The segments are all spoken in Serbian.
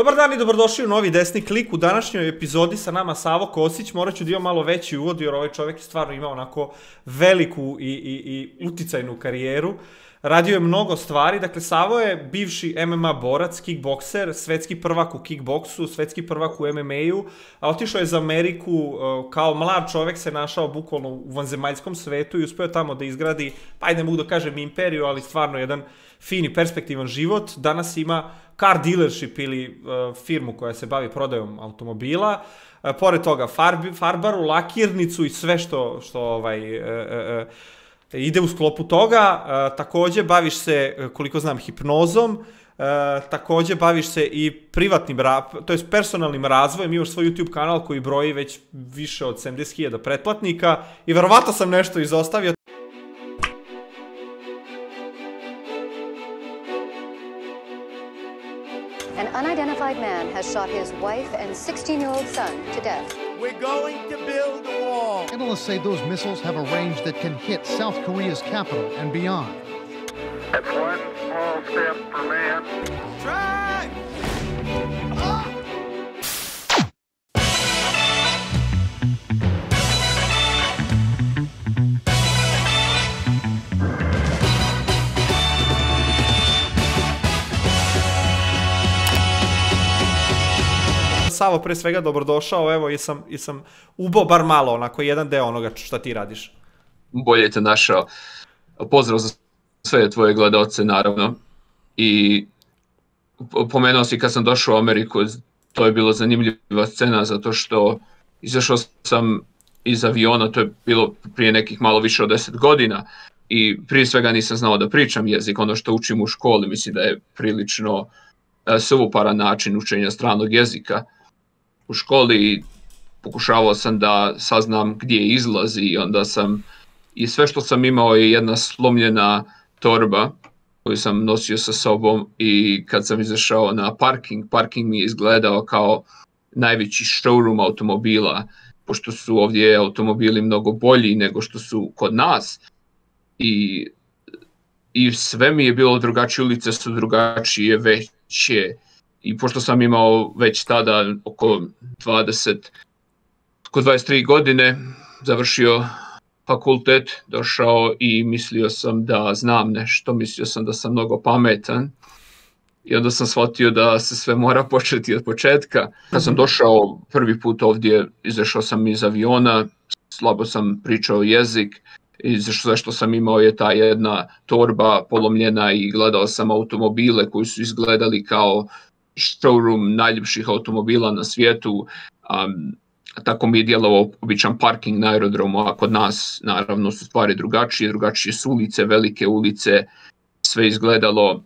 Dobar dan i dobrodošli u novi desni klik. U današnjoj epizodi sa nama Savo Kosić. Morat ću da imam malo veći uvod jer ovaj čovek je stvarno imao onako veliku i, i, i uticajnu karijeru. Radio je mnogo stvari, dakle Savo je bivši MMA borac, kickbokser, svetski prvak u kickboksu, svetski prvak u MMA-u, a otišao je za Ameriku uh, kao mlad čovek se našao bukvalno u vanzemaljskom svetu i uspeo tamo da izgradi, pa ajde mogu da kažem imperiju, ali stvarno jedan fini, perspektivan život. Danas ima car dealership ili uh, firmu koja se bavi prodajom automobila. Uh, pored toga farbi, farbaru, lakirnicu i sve što, što ovaj, uh, ide u sklopu toga. Takođe baviš se, koliko znam, hipnozom. Uh, takođe baviš se i privatnim, to je personalnim razvojem, imaš svoj YouTube kanal koji broji već više od 70.000 pretplatnika i verovatno sam nešto izostavio. Shot his wife and 16-year-old son to death. We're going to build a wall. Analysts say those missiles have a range that can hit South Korea's capital and beyond. That's one small step for man. Try! Savo, pre svega dobrodošao, evo, jesam, jesam ubo bar malo, onako, jedan deo onoga šta ti radiš. Bolje te našao. Pozdrav za sve tvoje gledalce, naravno. I pomenuo si kad sam došao u Ameriku, to je bilo zanimljiva scena, zato što izašao sam iz aviona, to je bilo prije nekih malo više od 10 godina, i prije svega nisam znao da pričam jezik, ono što učim u školi, mislim da je prilično e, suvoparan način učenja stranog jezika u školi pokušavao sam da saznam gdje izlazi i onda sam i sve što sam imao je jedna slomljena torba koju sam nosio sa sobom i kad sam izašao na parking, parking mi je izgledao kao najveći showroom automobila, pošto su ovdje automobili mnogo bolji nego što su kod nas. I, i sve mi je bilo drugačije, ulice su drugačije, veće, i pošto sam imao već tada oko 20, oko 23 godine, završio fakultet, došao i mislio sam da znam nešto, mislio sam da sam mnogo pametan i onda sam shvatio da se sve mora početi od početka. Kad sam došao prvi put ovdje, izašao sam iz aviona, slabo sam pričao jezik, i zašto sam imao je ta jedna torba polomljena i gledao sam automobile koji su izgledali kao showroom najljepših automobila na svijetu, um, tako mi je djelovao običan parking na aerodromu, a kod nas naravno su stvari drugačije, drugačije su ulice, velike ulice, sve izgledalo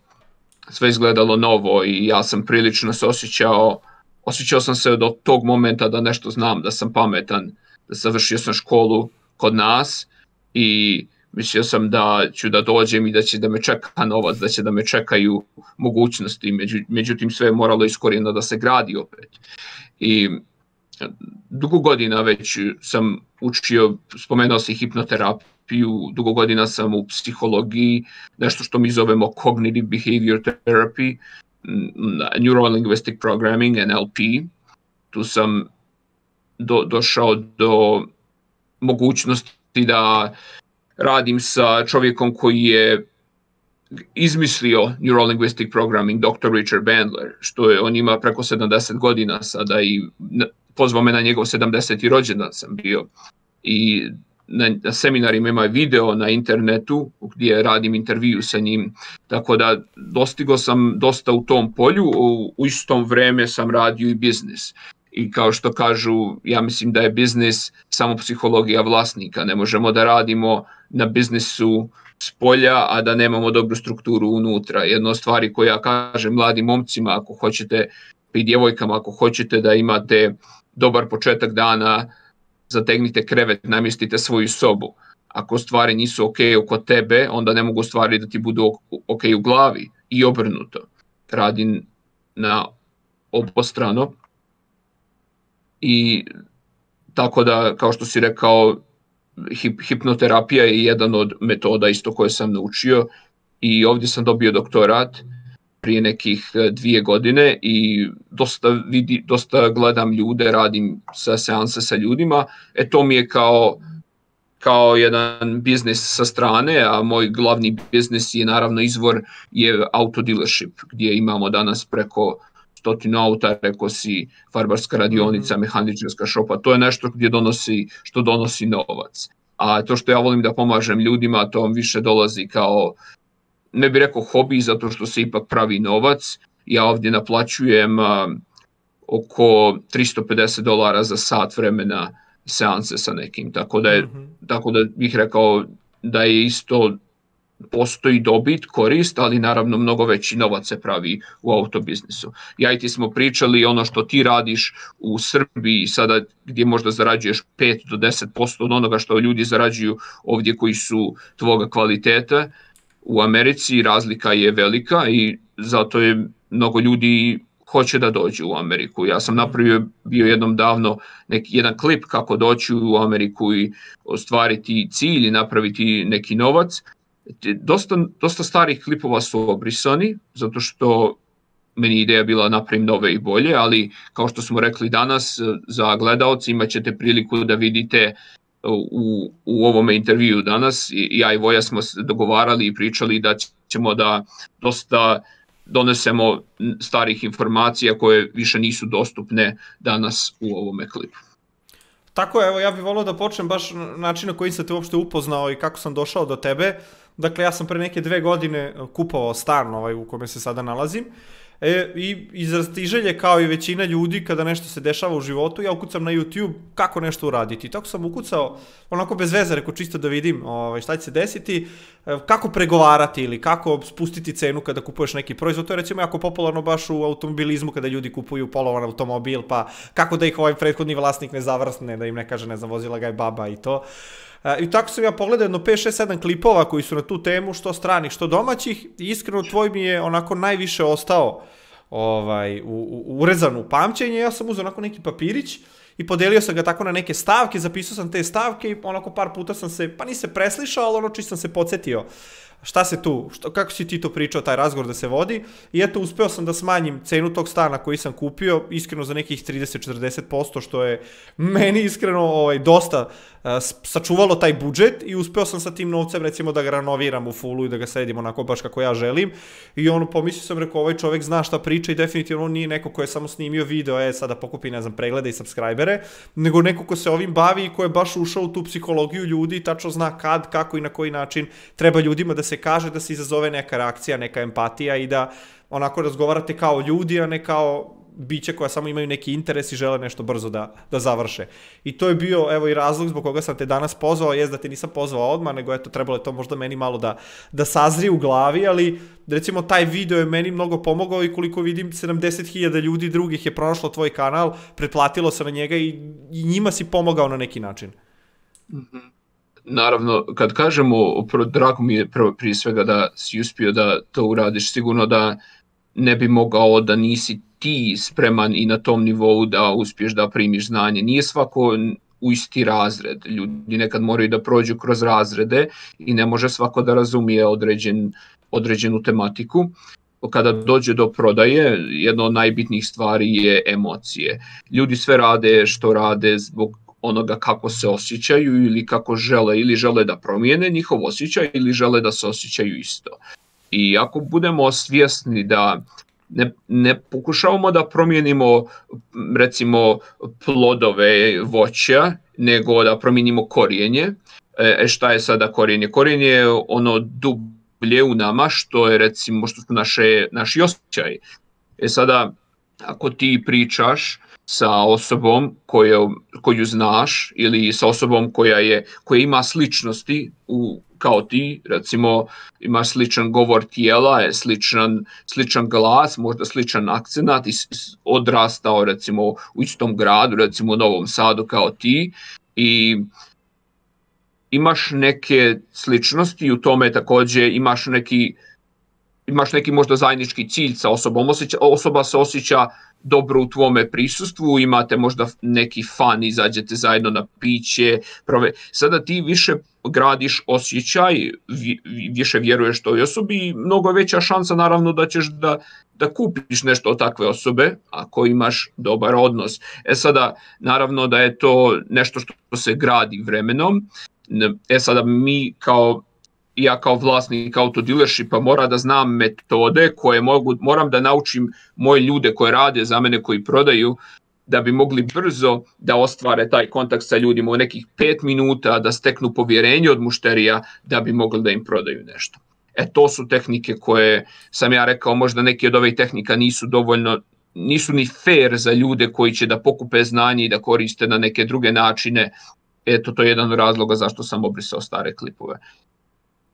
sve izgledalo novo i ja sam prilično se osjećao osjećao sam se do tog momenta da nešto znam, da sam pametan, da završio sam školu kod nas i mislio sam da ću da dođem i da će da me čeka novac, da će da me čekaju mogućnosti, Među, međutim sve je moralo iskorijeno da se gradi opet. I dugo godina već sam učio, spomenuo si hipnoterapiju, dugo godina sam u psihologiji, nešto što mi zovemo cognitive behavior therapy, neuro-linguistic programming, NLP. Tu sam do, došao do mogućnosti da radim sa čovjekom koji je izmislio Neurolinguistic Programming, Dr. Richard Bandler, što je, on ima preko 70 godina sada i pozvao me na njegov 70. rođendan sam bio i na, na seminarima ima video na internetu gdje radim intervju sa njim, tako da dostigo sam dosta u tom polju, u, u istom vreme sam radio i biznis i kao što kažu, ja mislim da je biznis samo psihologija vlasnika, ne možemo da radimo na biznisu s polja, a da nemamo dobru strukturu unutra. Jedna od stvari koja ja kažem mladim momcima, ako hoćete, i djevojkama, ako hoćete da imate dobar početak dana, zategnite krevet, namjestite svoju sobu. Ako stvari nisu ok oko tebe, onda ne mogu stvari da ti budu ok u glavi i obrnuto. Radim na obostrano i tako da, kao što si rekao, hip, hipnoterapija je jedan od metoda isto koje sam naučio. I ovdje sam dobio doktorat prije nekih e, dvije godine i dosta, vidi, dosta gledam ljude, radim sa seanse sa ljudima, e to mi je kao kao jedan biznis sa strane, a moj glavni biznis je naravno izvor je auto dealership, gdje imamo danas preko stotinu auta, rekao si farbarska radionica, mehaničarska šopa, to je nešto gdje donosi, što donosi novac. A to što ja volim da pomažem ljudima, to vam više dolazi kao, ne bih rekao hobi, zato što se ipak pravi novac. Ja ovdje naplaćujem a, oko 350 dolara za sat vremena seanse sa nekim, tako da, je, mm -hmm. tako da bih rekao da je isto postoji dobit, korist, ali naravno mnogo veći novac se pravi u autobiznisu. Ja i ti smo pričali ono što ti radiš u Srbiji sada gdje možda zarađuješ 5 do 10% od onoga što ljudi zarađuju ovdje koji su tvoga kvaliteta. U Americi razlika je velika i zato je mnogo ljudi hoće da dođu u Ameriku. Ja sam napravio bio jednom davno neki, jedan klip kako doći u Ameriku i ostvariti cilj i napraviti neki novac dosta, dosta starih klipova su obrisani, zato što meni ideja bila napravim nove i bolje, ali kao što smo rekli danas, za gledalci imat ćete priliku da vidite u, u ovome intervju danas, ja i Voja smo dogovarali i pričali da ćemo da dosta donesemo starih informacija koje više nisu dostupne danas u ovome klipu. Tako je, evo ja bih volio da počnem baš način na koji sam te uopšte upoznao i kako sam došao do tebe. Dakle, ja sam pre neke dve godine kupovao stan ovaj u kome se sada nalazim. E, I iz rastiželje kao i većina ljudi kada nešto se dešava u životu, ja ukucam na YouTube kako nešto uraditi. Tako sam ukucao onako bez veze, reko čisto da vidim ovaj, šta će se desiti, e, kako pregovarati ili kako spustiti cenu kada kupuješ neki proizvod. To je recimo jako popularno baš u automobilizmu kada ljudi kupuju polovan automobil, pa kako da ih ovaj prethodni vlasnik ne zavrsne, da im ne kaže ne znam vozila ga je baba i to. I tako sam ja pogledao jedno 5, 6, 7 klipova koji su na tu temu, što stranih, što domaćih, i iskreno tvoj mi je onako najviše ostao ovaj, u, u, urezan u pamćenje, ja sam uzeo onako neki papirić i podelio sam ga tako na neke stavke, zapisao sam te stavke i onako par puta sam se, pa ni se preslišao, ali ono čisto sam se podsjetio šta se tu, što, kako si ti to pričao, taj razgovor da se vodi, i eto, uspeo sam da smanjim cenu tog stana koji sam kupio, iskreno za nekih 30-40%, što je meni iskreno ovaj, dosta uh, sačuvalo taj budžet i uspeo sam sa tim novcem recimo da ga renoviram u fullu i da ga sredim onako baš kako ja želim. I ono pomislio sam rekao ovaj čovek zna šta priča i definitivno nije neko ko je samo snimio video e sada pokupi ne znam preglede i subscribere nego neko ko se ovim bavi i ko je baš ušao u tu psihologiju ljudi i tačno zna kad, kako i na koji način treba ljudima da se kaže da se izazove neka reakcija, neka empatija i da onako razgovarate kao ljudi, a ne kao biće koja samo imaju neki interes i žele nešto brzo da, da završe. I to je bio, evo i razlog zbog koga sam te danas pozvao, jest da te nisam pozvao odmah, nego eto, trebalo je to možda meni malo da, da sazri u glavi, ali recimo taj video je meni mnogo pomogao i koliko vidim 70.000 ljudi drugih je pronašlo tvoj kanal, pretplatilo se na njega i, i njima si pomogao na neki način. Mm -hmm. Naravno, kad kažemo, drago mi je prvo prije svega da si uspio da to uradiš, sigurno da ne bi mogao da nisi ti spreman i na tom nivou da uspiješ da primiš znanje. Nije svako u isti razred. Ljudi nekad moraju da prođu kroz razrede i ne može svako da razumije određen, određenu tematiku. Kada dođe do prodaje, jedna od najbitnijih stvari je emocije. Ljudi sve rade što rade zbog onoga kako se osjećaju ili kako žele ili žele da promijene njihov osjećaj ili žele da se osjećaju isto. I ako budemo svjesni da ne, ne pokušavamo da promijenimo recimo plodove voća, nego da promijenimo korijenje. E, e šta je sada korijenje? Korijenje je ono dublje u nama što je recimo što su naše, naši osjećaj. E sada ako ti pričaš sa osobom koju, koju znaš ili sa osobom koja je koja ima sličnosti u kao ti, recimo ima sličan govor tijela, je sličan, sličan glas, možda sličan akcenat i odrastao recimo u istom gradu, recimo u Novom Sadu kao ti. I imaš neke sličnosti u tome takođe imaš neki imaš neki možda zajednički cilj sa osobom, osjeća, osoba se osjeća dobro u tvome prisustvu, imate možda neki fan, izađete zajedno na piće, prove. sada ti više gradiš osjećaj, vi, više vjeruješ toj osobi i mnogo veća šansa naravno da ćeš da, da kupiš nešto od takve osobe ako imaš dobar odnos. E sada, naravno da je to nešto što se gradi vremenom, e sada mi kao ja kao vlasnik autodilershipa mora da znam metode koje mogu, moram da naučim moje ljude koje rade za mene, koji prodaju, da bi mogli brzo da ostvare taj kontakt sa ljudima u nekih 5 minuta, da steknu povjerenje od mušterija da bi mogli da im prodaju nešto. E to su tehnike koje sam ja rekao, možda neke od ovih tehnika nisu dovoljno nisu ni fair za ljude koji će da pokupe znanje i da koriste na neke druge načine. Eto, to je jedan od razloga zašto sam obrisao stare klipove.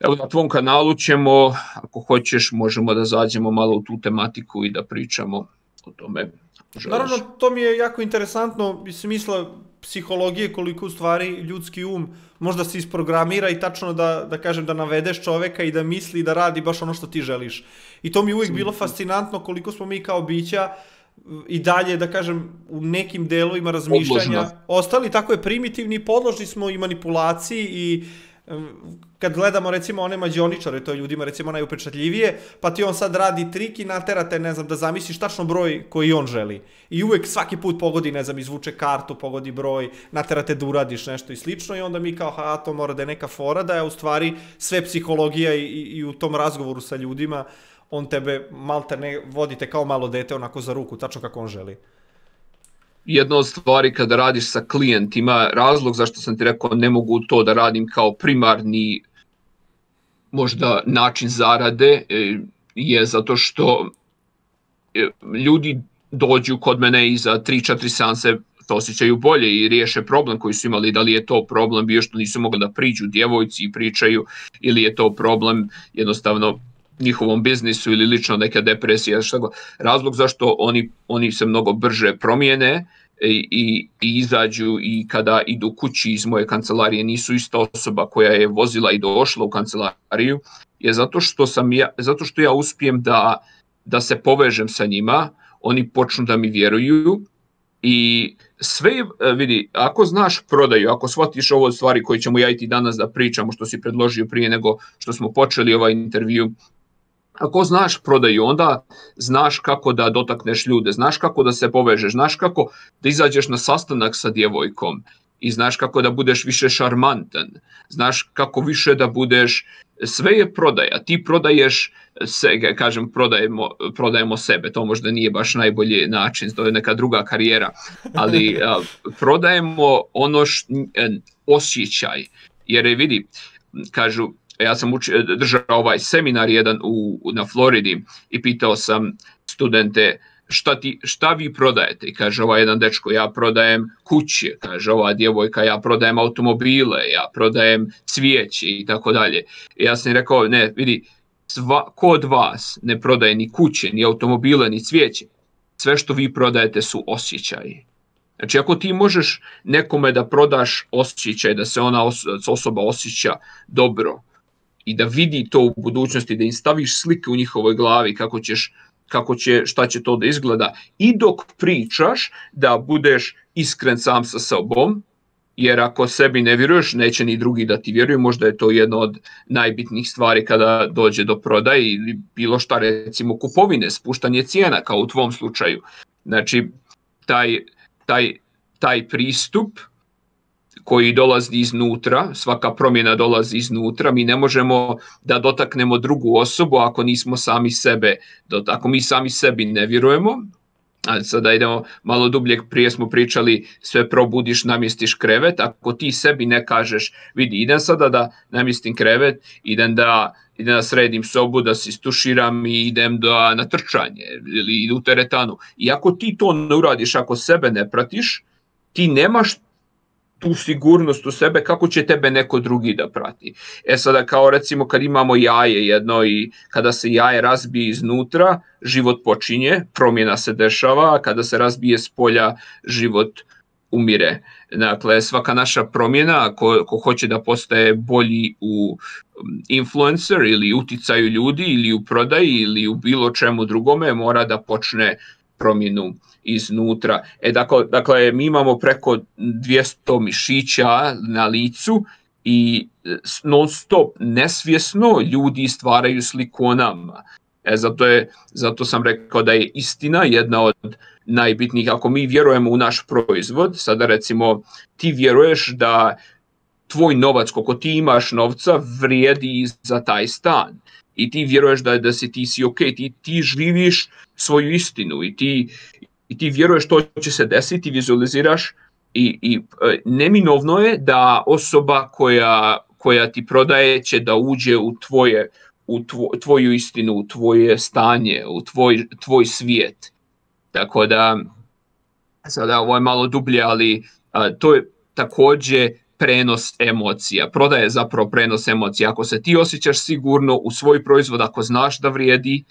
Evo na tvom kanalu ćemo, ako hoćeš, možemo da zađemo malo u tu tematiku i da pričamo o tome. Želiš. Naravno, to mi je jako interesantno iz smisla psihologije koliko u stvari ljudski um možda se isprogramira i tačno da, da kažem da navedeš čoveka i da misli i da radi baš ono što ti želiš. I to mi je uvijek bilo fascinantno koliko smo mi kao bića i dalje, da kažem, u nekim delovima razmišljanja Podložno. ostali tako je primitivni, podložni smo i manipulaciji i kad gledamo recimo one mađioničare, to je ljudima recimo najupečatljivije, pa ti on sad radi trik i natera te, ne znam, da zamisliš tačno broj koji on želi. I uvek svaki put pogodi, ne znam, izvuče kartu, pogodi broj, natera te da uradiš nešto i slično i onda mi kao, ha, to mora da je neka fora, da je u stvari sve psihologija i, i, u tom razgovoru sa ljudima, on tebe malte ne vodite kao malo dete onako za ruku, tačno kako on želi jedna od stvari kada radiš sa klijentima, razlog zašto sam ti rekao ne mogu to da radim kao primarni možda način zarade e, je zato što e, ljudi dođu kod mene i za 3-4 seanse to osjećaju bolje i riješe problem koji su imali, da li je to problem bio što nisu mogli da priđu djevojci i pričaju ili je to problem jednostavno njihovom biznisu ili lično neka depresija, šta go. razlog zašto oni, oni se mnogo brže promijene i, i, i izađu i kada idu kući iz moje kancelarije nisu ista osoba koja je vozila i došla u kancelariju, je zato što, sam ja, zato što ja uspijem da, da se povežem sa njima, oni počnu da mi vjeruju i sve, vidi, ako znaš prodaju, ako shvatiš ovo stvari koje ćemo ja i ti danas da pričamo, što si predložio prije nego što smo počeli ovaj intervju, Ako znaš prodaju, onda znaš kako da dotakneš ljude, znaš kako da se povežeš, znaš kako da izađeš na sastanak sa djevojkom i znaš kako da budeš više šarmantan, znaš kako više da budeš, sve je prodaja, ti prodaješ se, kažem, prodajemo, prodajemo sebe, to možda nije baš najbolji način, to je neka druga karijera, ali a, prodajemo ono š, osjećaj, jer je vidi, kažu, ja sam uči, držao ovaj seminar jedan u, na Floridi i pitao sam studente šta, ti, šta vi prodajete? I kaže ovaj jedan dečko, ja prodajem kuće, kaže ova djevojka, ja prodajem automobile, ja prodajem cvijeće i tako dalje. Ja sam rekao, ne, vidi, sva, ko od vas ne prodaje ni kuće, ni automobile, ni cvijeće? Sve što vi prodajete su osjećaji. Znači, ako ti možeš nekome da prodaš osjećaj, da se ona osoba osjeća dobro, i da vidi to u budućnosti, da im staviš slike u njihovoj glavi kako ćeš kako će, šta će to da izgleda i dok pričaš da budeš iskren sam sa sobom, jer ako sebi ne vjeruješ, neće ni drugi da ti vjeruju, možda je to jedna od najbitnijih stvari kada dođe do prodaje ili bilo šta, recimo kupovine, spuštanje cijena, kao u tvom slučaju. Znači, taj, taj, taj pristup koji dolazi iznutra, svaka promjena dolazi iznutra, mi ne možemo da dotaknemo drugu osobu ako nismo sami sebe, ako mi sami sebi ne vjerujemo, a sada idemo malo dubljeg, prije smo pričali sve probudiš, namjestiš krevet, ako ti sebi ne kažeš, vidi idem sada da namjestim krevet, idem da idem da sredim sobu, da se istuširam i idem da na trčanje ili u teretanu. I ako ti to ne uradiš, ako sebe ne pratiš, ti nemaš tu sigurnost u sebe kako će tebe neko drugi da prati. E sada kao recimo kad imamo jaje jedno i kada se jaje razbije iznutra, život počinje, promjena se dešava, a kada se razbije s polja, život umire. Dakle, svaka naša promjena, ko, ko hoće da postaje bolji u influencer ili uticaju ljudi ili u prodaji ili u bilo čemu drugome, mora da počne promjenu iznutra. E, dakle, dakle, mi imamo preko 200 mišića na licu i e, non stop, nesvjesno ljudi stvaraju sliku o nama. E, zato, je, zato sam rekao da je istina jedna od najbitnijih. Ako mi vjerujemo u naš proizvod, sada recimo ti vjeruješ da tvoj novac, koliko ti imaš novca, vrijedi za taj stan. I ti vjeruješ da, da si ti si ok, ti, ti živiš svoju istinu i ti, i ti vjeruješ to će se desiti, vizualiziraš i, i e, neminovno je da osoba koja, koja ti prodaje će da uđe u tvoje u tvo, tvoju istinu, u tvoje stanje, u tvoj, tvoj svijet. Tako da, sada ovo je malo dublje, ali a, to je takođe prenos emocija. Prodaje je zapravo prenos emocija. Ako se ti osjećaš sigurno u svoj proizvod, ako znaš da vrijedi,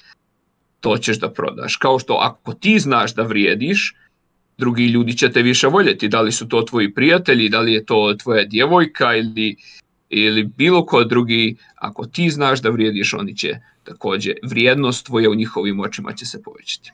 to ćeš da prodaš. Kao što ako ti znaš da vrijediš, drugi ljudi će te više voljeti. Da li su to tvoji prijatelji, da li je to tvoja djevojka ili, ili bilo ko drugi. Ako ti znaš da vrijediš, oni će takođe, vrijednost tvoje u njihovim očima će se povećati.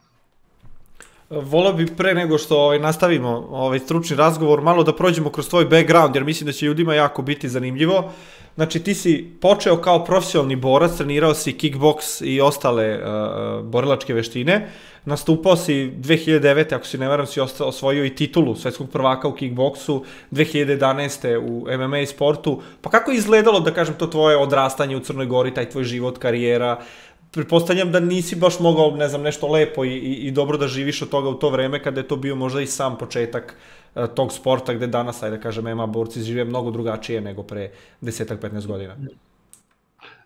Volao bi pre nego što ovaj, nastavimo ovaj stručni razgovor, malo da prođemo kroz tvoj background, jer mislim da će ljudima jako biti zanimljivo. Znači, ti si počeo kao profesionalni borac, trenirao si kickboks i ostale uh, borilačke veštine. Nastupao si 2009. ako se ne varam, si osvojio i titulu svetskog prvaka u kickboksu, 2011. u MMA sportu. Pa kako je izgledalo, da kažem, to tvoje odrastanje u Crnoj Gori, taj tvoj život, karijera, pretpostavljam da nisi baš mogao, ne znam, nešto lepo i, i, i dobro da živiš od toga u to vreme kada je to bio možda i sam početak uh, tog sporta gde danas, ajde da kažem, MMA borci žive mnogo drugačije nego pre 10-15 godina.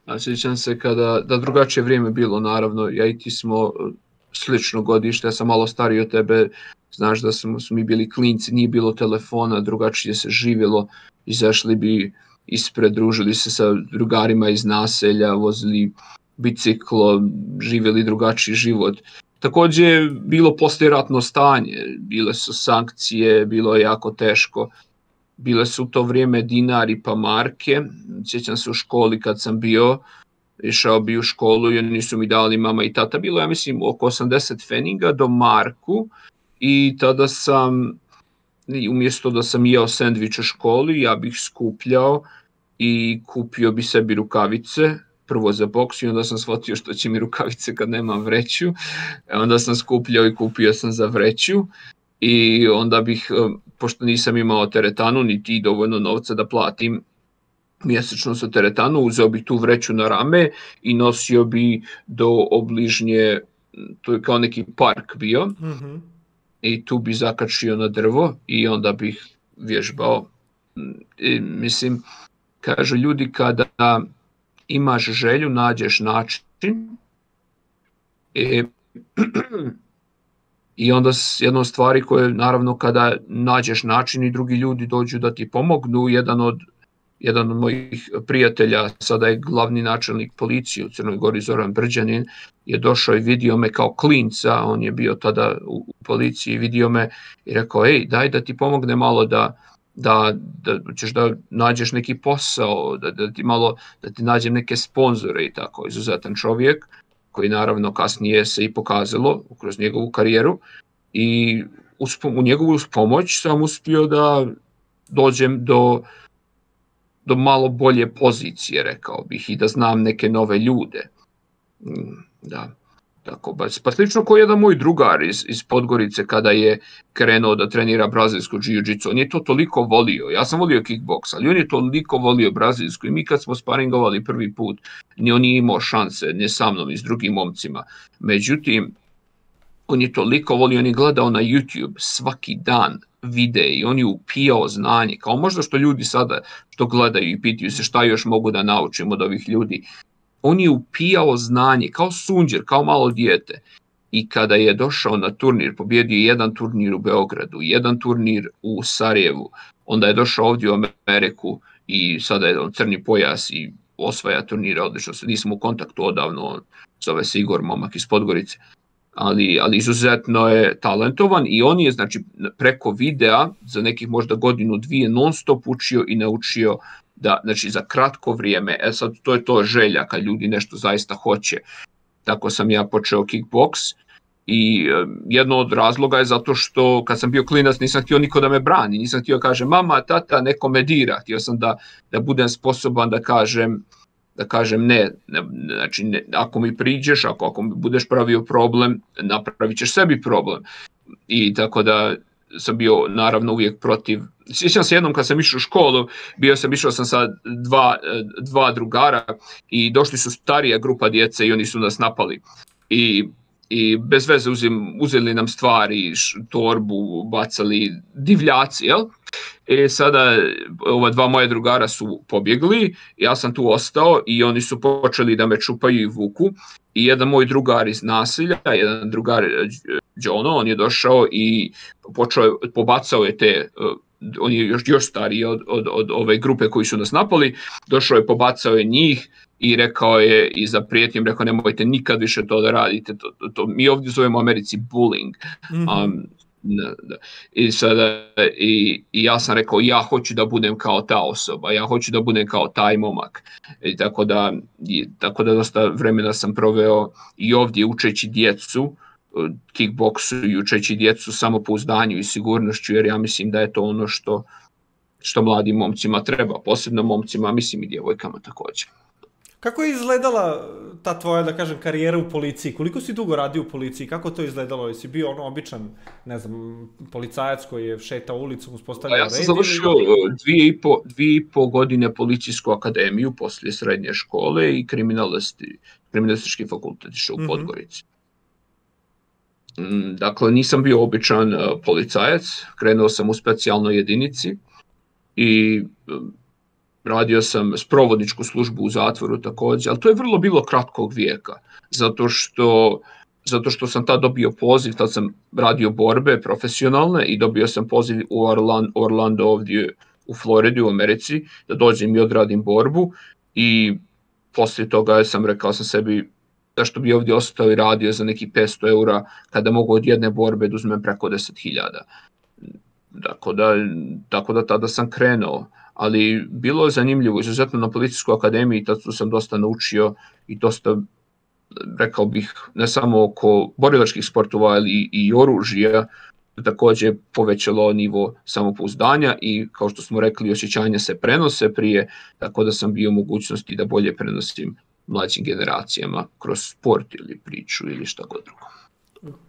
A sjećam se kada, da drugačije vrijeme bilo, naravno, ja i ti smo e, slično godište, ja sam malo stariji od tebe, znaš da smo, smo mi bili klinci, nije bilo telefona, drugačije se živjelo, izašli bi ispred, družili se sa drugarima iz naselja, vozili biciklo, živjeli drugačiji život. Takođe je bilo posljeratno stanje, bile su sankcije, bilo je jako teško. Bile su u to vrijeme dinari pa marke. Sjećam se u školi kad sam bio, išao bi u školu i oni su mi dali mama i tata. Bilo ja mislim oko 80 feninga do marku i tada sam, umjesto da sam jeo sendvič u školi, ja bih skupljao i kupio bi sebi rukavice, prvo za boks i onda sam shvatio što će mi rukavice kad nemam vreću. E, onda sam skupljao i kupio sam za vreću i onda bih, e, pošto nisam imao teretanu niti dovoljno novca da platim mjesečno sa teretanu, uzeo bih tu vreću na rame i nosio bi do obližnje, to je kao neki park bio, Mm -hmm. i tu bi zakačio na drvo i onda bih vježbao. I, mislim, kažu ljudi kada imaš želju, nađeš način. I, I onda jedna od stvari koje naravno kada nađeš način i drugi ljudi dođu da ti pomognu, jedan od jedan od mojih prijatelja, sada je glavni načelnik policije u Crnoj Gori Zoran Brđanin, je došao i vidio me kao klinca, on je bio tada u, u policiji, vidio me i rekao, ej, daj da ti pomogne malo da, da, da ćeš da nađeš neki posao, da, da ti malo, da ti nađem neke sponzore i tako, izuzetan čovjek, koji naravno kasnije se i pokazalo kroz njegovu karijeru i uz, u njegovu pomoć sam uspio da dođem do do malo bolje pozicije, rekao bih, i da znam neke nove ljude. Mm, Da, tako ba. Pa slično kao jedan moj drugar iz, iz Podgorice kada je krenuo da trenira brazilsku jiu-jitsu, on je to toliko volio, ja sam volio kickboks, ali on je toliko volio brazilsku i mi kad smo sparingovali prvi put, ni on nije imao šanse, ne sa mnom i s drugim momcima. Međutim, on je toliko volio, on je gledao na YouTube svaki dan videe i on je upijao znanje, kao možda što ljudi sada što gledaju i pitaju se šta još mogu da naučim od ovih ljudi. On je upijao znanje kao sunđer, kao malo dijete. I kada je došao na turnir, pobjedio je jedan turnir u Beogradu, jedan turnir u Sarajevu, onda je došao ovdje u Ameriku i sada je on crni pojas i osvaja turnira, odlično se. Nismo u kontaktu odavno, on zove se Igor, momak iz Podgorice. Ali, ali izuzetno je talentovan i on je znači preko videa za nekih možda godinu dvije non stop učio i naučio da znači za kratko vrijeme, e sad to je to želja kad ljudi nešto zaista hoće. Tako sam ja počeo kickboks I jedno od razloga je zato što kad sam bio klinac nisam htio niko da me brani, nisam htio da kažem mama, tata, neko me dira, htio sam da, da budem sposoban da kažem da kažem ne, ne znači ne, ako mi priđeš, ako, ako mi budeš pravio problem, napravit ćeš sebi problem. I tako da sam bio naravno uvijek protiv. Sjećam se jednom kad sam išao u školu, bio sam išao sam sa dva, dva drugara i došli su starija grupa djece i oni su nas napali. I i bez veze uzim, uzeli nam stvari, š, torbu, bacali divljaci, jel? E sada ova dva moja drugara su pobjegli, ja sam tu ostao i oni su počeli da me čupaju i vuku i jedan moj drugar iz nasilja, jedan drugar Jono, on je došao i počeo, pobacao je te on je još, još stariji od, od, od ove grupe koji su nas napali, došao je, pobacao je njih i rekao je i za prijetnjem rekao nemojte nikad više to da radite, to, to, to. mi ovdje zovemo u Americi bullying. Mm -hmm. um. I sada i, i ja sam rekao ja hoću da budem kao ta osoba, ja hoću da budem kao taj momak. I tako da i, tako da dosta vremena sam proveo i ovdje učeći djecu kickboksu i učeći djecu samopouzdanju i sigurnošću jer ja mislim da je to ono što što mladim momcima treba, posebno momcima, mislim i djevojkama također. Kako je izgledala ta tvoja, da kažem, karijera u policiji? Koliko si dugo radio u policiji? Kako to izgledalo? Jesi bio ono običan, ne znam, policajac koji je šetao ulicom, uspostavljao red? Ja sam završio ili... dvije, i po, dvije i po godine policijsku akademiju poslije srednje škole i kriminalisti, kriminalistički fakultet u mhm. Podgorici. Mm -hmm. Dakle, nisam bio običan uh, policajac, krenuo sam u specijalnoj jedinici i radio sam sprovodničku službu u zatvoru takođe, ali to je vrlo bilo kratkog vijeka, zato što zato što sam tad dobio poziv, tad sam radio borbe profesionalne i dobio sam poziv u Orlando, Orlando ovdje u Floridi u Americi da dođem i odradim borbu i poslije toga sam rekao sam sebi da što bi ovdje ostao i radio za neki 500 eura kada mogu od jedne borbe da uzmem preko 10.000. Tako da, tako da tada sam krenuo ali bilo je zanimljivo, izuzetno na policijskoj akademiji, tad sam dosta naučio i dosta, rekao bih, ne samo oko borilačkih sportova, ali i oružja, takođe povećalo nivo samopouzdanja i kao što smo rekli osjećanja se prenose prije, tako da sam bio mogućnosti da bolje prenosim mlađim generacijama kroz sport ili priču ili šta god drugo.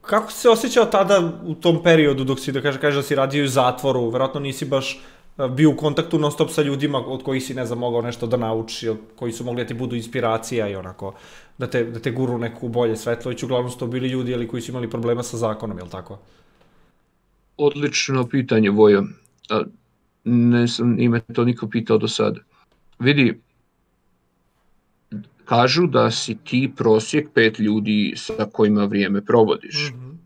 Kako si se osjećao tada u tom periodu dok si da kaže, kaže da si radio u zatvoru, verovatno nisi baš bio u kontaktu non stop sa ljudima od kojih si, ne znam, mogao nešto da nauči, koji su mogli da ti budu inspiracija i onako, da te, da te guru neku bolje svetlo, već uglavnom su to bili ljudi ali koji su imali problema sa zakonom, je li tako? Odlično pitanje, Vojo. Ne sam ime to niko pitao do sada. Vidi, kažu da si ti prosjek pet ljudi sa kojima vrijeme provodiš. Mm -hmm.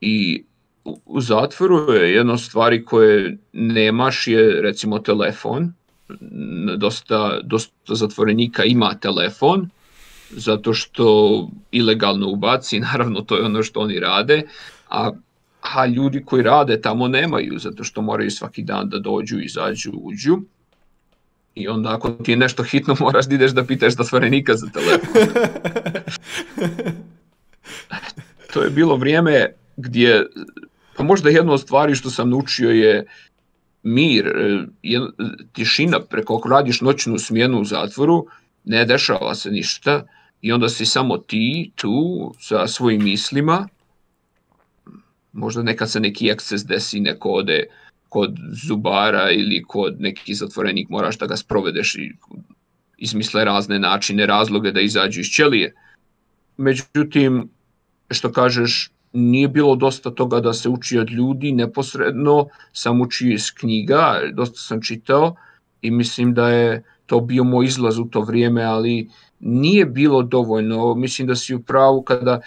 I u zatvoru je jedna stvari koje nemaš je recimo telefon. Dosta, dosta zatvorenika ima telefon zato što ilegalno ubaci, naravno to je ono što oni rade, a, a ljudi koji rade tamo nemaju zato što moraju svaki dan da dođu, izađu, uđu. I onda ako ti je nešto hitno moraš da ideš da pitaš zatvorenika za telefon. to je bilo vrijeme gdje Pa možda jedna od stvari što sam naučio je mir, e, tišina, preko ako radiš noćnu smjenu u zatvoru, ne dešava se ništa i onda si samo ti tu sa svojim mislima, možda nekad se neki eksces desi, neko ode kod zubara ili kod neki zatvorenik, moraš da ga sprovedeš i izmisle razne načine, razloge da izađu iz ćelije. Međutim, što kažeš, nije bilo dosta toga da se uči od ljudi neposredno, sam učio iz knjiga, dosta sam čitao i mislim da je to bio moj izlaz u to vrijeme, ali nije bilo dovoljno. Mislim da si u pravu kada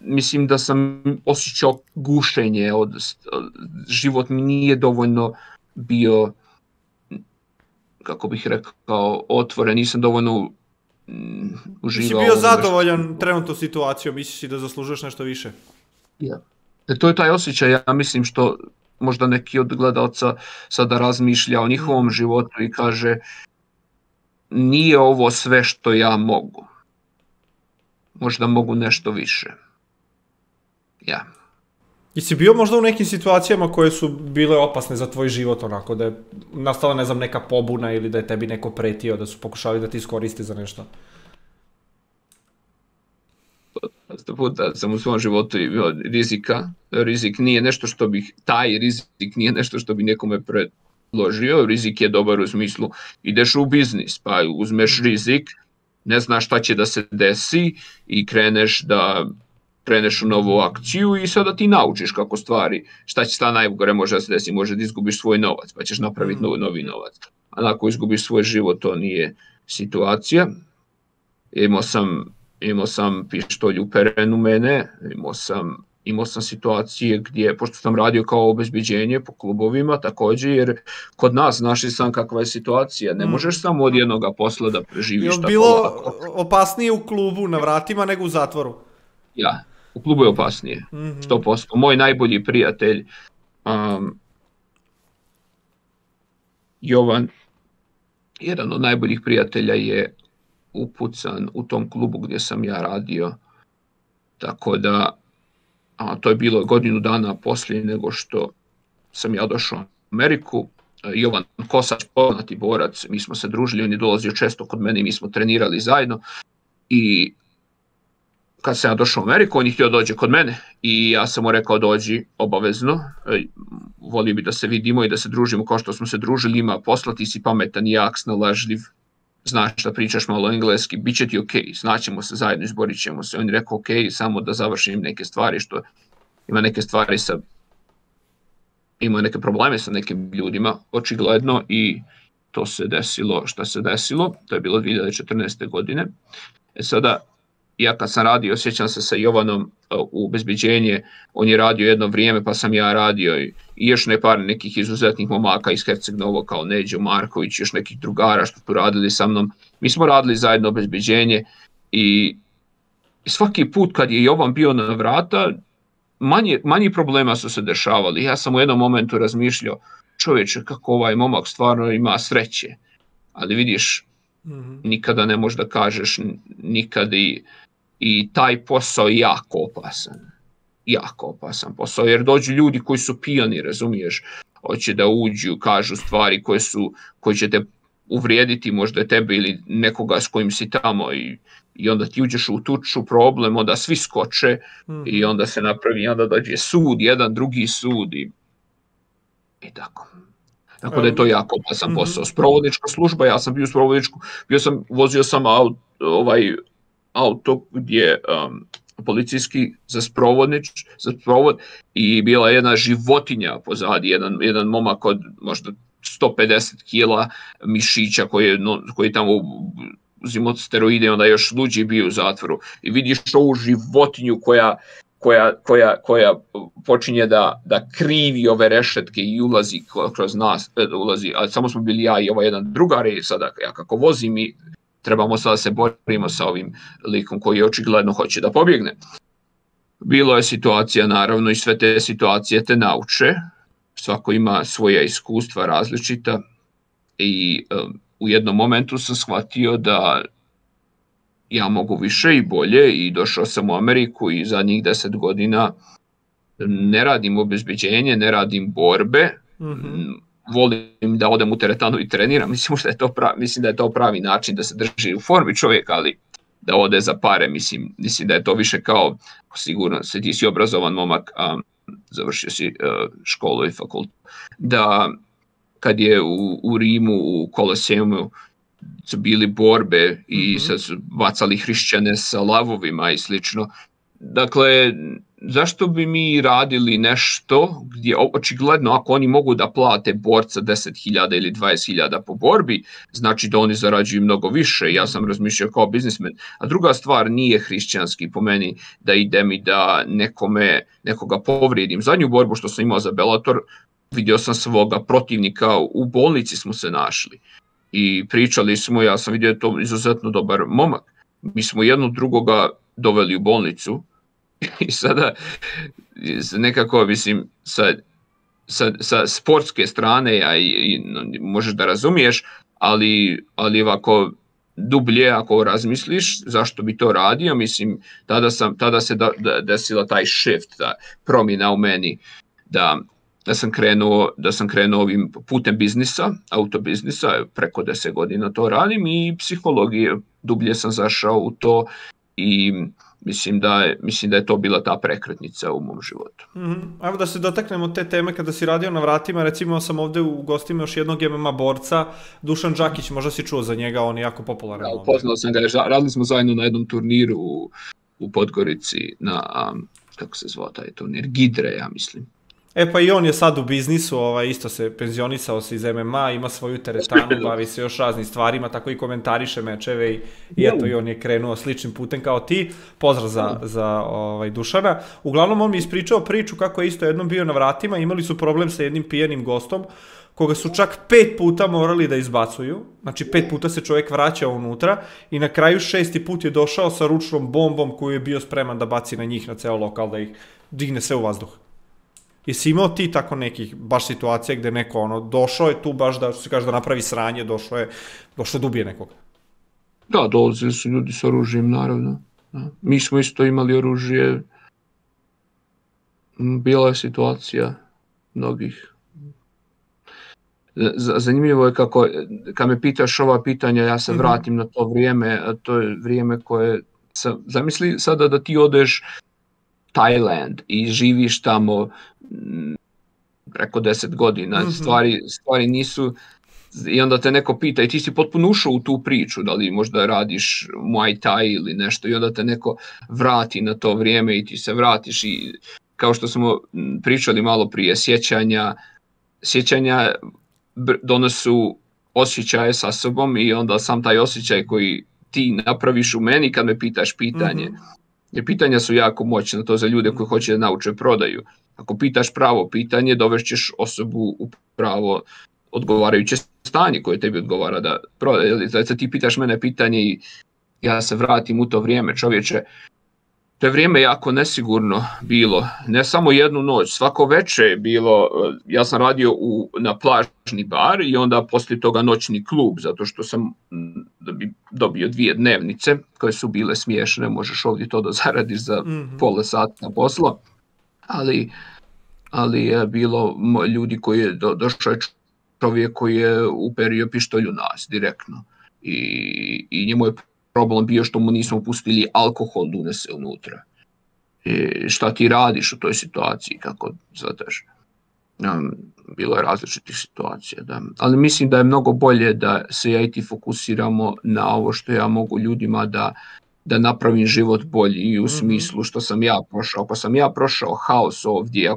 mislim da sam osjećao gušenje od život mi nije dovoljno bio kako bih rekao otvoren, nisam dovoljno uživao. Si bio zadovoljan nešto. trenutno situacijom, misliš si da zaslužuješ nešto više? Ja. E, to je taj osjećaj, ja mislim što možda neki od gledalca sada razmišlja o njihovom životu i kaže nije ovo sve što ja mogu. Možda mogu nešto više. ja. Jesi bio možda u nekim situacijama koje su bile opasne za tvoj život, onako, da je nastala, ne znam, neka pobuna ili da je tebi neko pretio, da su pokušali da ti iskoriste za nešto? Dosta puta sam u svom životu imao rizika. Rizik nije nešto što bih, taj rizik nije nešto što bi nekome predložio. Rizik je dobar u smislu ideš u biznis, pa uzmeš rizik, ne znaš šta će da se desi i kreneš da kreneš u novu akciju i sada ti naučiš kako stvari, šta će šta najgore može da se desi, može da izgubiš svoj novac, pa ćeš napraviti novi, novi novac. A ako izgubiš svoj život, to nije situacija. Imao sam, imao sam pištolj uperen u mene, imao sam imao sam situacije gdje, pošto sam radio kao obezbiđenje po klubovima takođe, jer kod nas, znaš i sam kakva je situacija, ne Mm. možeš samo od jednog posla da Je preživiš tako bilo opasnije u klubu na vratima nego u zatvoru? Ja, u klubu je opasnije. Mhm. 100%. Moj najbolji prijatelj um, Jovan, jedan od najboljih prijatelja je upucan u tom klubu gdje sam ja radio. Tako da, a to je bilo godinu dana poslije nego što sam ja došao u Ameriku. E, Jovan Kosač, poznati borac, mi smo se družili, on je dolazio često kod mene i mi smo trenirali zajedno. I kad sam ja došao u Ameriku, on je htio dođe kod mene i ja sam mu rekao dođi obavezno, e, volio bi da se vidimo i da se družimo kao što smo se družili, ima posla, ti si pametan i jak, snalažljiv, znaš da pričaš malo engleski, bit će ti ok, znaćemo se zajedno, izborit ćemo se. On je rekao ok, samo da završim neke stvari, što ima neke stvari sa ima neke probleme sa nekim ljudima, očigledno, i to se desilo šta se desilo, to je bilo 2014. godine. E sada, ja kad sam radio, sjećam se sa Jovanom uh, u obezbeđenje, on je radio jedno vrijeme, pa sam ja radio i, i još ne par nekih izuzetnih momaka iz Herceg Novo kao Neđo Marković, još nekih drugara što tu radili sa mnom. Mi smo radili zajedno obezbeđenje i svaki put kad je Jovan bio na vrata, manje, manji problema su se dešavali. Ja sam u jednom momentu razmišljao, čovječe, kako ovaj momak stvarno ima sreće. Ali vidiš, Mhm. nikada ne možeš da kažeš n- nikad i, i taj posao je jako opasan. Jako opasan posao, jer dođu ljudi koji su pijani, razumiješ, hoće da uđu, kažu stvari koje su, koje će te uvrijediti možda tebe ili nekoga s kojim si tamo i, i onda ti uđeš u tuču problem, onda svi skoče Mhm. i onda se napravi, onda dođe sud, jedan, drugi sud i, i tako. Tako da je to jako opasan Mhm. posao. Sprovodnička služba, ja sam bio u sprovodničku, bio sam, vozio sam aut, ovaj auto gdje um, policijski za sprovodnič, za sprovod i bila je jedna životinja pozadi, jedan, jedan momak od možda 150 kila mišića koji je, no, koji je tamo uzimao steroide onda još luđi bio u zatvoru. I vidiš ovu životinju koja koja, koja, koja počinje da, da krivi ove rešetke i ulazi kroz nas, e, ulazi, a samo smo bili ja i ovaj jedan drugar i sada ja kako vozim i trebamo sada da se borimo sa ovim likom koji očigledno hoće da pobjegne. Bilo je situacija naravno i sve te situacije te nauče, svako ima svoja iskustva različita i um, u jednom momentu sam shvatio da ja mogu više i bolje i došao sam u Ameriku i zadnjih deset godina ne radim obezbeđenje, ne radim borbe, Mhm. mm, volim da odem u teretanu i treniram, mislim da je to pravi, mislim da je to pravi način da se drži u formi čovjek, ali da ode za pare, mislim, mislim da je to više kao sigurno se ti si obrazovan momak, a završio si uh, školu i fakult, da kad je u, u Rimu, u Koloseumu, su bili borbe i Mhm. sad su bacali hrišćane sa lavovima i slično. Dakle, zašto bi mi radili nešto gdje očigledno ako oni mogu da plate borca 10.000 ili 20.000 po borbi, znači da oni zarađuju mnogo više. Ja sam razmišljao kao biznismen. A druga stvar nije hrišćanski po meni da idem i da nekome, nekoga povrijedim. Zadnju borbu što sam imao za Bellator, vidio sam svoga protivnika, u bolnici smo se našli i pričali smo, ja sam vidio da to izuzetno dobar momak. Mi smo jednog drugoga doveli u bolnicu i sada nekako, mislim, sa, sa, sa sportske strane, a i, i možeš da razumiješ, ali, ali ovako dublje ako razmisliš zašto bi to radio, mislim tada, sam, tada se da, da, desila taj shift, ta promjena u meni da da sam krenuo da sam krenuo ovim putem biznisa, autobiznisa, preko 10 godina to radim i psihologije, dublje sam zašao u to i mislim da je, mislim da je to bila ta prekretnica u mom životu. Mm -hmm. Evo da se dotaknemo te teme kada si radio na vratima, recimo sam ovde u gostima još jednog MMA borca, Dušan Đakić, možda si čuo za njega, on je jako popularan. Da, upoznao sam ga, radili smo zajedno na jednom turniru u, u Podgorici, na, kako se zvao taj turnir, Gidre, ja mislim. E pa i on je sad u biznisu, ovaj, isto se penzionisao se iz MMA, ima svoju teretanu, bavi se još raznim stvarima, tako i komentariše mečeve i, i eto i on je krenuo sličnim putem kao ti. Pozdrav za, za ovaj, Dušana. Uglavnom on mi ispričao priču kako je isto jednom bio na vratima, imali su problem sa jednim pijenim gostom, koga su čak pet puta morali da izbacuju, znači pet puta se čovjek vraćao unutra i na kraju šesti put je došao sa ručnom bombom koju je bio spreman da baci na njih, na ceo lokal, da ih digne sve u vazduh. Jesi imao ti tako nekih baš situacija gde neko ono došao je tu baš da se kaže da napravi sranje, došao je došao da ubije nekoga? Da, dolazili su ljudi sa oružjem naravno. Da. Mi smo isto imali oružje. Bila je situacija mnogih. Zanimljivo je kako, kad me pitaš ova pitanja, ja se vratim mm -hmm. na to vrijeme, a to je vrijeme koje, sam, zamisli sada da ti odeš Thailand i živiš tamo preko 10 godina, mm -hmm. stvari, stvari nisu i onda te neko pita i ti si potpuno ušao u tu priču, da li možda radiš Muay Thai ili nešto i onda te neko vrati na to vrijeme i ti se vratiš i kao što smo pričali malo prije, sjećanja, sjećanja donosu osjećaje sa sobom i onda sam taj osjećaj koji ti napraviš u meni kad me pitaš pitanje. Mm -hmm. Jer pitanja su jako moćna, to za ljude koji hoće da nauče prodaju. Ako pitaš pravo pitanje, dovešćeš osobu u pravo odgovarajuće stanje koje tebi odgovara da prodaje. Znači, ti pitaš mene pitanje i ja se vratim u to vrijeme, čovječe, to je vrijeme jako nesigurno bilo, ne samo jednu noć, svako veče je bilo, ja sam radio u, na plažni bar i onda poslije toga noćni klub, zato što sam da bi dobio dvije dnevnice koje su bile smiješne, možeš ovdje to da zaradiš za mm -hmm. pola sata posla, ali, ali je bilo ljudi koji je do, došao je čovjek koji je uperio pištolju nas direktno. I, i njemu je problem bio što mu nismo pustili alkohol da unese unutra. I šta ti radiš u toj situaciji, kako zadaš? Um, bilo je različitih situacija, da. Ali mislim da je mnogo bolje da se ja i ti fokusiramo na ovo što ja mogu ljudima da da napravim život bolji i u -hmm. smislu što sam ja prošao. Ako sam ja prošao haos ovdje,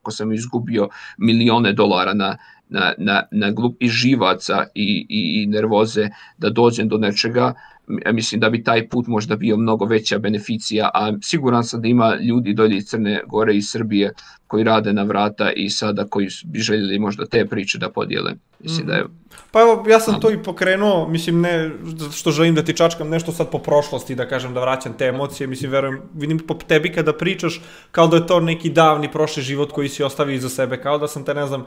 ako sam izgubio milione dolara na, na, na, na glupi živaca i, i, i nervoze da dođem do nečega, mislim da bi taj put možda bio mnogo veća beneficija, a siguran sam da ima ljudi dolje iz Crne Gore i Srbije koji rade na vrata i sada koji bi željeli možda te priče da podijele. Mislim da je... Mhm. Pa evo, ja sam to i pokrenuo, mislim ne što želim da ti čačkam nešto sad po prošlosti, da kažem da vraćam te emocije, mislim verujem, vidim po tebi kada pričaš kao da je to neki davni prošli život koji si ostavio iza sebe, kao da sam te ne znam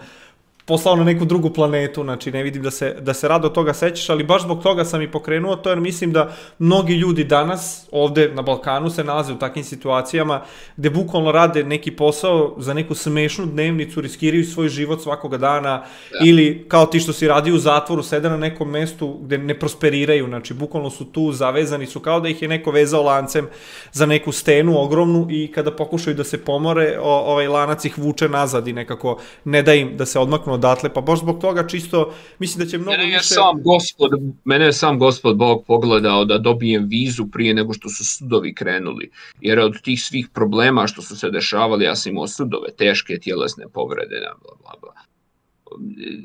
poslao na neku drugu planetu, znači ne vidim da se, da se rado toga sećaš, ali baš zbog toga sam i pokrenuo to, jer mislim da mnogi ljudi danas ovde na Balkanu se nalaze u takvim situacijama gde bukvalno rade neki posao za neku smešnu dnevnicu, riskiraju svoj život svakoga dana ja. ili kao ti što si radi u zatvoru, sede na nekom mestu gde ne prosperiraju, znači bukvalno su tu, zavezani su kao da ih je neko vezao lancem za neku stenu ogromnu i kada pokušaju da se pomore, o, ovaj lanac ih vuče nazad i nekako ne da im da se odmaknu odatle, pa baš zbog toga čisto mislim da će mnogo mene više... Sam gospod, mene je sam gospod Bog pogledao da dobijem vizu prije nego što su sudovi krenuli, jer od tih svih problema što su se dešavali, ja sam imao sudove, teške tjelesne povrede, bla, bla, bla.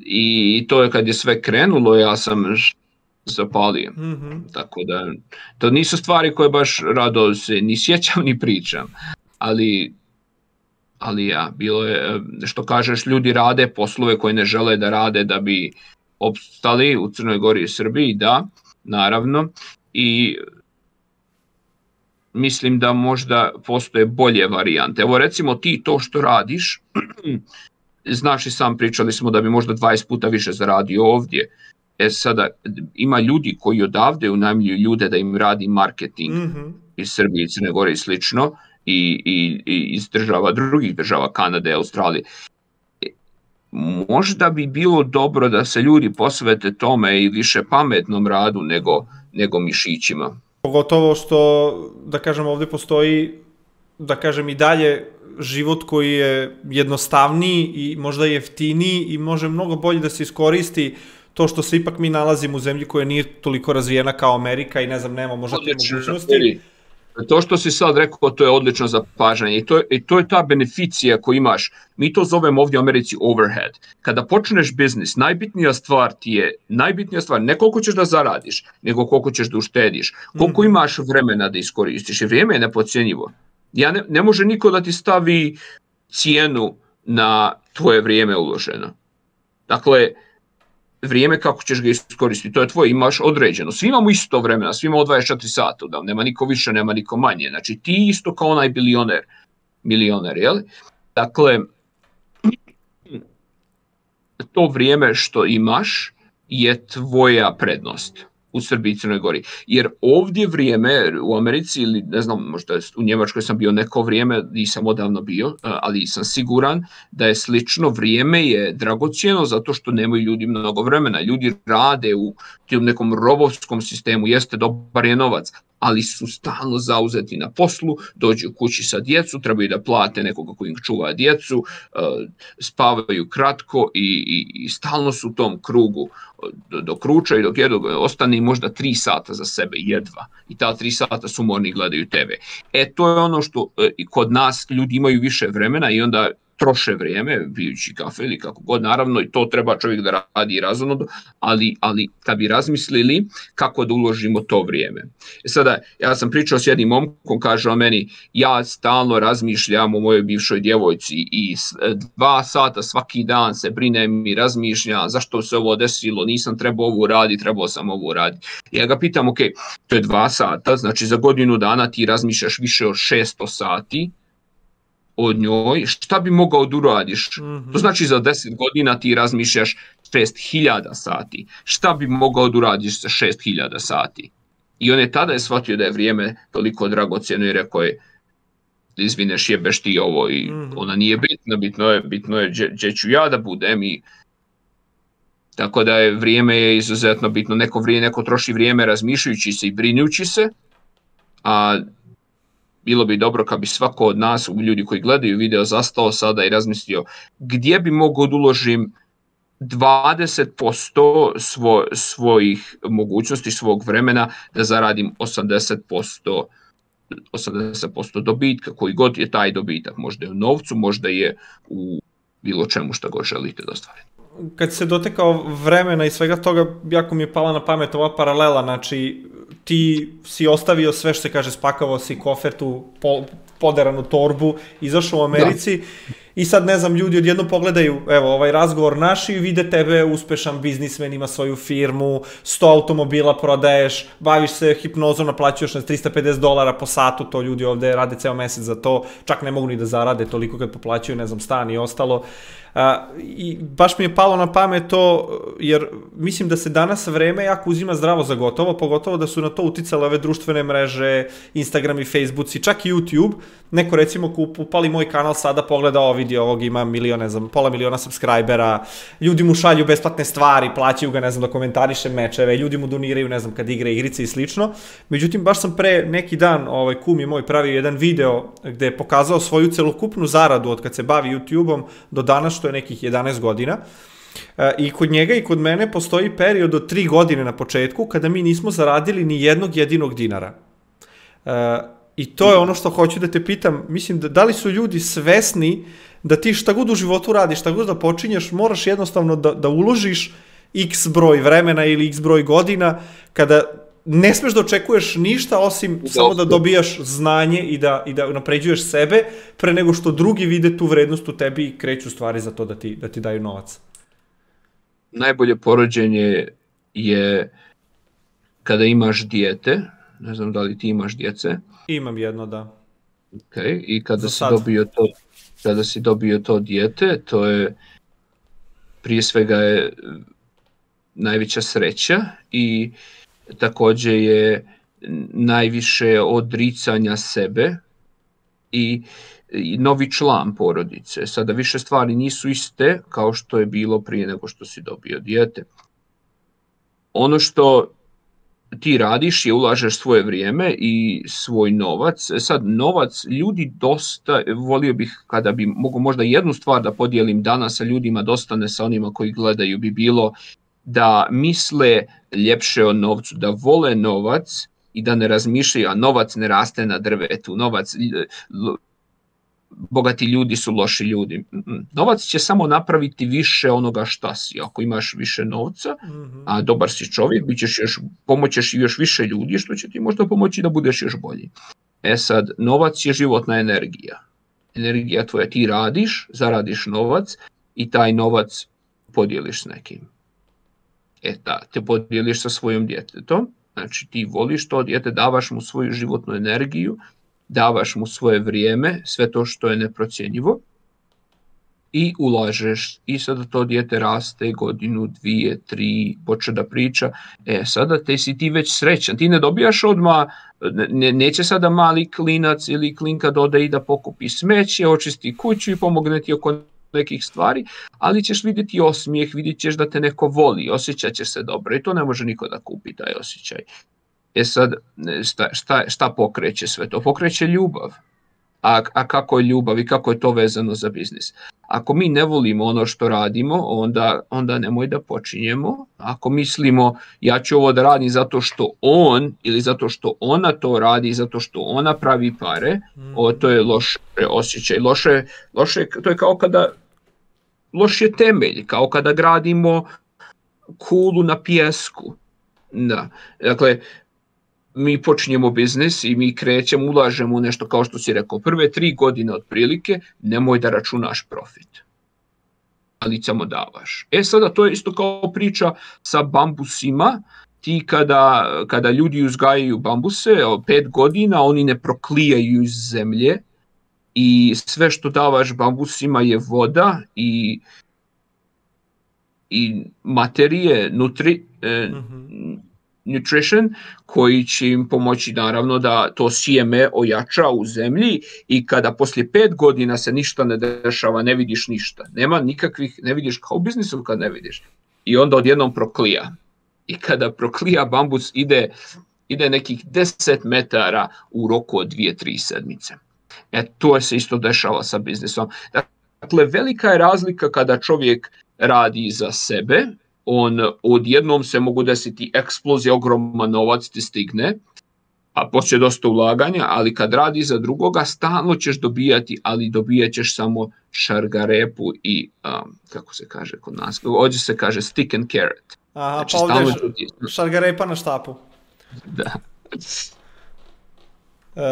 I to je kad je sve krenulo, ja sam zapalio. Mm -hmm. Tako da, to nisu stvari koje baš rado se ni sjećam ni pričam, ali ali ja, bilo je, što kažeš, ljudi rade poslove koje ne žele da rade da bi opstali u Crnoj Gori i Srbiji, da, naravno, i mislim da možda postoje bolje varijante. Evo recimo ti to što radiš, znaš i sam pričali smo da bi možda 20 puta više zaradio ovdje, E sada, ima ljudi koji odavde unajmljuju ljude da im radi marketing Mhm. iz Srbije i Crne Gore i slično i, i, i iz država, drugih država, Kanade, Australije. Možda bi bilo dobro da se ljudi posvete tome i više pametnom radu nego, nego mišićima. Pogotovo što, da kažem, ovde postoji, da kažem, i dalje život koji je jednostavniji i možda jeftiniji i može mnogo bolje da se iskoristi to što se ipak mi nalazimo u zemlji koja nije toliko razvijena kao Amerika i ne znam, nema možda te mogućnosti. To što si sad rekao, to je odlično zapažanje i to, i to je ta beneficija koju imaš. Mi to zovemo ovdje u Americi overhead. Kada počneš biznis, najbitnija stvar ti je, najbitnija stvar, ne koliko ćeš da zaradiš, nego koliko ćeš da uštediš. Koliko imaš vremena da iskoristiš. I vrijeme je nepocijenjivo. Ja ne, ne može niko da ti stavi cijenu na tvoje vrijeme uloženo. Dakle, vrijeme kako ćeš ga iskoristiti, to je tvoje, imaš određeno. Svi imamo isto vremena, svi imamo 24 sata, da nema niko više, nema niko manje. Znači ti isto kao onaj bilioner, milioner, jel? Dakle, to vrijeme što imaš je tvoja prednost u Srbiji i Crnoj Gori. Jer ovdje vrijeme u Americi ili ne znam, možda u Njemačkoj sam bio neko vrijeme, nisam odavno bio, ali sam siguran da je slično vrijeme je dragocjeno zato što nemaju ljudi mnogo vremena. Ljudi rade u tim nekom robovskom sistemu, jeste dobar je novac, ali su stalno zauzeti na poslu, dođu kući sa djecu, trebaju da plate nekoga koji im čuva djecu, eh, spavaju kratko i, i, i stalno su u tom krugu eh, do, dok ručaju, dok jedu, ostane možda tri sata za sebe, jedva. I ta tri sata su morni i gledaju TV. E, to je ono što i kod nas ljudi imaju više vremena i onda troše vrijeme pijući kafe ili kako god, naravno i to treba čovjek da radi razumno, ali, ali kad bi razmislili kako da uložimo to vrijeme. E sada, ja sam pričao s jednim momkom, kaže on meni, ja stalno razmišljam o mojoj bivšoj djevojci i e, dva sata svaki dan se brinem i razmišljam zašto se ovo desilo, nisam trebao ovo raditi, trebao sam ovo raditi. Ja ga pitam, ok, to je dva sata, znači za godinu dana ti razmišljaš više od 600 sati, od njoj, šta bi mogao da uradiš? Mhm. To znači za 10 godina ti razmišljaš 6000 sati. Šta bi mogao da uradiš sa 6000 sati? I on je tada je shvatio da je vrijeme toliko dragocjeno i rekao je izvineš jebeš ti ovo i Mhm. ona nije bitna, bitno je, bitno je gdje, ću ja da budem i tako da je vrijeme je izuzetno bitno, neko vrijeme, neko troši vrijeme razmišljajući se i brinući se, a bilo bi dobro kad bi svako od nas, ljudi koji gledaju video, zastao sada i razmislio gdje bi mogao da uložim 20% svo, svojih mogućnosti, svog vremena da zaradim 80% 80% dobitka, koji god je taj dobitak, možda je u novcu, možda je u bilo čemu što god želite da ostvarite. kad se dotekao vremena i svega toga, jako mi je pala na pamet ova paralela, znači ti si ostavio sve što se kaže, spakavao si kofertu, po, poderanu torbu, izašao u Americi i sad ne znam, ljudi odjedno pogledaju, evo, ovaj razgovor naš i vide tebe uspešan biznismen, ima svoju firmu, 100 automobila prodaješ, baviš se hipnozom, naplaćuješ na 350 dolara po satu, to ljudi ovde rade ceo mesec za to, čak ne mogu ni da zarade toliko kad poplaćaju, ne znam, stan i ostalo. A, I baš mi je palo na pamet to, jer mislim da se danas vreme jako uzima zdravo za gotovo, pogotovo da su na to uticale ove društvene mreže, Instagram i Facebook i čak i YouTube. Neko recimo ko upali moj kanal sada pogleda ovo vidi ovog ima milion, ne znam, pola miliona subscribera, ljudi mu šalju besplatne stvari, plaćaju ga, ne znam, da komentariše mečeve, ljudi mu doniraju, ne znam, kad igra igrice i slično. Međutim, baš sam pre neki dan, ovaj kum je moj pravio jedan video gde je pokazao svoju celokupnu zaradu od kad se bavi YouTube-om do danas, što je nekih 11 godina. E, I kod njega i kod mene postoji period od 3 godine na početku kada mi nismo zaradili ni jednog jedinog dinara. E, I to je ono što hoću da te pitam, mislim da, da li su ljudi svesni da ti šta god u životu radiš, šta god da počinješ, moraš jednostavno da, da uložiš x broj vremena ili x broj godina kada ne smeš da očekuješ ništa osim Da, samo da dobijaš znanje i da, i da napređuješ sebe pre nego što drugi vide tu vrednost u tebi i kreću stvari za to da ti, da ti daju novac. Najbolje porođenje je kada imaš dijete, ne znam da li ti imaš djece, Imam jedno, da. okay, i kada si dobio to kada si dobio to dijete, to je prije svega je najveća sreća i takođe je najviše odricanja sebe i, i novi član porodice. Sada više stvari nisu iste kao što je bilo prije nego što si dobio dijete. Ono što ti radiš je ulažeš svoje vrijeme i svoj novac. E sad, novac, ljudi dosta, volio bih kada bi mogu možda jednu stvar da podijelim danas sa ljudima, dostane sa onima koji gledaju, bi bilo da misle ljepše o novcu, da vole novac i da ne razmišljaju, a novac ne raste na drvetu, novac, bogati ljudi su loši ljudi. Novac će samo napraviti više onoga šta si. Ako imaš više novca, a dobar si čovjek, bit ćeš još, pomoćeš još više ljudi, što će ti možda pomoći da budeš još bolji. E sad, novac je životna energija. Energija tvoja, ti radiš, zaradiš novac i taj novac podijeliš s nekim. E da, te podijeliš sa svojom djetetom, znači ti voliš to djete, davaš mu svoju životnu energiju davaš mu svoje vrijeme, sve to što je neprocjenjivo i ulažeš. I sada to dijete raste godinu, dvije, tri, poče da priča, e sada te si ti već srećan, ti ne dobijaš odma, ne, neće sada mali klinac ili klinka da ode i da pokupi smeće, očisti kuću i pomogne ti oko nekih stvari, ali ćeš vidjeti osmijeh, vidjet ćeš da te neko voli, osjećat ćeš se dobro i to ne može niko da kupi taj osjećaj. E sad, šta, šta, šta pokreće sve to? Pokreće ljubav. A, a kako je ljubav i kako je to vezano za biznis? Ako mi ne volimo ono što radimo, onda, onda nemoj da počinjemo. Ako mislimo ja ću ovo da radim zato što on ili zato što ona to radi, zato što ona pravi pare, mm. o, to je loš osjećaj. Loše, loše, to je kao kada loš je temelj, kao kada gradimo kulu na pjesku. Da. Dakle, mi počinjemo biznis i mi krećemo, ulažemo u nešto kao što si rekao, prve tri godine otprilike, nemoj da računaš profit. Ali samo davaš. E sada to je isto kao priča sa bambusima, ti kada, kada ljudi uzgajaju bambuse, pet godina oni ne proklijaju iz zemlje i sve što davaš bambusima je voda i i materije, nutri, mm -hmm nutrition koji će im pomoći naravno da to sjeme ojača u zemlji i kada poslije pet godina se ništa ne dešava, ne vidiš ništa. Nema nikakvih, ne vidiš kao u biznisu kad ne vidiš. I onda odjednom proklija. I kada proklija bambus ide, ide nekih 10 metara u roku od 2-3 sedmice. E to se isto dešava sa biznisom. Dakle, velika je razlika kada čovjek radi za sebe, on odjednom se mogu desiti eksplozija, ogroman novac ti stigne, a poslije dosta ulaganja, ali kad radi za drugoga, stalno ćeš dobijati, ali dobijat ćeš samo šargarepu i, um, kako se kaže kod nas, ovdje se kaže stick and carrot. Aha, znači, pa ovdje š, šargarepa na štapu. Da. Uh,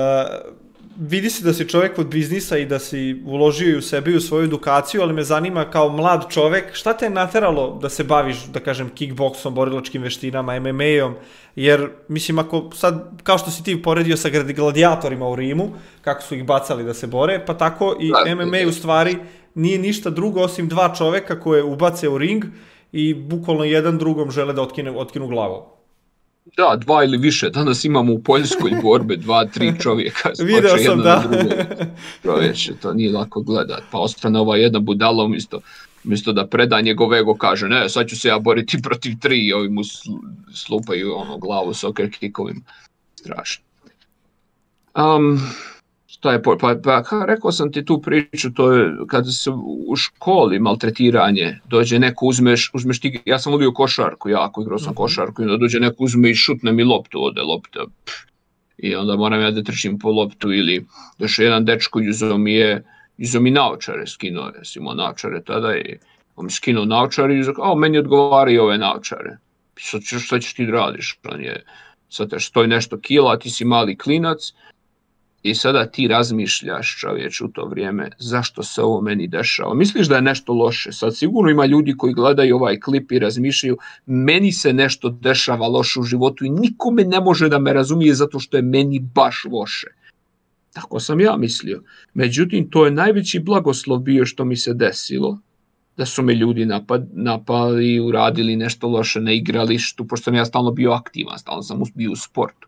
vidi se da si čovjek od biznisa i da si uložio i u sebi i u svoju edukaciju, ali me zanima kao mlad čovjek, šta te je nateralo da se baviš, da kažem, kickboksom, borilačkim veštinama, MMA-om, jer, mislim, ako sad, kao što si ti poredio sa gladijatorima u Rimu, kako su ih bacali da se bore, pa tako i da, MMA u stvari nije ništa drugo osim dva čoveka koje ubace u ring i bukvalno jedan drugom žele da otkine, otkinu glavu. Da, dva ili više. Danas imamo u Poljskoj borbe dva, tri čovjeka. Video sam, da. Čovječe, to nije lako gledat. Pa ostrana ova jedna budala umjesto, umjesto da preda njegov ego kaže ne, sad ću se ja boriti protiv tri i ovi mu slupaju ono, glavu soccer kickovima. Strašno. Um, šta je, pa, pa ka, rekao sam ti tu priču, to je kada se u školi maltretiranje, dođe neko uzmeš, uzmeš ti, ja sam volio košarku, jako igrao sam mm -hmm. košarku, i onda dođe neko uzme i šutne mi loptu, ode lopta, pff, i onda moram ja da trčim po loptu, ili došao jedan dečko i uzao mi je, uzao mi naočare, skinuo je, sam imao naočare tada i on mi skinuo naočare i uzao, a meni odgovaraju ove naočare. Sad ćeš, šta ćeš ti da radiš? On je, sad te stoji nešto kila, ti si mali klinac, I sada ti razmišljaš čovječ u to vrijeme zašto se ovo meni dešava. Misliš da je nešto loše? Sad sigurno ima ljudi koji gledaju ovaj klip i razmišljaju meni se nešto dešava loše u životu i niko me ne može da me razumije zato što je meni baš loše. Tako sam ja mislio. Međutim, to je najveći blagoslov bio što mi se desilo. da su me ljudi napad, napali, uradili nešto loše na igralištu, pošto sam ja stalno bio aktivan, stalno sam bio u sportu.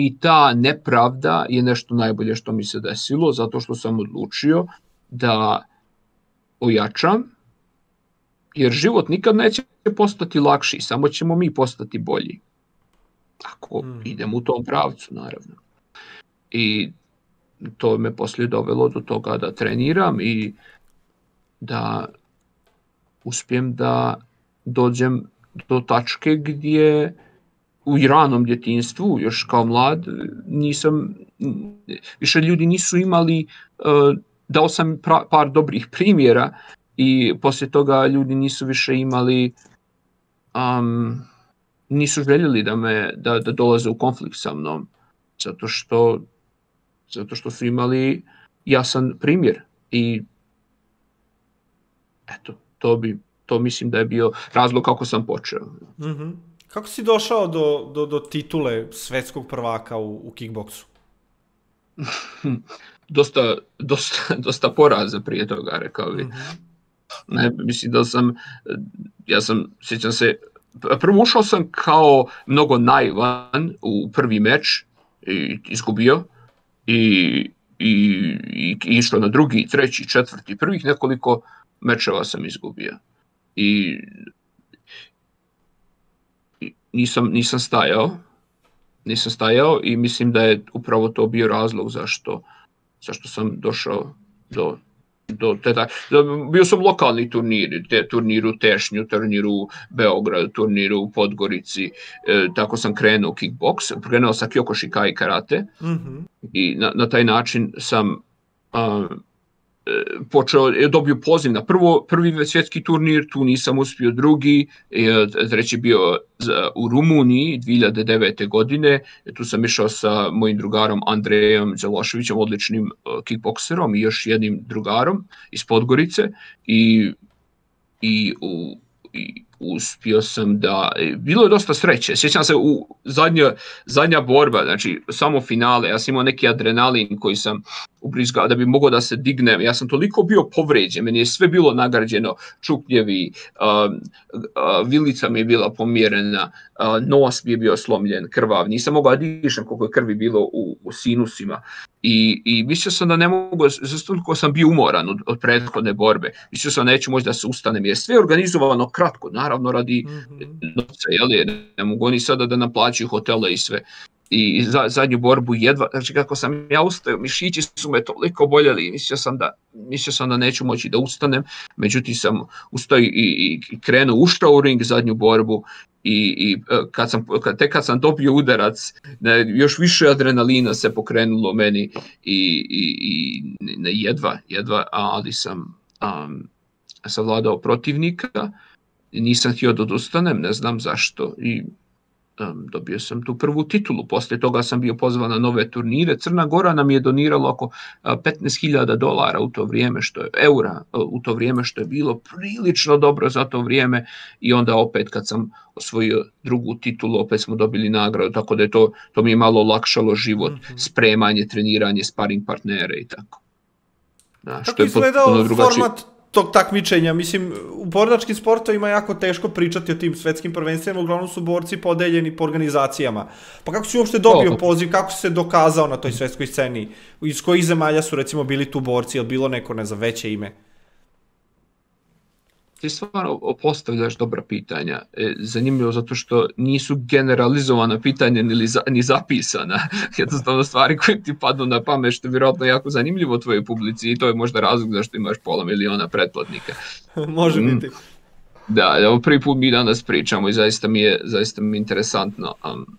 I ta nepravda je nešto najbolje što mi se desilo, zato što sam odlučio da ojačam, jer život nikad neće postati lakši, samo ćemo mi postati bolji. Ako Mm. idemo u tom pravcu, naravno. I to me poslije dovelo do toga da treniram i da uspijem da dođem do tačke gdje u ranom djetinstvu, još kao mlad, nisam, više ljudi nisu imali, uh, dao sam pra, par dobrih primjera i poslije toga ljudi nisu više imali, um, nisu željeli da me, da, da dolaze u konflikt sa mnom, zato što, zato što su imali jasan primjer i eto, to bi, to mislim da je bio razlog kako sam počeo. Mhm. Kako si došao do, do, do titule svetskog prvaka u, u kickboksu? dosta, dosta, dosta poraza prije toga, rekao bi. Ne, mislim da sam, ja sam, sjećam se, prvo ušao sam kao mnogo naivan u prvi meč i izgubio i, i, i išao na drugi, treći, četvrti, prvih nekoliko mečeva sam izgubio. I, i nisam, nisam stajao, nisam stajao i mislim da je upravo to bio razlog zašto, zašto sam došao do do te da, bio sam lokalni turniri, te turnir u Tešnju, turnir u Beogradu, turnir u Podgorici, e, tako sam krenuo kickboks, krenuo sa Kyokushikai karate Mhm. i na, na taj način sam a, počeo, je dobio poziv na prvo, prvi svjetski turnir, tu nisam uspio drugi, e, treći bio za, u Rumuniji 2009. godine, e, tu sam išao sa mojim drugarom Andrejom Zeloševićem, odličnim kickbokserom i još jednim drugarom iz Podgorice i, i u i uspio sam da, e, bilo je dosta sreće, sjećam se u zadnja, zadnja borba, znači samo finale, ja sam imao neki adrenalin koji sam ubrizgao da bi mogao da se dignem, ja sam toliko bio povređen, meni je sve bilo nagrađeno, čukljevi, uh, uh, vilica mi je bila pomjerena, uh, nos mi je bio slomljen, krvav, nisam mogao da dišem koliko je krvi bilo u, u sinusima i, i mislio sam da ne mogu, zato sam bio umoran od, od prethodne borbe, mislio sam da neću moći da se ustanem, jer sve je organizovano kratko, naravno radi Mhm. novca, jel je, ne, ne mogu oni sada da naplaćuju hotele i sve. I za, zadnju borbu jedva, znači kako sam ja ustao, mišići su me toliko boljeli mislio sam da, mislio sam da neću moći da ustanem, međutim sam ustao i, i, i krenuo, ušao u ring zadnju borbu i, i e, kad sam, kad, tek kad sam dobio udarac, ne, još više adrenalina se pokrenulo meni i, i, i ne, jedva, jedva, ali sam um, savladao protivnika, nisam htio da odustanem, ne znam zašto i dobio sam tu prvu titulu. Posle toga sam bio pozvan na nove turnire. Crna Gora nam je donirala oko 15.000 dolara u to vrijeme, što je eura u to vrijeme što je bilo prilično dobro za to vrijeme i onda opet kad sam osvojio drugu titulu, opet smo dobili nagradu, tako da je to, to mi je malo olakšalo život, mm -hmm. spremanje, treniranje, sparing partnere i tako. Da, Kako je izgledao format tog takmičenja, mislim, u borilačkim sportovima je jako teško pričati o tim svetskim prvenstvima, uglavnom su borci podeljeni po organizacijama. Pa kako si uopšte dobio poziv, kako si se dokazao na toj svetskoj sceni? Iz kojih zemalja su recimo bili tu borci, je bilo neko, ne znam, veće ime? Ti stvarno postavljaš dobra pitanja. E, zanimljivo zato što nisu generalizovana pitanja ni, za, ni zapisana. Jednostavno stvari koje ti padnu na pamet što je vjerojatno jako zanimljivo tvojoj publici i to je možda razlog zašto imaš pola miliona pretplatnika. Može biti. Mm. Da, evo prvi put mi danas pričamo i zaista mi je, zaista mi je interesantno. Um,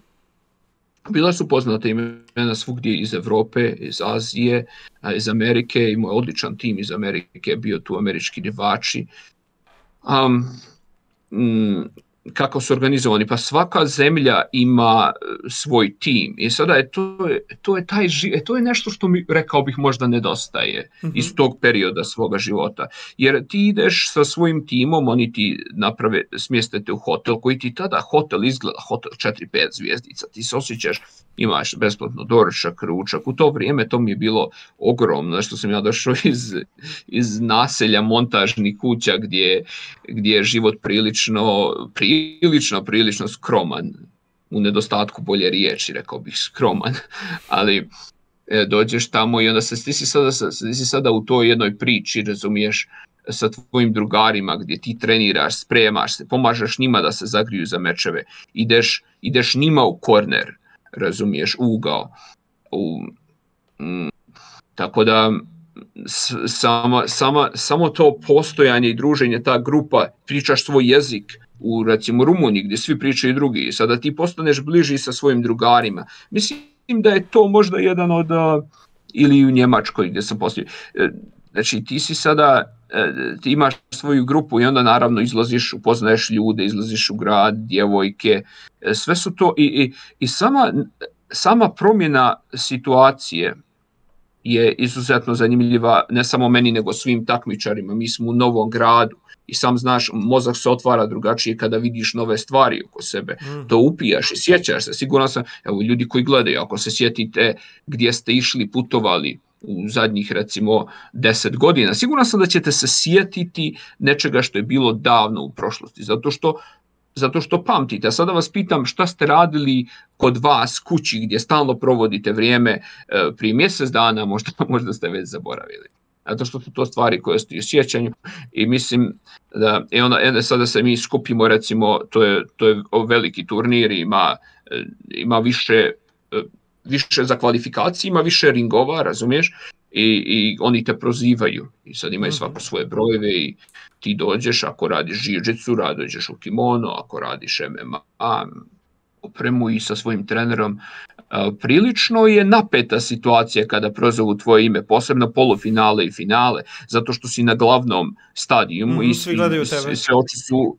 bila su poznate imena svugdje iz Evrope, iz Azije, iz Amerike, imao odličan tim iz Amerike, bio tu američki divači. Um, mm, kako su organizovani, pa svaka zemlja ima e, svoj tim i sada je to, to je taj e, to je nešto što mi rekao bih možda nedostaje mm -hmm. iz tog perioda svoga života. Jer ti ideš sa svojim timom, oni ti naprave smjestete u hotel koji ti tada hotel izgleda hotel 4-5 zvijezdica, ti se osjećaš imaš besplatno doručak, ručak. U to vrijeme to mi je bilo ogromno, što sam ja došao iz, iz naselja montažnih kuća gdje, gdje je život prilično, prilično, prilično skroman. U nedostatku bolje riječi, rekao bih skroman. Ali e, dođeš tamo i onda se, ti si sada, ti si sada u toj jednoj priči, razumiješ, sa tvojim drugarima gdje ti treniraš, spremaš se, pomažeš njima da se zagriju za mečeve, ideš, ideš njima u korner, razumiješ, ugao. U, m, tako da sama, sama, samo to postojanje i druženje, ta grupa, pričaš svoj jezik u recimo Rumuniji gdje svi pričaju drugi, sada ti postaneš bliži sa svojim drugarima. Mislim da je to možda jedan od, ili u Njemačkoj gdje sam postavio, znači ti si sada ti imaš svoju grupu i onda naravno izlaziš, upoznaješ ljude, izlaziš u grad, djevojke, sve su to i, i, i sama, sama promjena situacije je izuzetno zanimljiva ne samo meni nego svim takmičarima. Mi smo u novom gradu i sam znaš, mozak se otvara drugačije kada vidiš nove stvari oko sebe. Mm. To upijaš i sjećaš se. Sigurno sam, evo ljudi koji gledaju, ako se sjetite gdje ste išli, putovali, u zadnjih recimo 10 godina. Sigurno sam da ćete se sjetiti nečega što je bilo davno u prošlosti, zato što zato što pamtite. A sada vas pitam šta ste radili kod vas kući gdje stalno provodite vrijeme e, prije mjesec dana, možda, možda ste već zaboravili. Zato što su to stvari koje ste u sjećanju. I mislim da e onda, e, sada se mi skupimo recimo, to je, to je veliki turnir, ima, e, ima više više za kvalifikacije, ima više ringova, razumiješ, i, i oni te prozivaju. I sad imaju svako mhm. svoje brojeve i ti dođeš, ako radiš jiu-jitsu, dođeš u kimono, ako radiš MMA, opremu i sa svojim trenerom. Prilično je napeta situacija kada prozovu tvoje ime, posebno polufinale i finale, zato što si na glavnom stadijumu mm, i svi gledaju tebe. sve oči su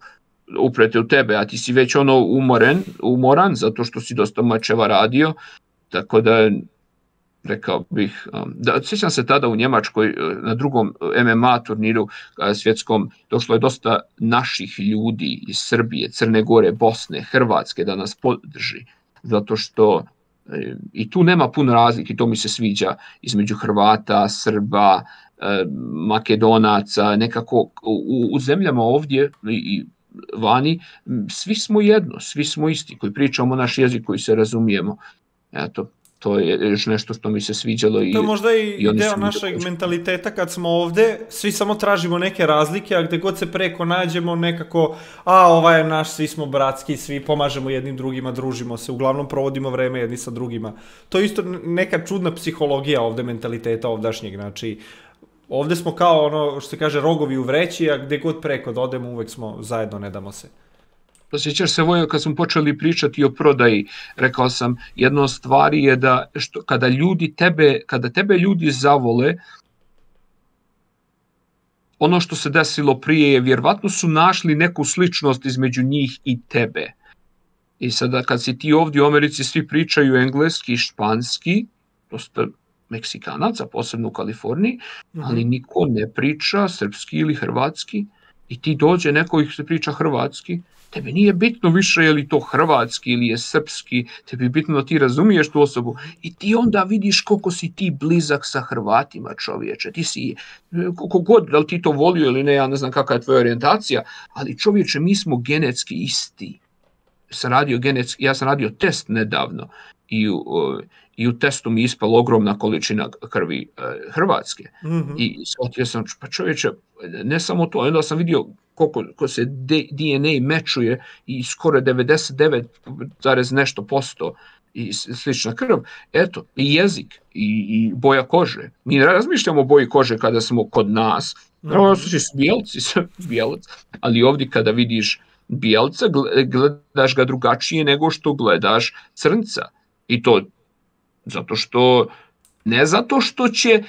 uprete u tebe, a ti si već ono umoren, umoran zato što si dosta mačeva radio Tako da rekao bih, um, da sjećam se tada u Njemačkoj uh, na drugom MMA turniru uh, svjetskom došlo je dosta naših ljudi iz Srbije, Crne Gore, Bosne, Hrvatske da nas podrži, zato što uh, i tu nema puno razlike, to mi se sviđa između Hrvata, Srba, Makedonaca, nekako u, u zemljama ovdje i vani, svi smo jedno, svi smo isti, koji pričamo naš jezik, koji se razumijemo. Eto, to je još nešto što mi se sviđalo. I, to je možda i, i deo našeg da mentaliteta kad smo ovde, svi samo tražimo neke razlike, a gde god se preko nađemo nekako, a ovaj je naš, svi smo bratski, svi pomažemo jednim drugima, družimo se, uglavnom provodimo vreme jedni sa drugima. To je isto neka čudna psihologija ovde mentaliteta ovdašnjeg, znači ovde smo kao ono što se kaže rogovi u vreći, a gde god preko da odemo uvek smo zajedno, ne damo se. Pa sjećaš se Vojo kad smo počeli pričati o prodaji, rekao sam, jedno od stvari je da što, kada ljudi tebe, kada tebe ljudi zavole, ono što se desilo prije je vjerovatno su našli neku sličnost između njih i tebe. I sada kad si ti ovdje u Americi svi pričaju engleski i španski, dosta Meksikanaca, posebno u Kaliforniji, -hmm. ali niko ne priča srpski ili hrvatski i ti dođe neko ih se priča hrvatski Tebe nije bitno više je li to hrvatski ili je srpski, tebi je bitno da ti razumiješ tu osobu i ti onda vidiš koliko si ti blizak sa Hrvatima čovječe. Ti si, koliko god, da li ti to volio ili ne, ja ne znam kakva je tvoja orijentacija, ali čovječe, mi smo genetski isti. Sam radio genetski, ja sam radio test nedavno i u, i u testu mi ispala ogromna količina krvi uh, Hrvatske. Mm -hmm. I shvatio sam, pa čovječe, ne samo to, onda sam vidio koliko ko se DNA mečuje i skoro 99, nešto posto i slična krv, eto, i jezik, i, i boja kože. Mi ne razmišljamo o boji kože kada smo kod nas, mm -hmm. su bijelci, bijelac, ali ovdje kada vidiš bijelca, gledaš ga drugačije nego što gledaš crnca. I to zato što Ne zato što će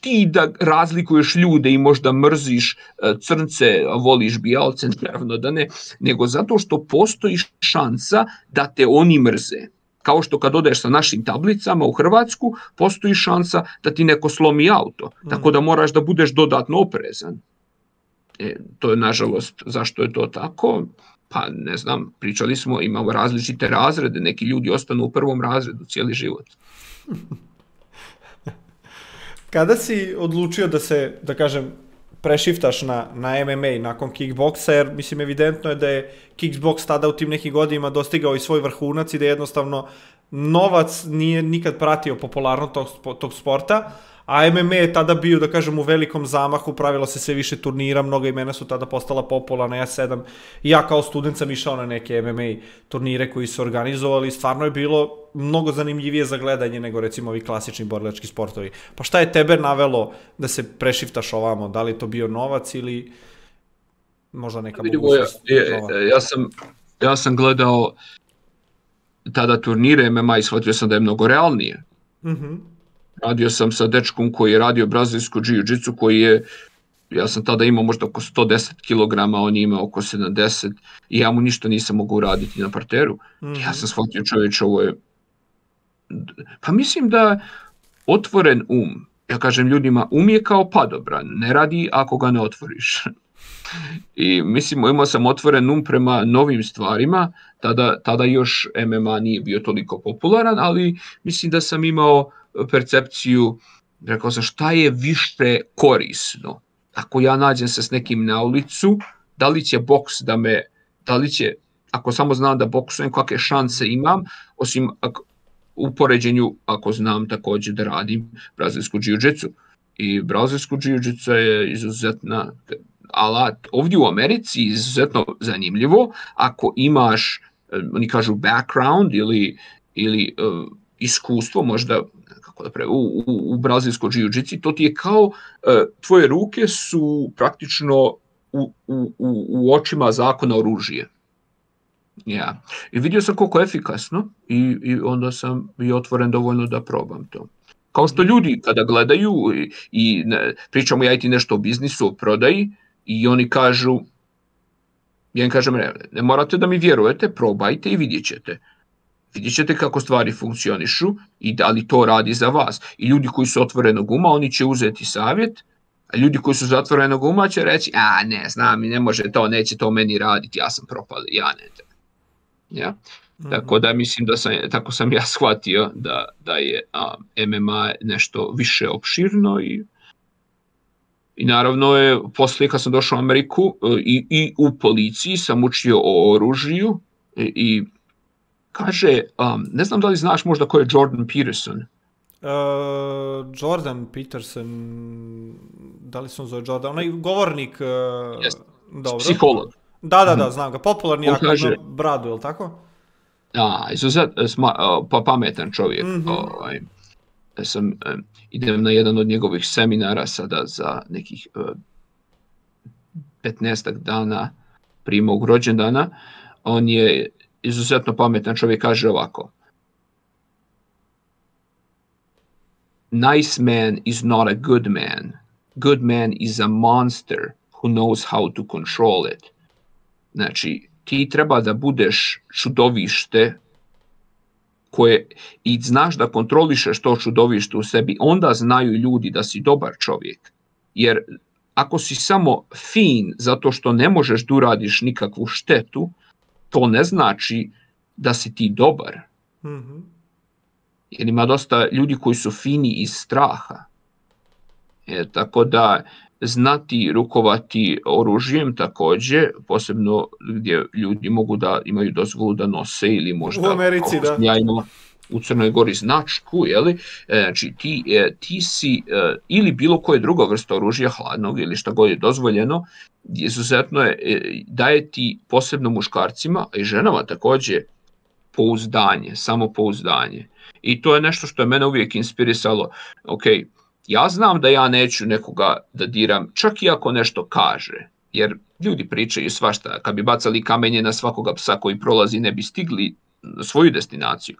ti da razlikuješ ljude i možda mrziš e, crnce, voliš bijalce, naravno da ne, nego zato što postoji šansa da te oni mrze. Kao što kad odeš sa našim tablicama u Hrvatsku, postoji šansa da ti neko slomi auto. Tako da moraš da budeš dodatno oprezan. E, to je nažalost, zašto je to tako? Pa ne znam, pričali smo, imamo različite razrede, neki ljudi ostanu u prvom razredu cijeli život. Kada si odlučio da se, da kažem, prešiftaš na, na MMA nakon kickboksa, jer mislim evidentno je da je kickboks tada u tim nekim godinima dostigao i svoj vrhunac i da jednostavno novac nije nikad pratio popularnost tog, tog sporta, a MMA je tada bio, da kažem, u velikom zamahu, pravilo se sve više turnira, mnoga imena su tada postala popularna, ja sedam, i ja kao student sam išao na neke MMA turnire koji su organizovali, stvarno je bilo mnogo zanimljivije za gledanje nego recimo ovi klasični borilački sportovi. Pa šta je tebe navelo da se prešiftaš ovamo? Da li je to bio novac ili možda neka ja, mogućnost? ja, nova? ja, sam, ja sam gledao tada turnire MMA i shvatio sam da je mnogo realnije. Mhm. Radio sam sa dečkom koji je radio brazilsku jiu-jitsu koji je ja sam tada imao možda oko 110 kg, on je imao oko 70 i ja mu ništa nisam mogao uraditi na parteru. Ja sam shvatio čovječ, ovo je... Pa mislim da otvoren um, ja kažem ljudima, um je kao padobran, ne radi ako ga ne otvoriš. I mislim, imao sam otvoren um prema novim stvarima, tada, tada još MMA nije bio toliko popularan, ali mislim da sam imao percepciju, rekao sam šta je više korisno. Ako ja nađem se s nekim na ulicu, da li će boks da me, da li će, ako samo znam da boksujem, kakve šanse imam, osim ako, u poređenju ako znam također da radim brazilsku jiu-jitsu. I brazilsku jiu-jitsu je izuzetna alat. Ovdje u Americi izuzetno zanimljivo ako imaš, eh, oni kažu background ili, ili uh, iskustvo možda kako da pre, u, u, u brazilskoj jiu-jitsu, to ti je kao, uh, tvoje ruke su praktično u, u, u, očima zakona oružje. Ja. I vidio sam koliko je efikasno i, i onda sam i otvoren dovoljno da probam to. Kao što ljudi kada gledaju i, i ne, pričamo ja i ti nešto o biznisu, o prodaji i oni kažu, ja im kažem, ne, ne morate da mi vjerujete, probajte i vidjet ćete. Vidjet ćete kako stvari funkcionišu i da li to radi za vas. I ljudi koji su otvorenog uma, oni će uzeti savjet, a ljudi koji su zatvorenog uma će reći, a ne, znam, ne može to, neće to meni raditi, ja sam propali, ja ne. Ja? Mm -hmm. Tako da mislim da sam, tako sam ja shvatio da, da je a, MMA nešto više opširno i I naravno je, poslije kad sam došao u Ameriku i, i u policiji sam učio o oružju i, i kaže, um, ne znam da li znaš možda ko je Jordan Peterson. Uh, Jordan Peterson, da li sam zove Jordan, onaj govornik, uh, yes. dobro. Psiholog. Da, da, da, znam ga, popularni On jako kaže- bradu, je li tako? A, izuzet, sma, pa pametan čovjek. Mm Mhm. -hmm. ovaj, sam, idem na jedan od njegovih seminara sada za nekih uh, 15 dana prije mog rođendana. On je izuzetno pametan čovjek, kaže ovako. Nice man is not a good man. Good man is a monster who knows how to control it. Znači, ti treba da budeš čudovište koje i znaš da kontrolišeš to čudovište u sebi, onda znaju ljudi da si dobar čovjek. Jer ako si samo fin zato što ne možeš da uradiš nikakvu štetu, to ne znači da si ti dobar. Mm -hmm. Jer ima dosta ljudi koji su fini iz straha. E, tako da znati rukovati oružjem takođe, posebno gdje ljudi mogu da imaju dozvolu da nose ili možda... U Americi, da. Ja imam u Crnoj Gori značku, jeli? E, znači ti, e, ti si e, ili bilo koje drugo vrsta oružja hladnog ili šta god je dozvoljeno, izuzetno je, daje ti posebno muškarcima, a i ženama takođe, pouzdanje, samo pouzdanje. I to je nešto što je mene uvijek inspirisalo. Ok, ja znam da ja neću nekoga da diram, čak i ako nešto kaže. Jer ljudi pričaju svašta, kad bi bacali kamenje na svakoga psa koji prolazi, ne bi stigli svoju destinaciju.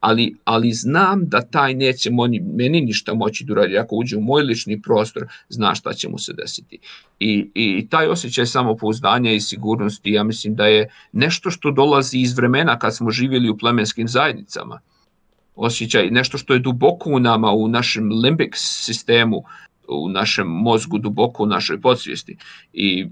Ali, ali znam da taj neće moni, meni ništa moći da uradi. Ako uđe u moj lični prostor, zna šta će mu se desiti. I, i taj osjećaj samopouzdanja i sigurnosti, ja mislim da je nešto što dolazi iz vremena kad smo živjeli u plemenskim zajednicama. Osjećaj, nešto što je duboko u nama, u našem limbic sistemu, u našem mozgu, duboko u našoj podsvijesti. I,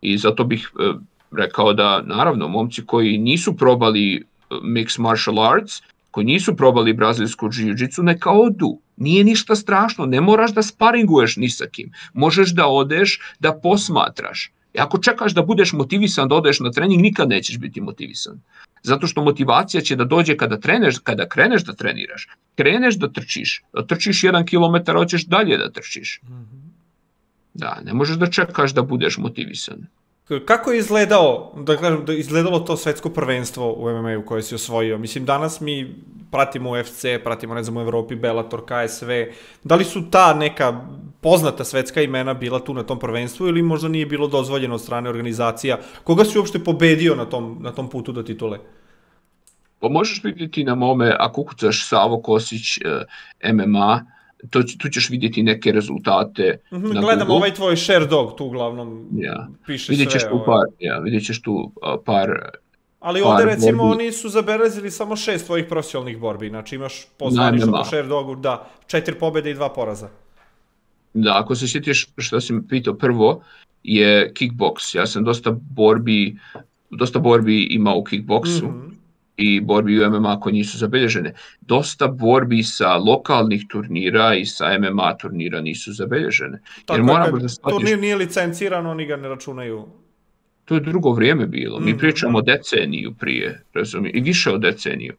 i zato bih e, rekao da, naravno, momci koji nisu probali e, mixed martial arts, koji nisu probali brazilsku jiu-jitsu, neka odu. Nije ništa strašno, ne moraš da sparinguješ ni sa kim. Možeš da odeš da posmatraš. I ako čekaš da budeš motivisan da odeš na trening, nikad nećeš biti motivisan. Zato što motivacija će da dođe kada treneš, kada kreneš da treniraš. Kreneš da trčiš, da trčiš jedan kilometar, hoćeš dalje da trčiš. Da, ne možeš da čekaš da budeš motivisan. Kako je izgledao, da kažem, da izgledalo to svetsko prvenstvo u MMA-u koje si osvojio? Mislim, danas mi pratimo UFC, pratimo, ne znam, u Evropi, Bellator, KSV. Da li su ta neka poznata svetska imena bila tu na tom prvenstvu ili možda nije bilo dozvoljeno od strane organizacija? Koga si uopšte pobedio na tom, na tom putu do titule? Pa možeš vidjeti na mome, ako ukucaš Savo Kosić eh, MMA, to, tu ćeš vidjeti neke rezultate. Mm -hmm, gledam Google. ovaj tvoj share dog tu uglavnom ja. piše vidjet ćeš sve. tu ovaj. par, ja, vidjet ćeš tu par Ali ovde recimo borbi. oni su zabeležili samo šest tvojih profesionalnih borbi, znači imaš po zvaničnom MMA. po share dogu, da, četiri pobjede i dva poraza. Da, ako se sjetiš što sam pitao prvo, je kickbox. Ja sam dosta borbi, dosta borbi imao u kickboksu mm -hmm. I borbi u MMA koje nisu zabelježene. Dosta borbi sa lokalnih turnira i sa MMA turnira nisu zabelježene. Tako Jer je, moramo kad da shvatiš, turnir nije licenciran, oni ga ne računaju. to je drugo vrijeme bilo. Mi Mhm. pričamo o deceniju prije, razumije, i više od deceniju.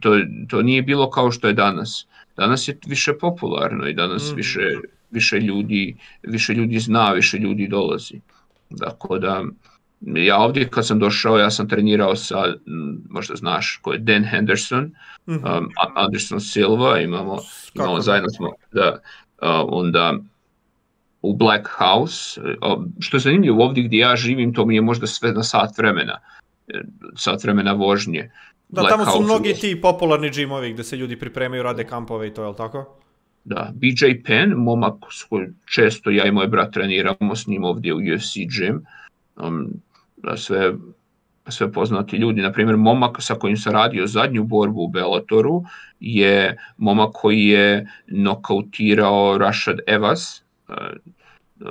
To, to nije bilo kao što je danas. Danas je više popularno i danas Mhm. više, više, ljudi, više ljudi zna, više ljudi dolazi. Dakle da, ja ovdje kad sam došao, ja sam trenirao sa, možda znaš, ko je Dan Henderson, Mhm. um, Anderson Silva, imamo, imamo zajedno smo, da, uh, onda u Black House, uh, što je zanimljivo ovdje gdje ja živim, to mi je možda sve na sat vremena, eh, sat vremena vožnje. Da, Black tamo su House mnogi u- ti popularni džimovi gde se ljudi pripremaju, rade kampove i to, je li tako? Da, BJ Penn, momak s kojim često ja i moj brat treniramo s njim ovdje u UFC gym, um, sve, sve poznati ljudi. Na primjer, momak sa kojim sam radio zadnju borbu u Bellatoru je momak koji je nokautirao Rashad Evans, uh,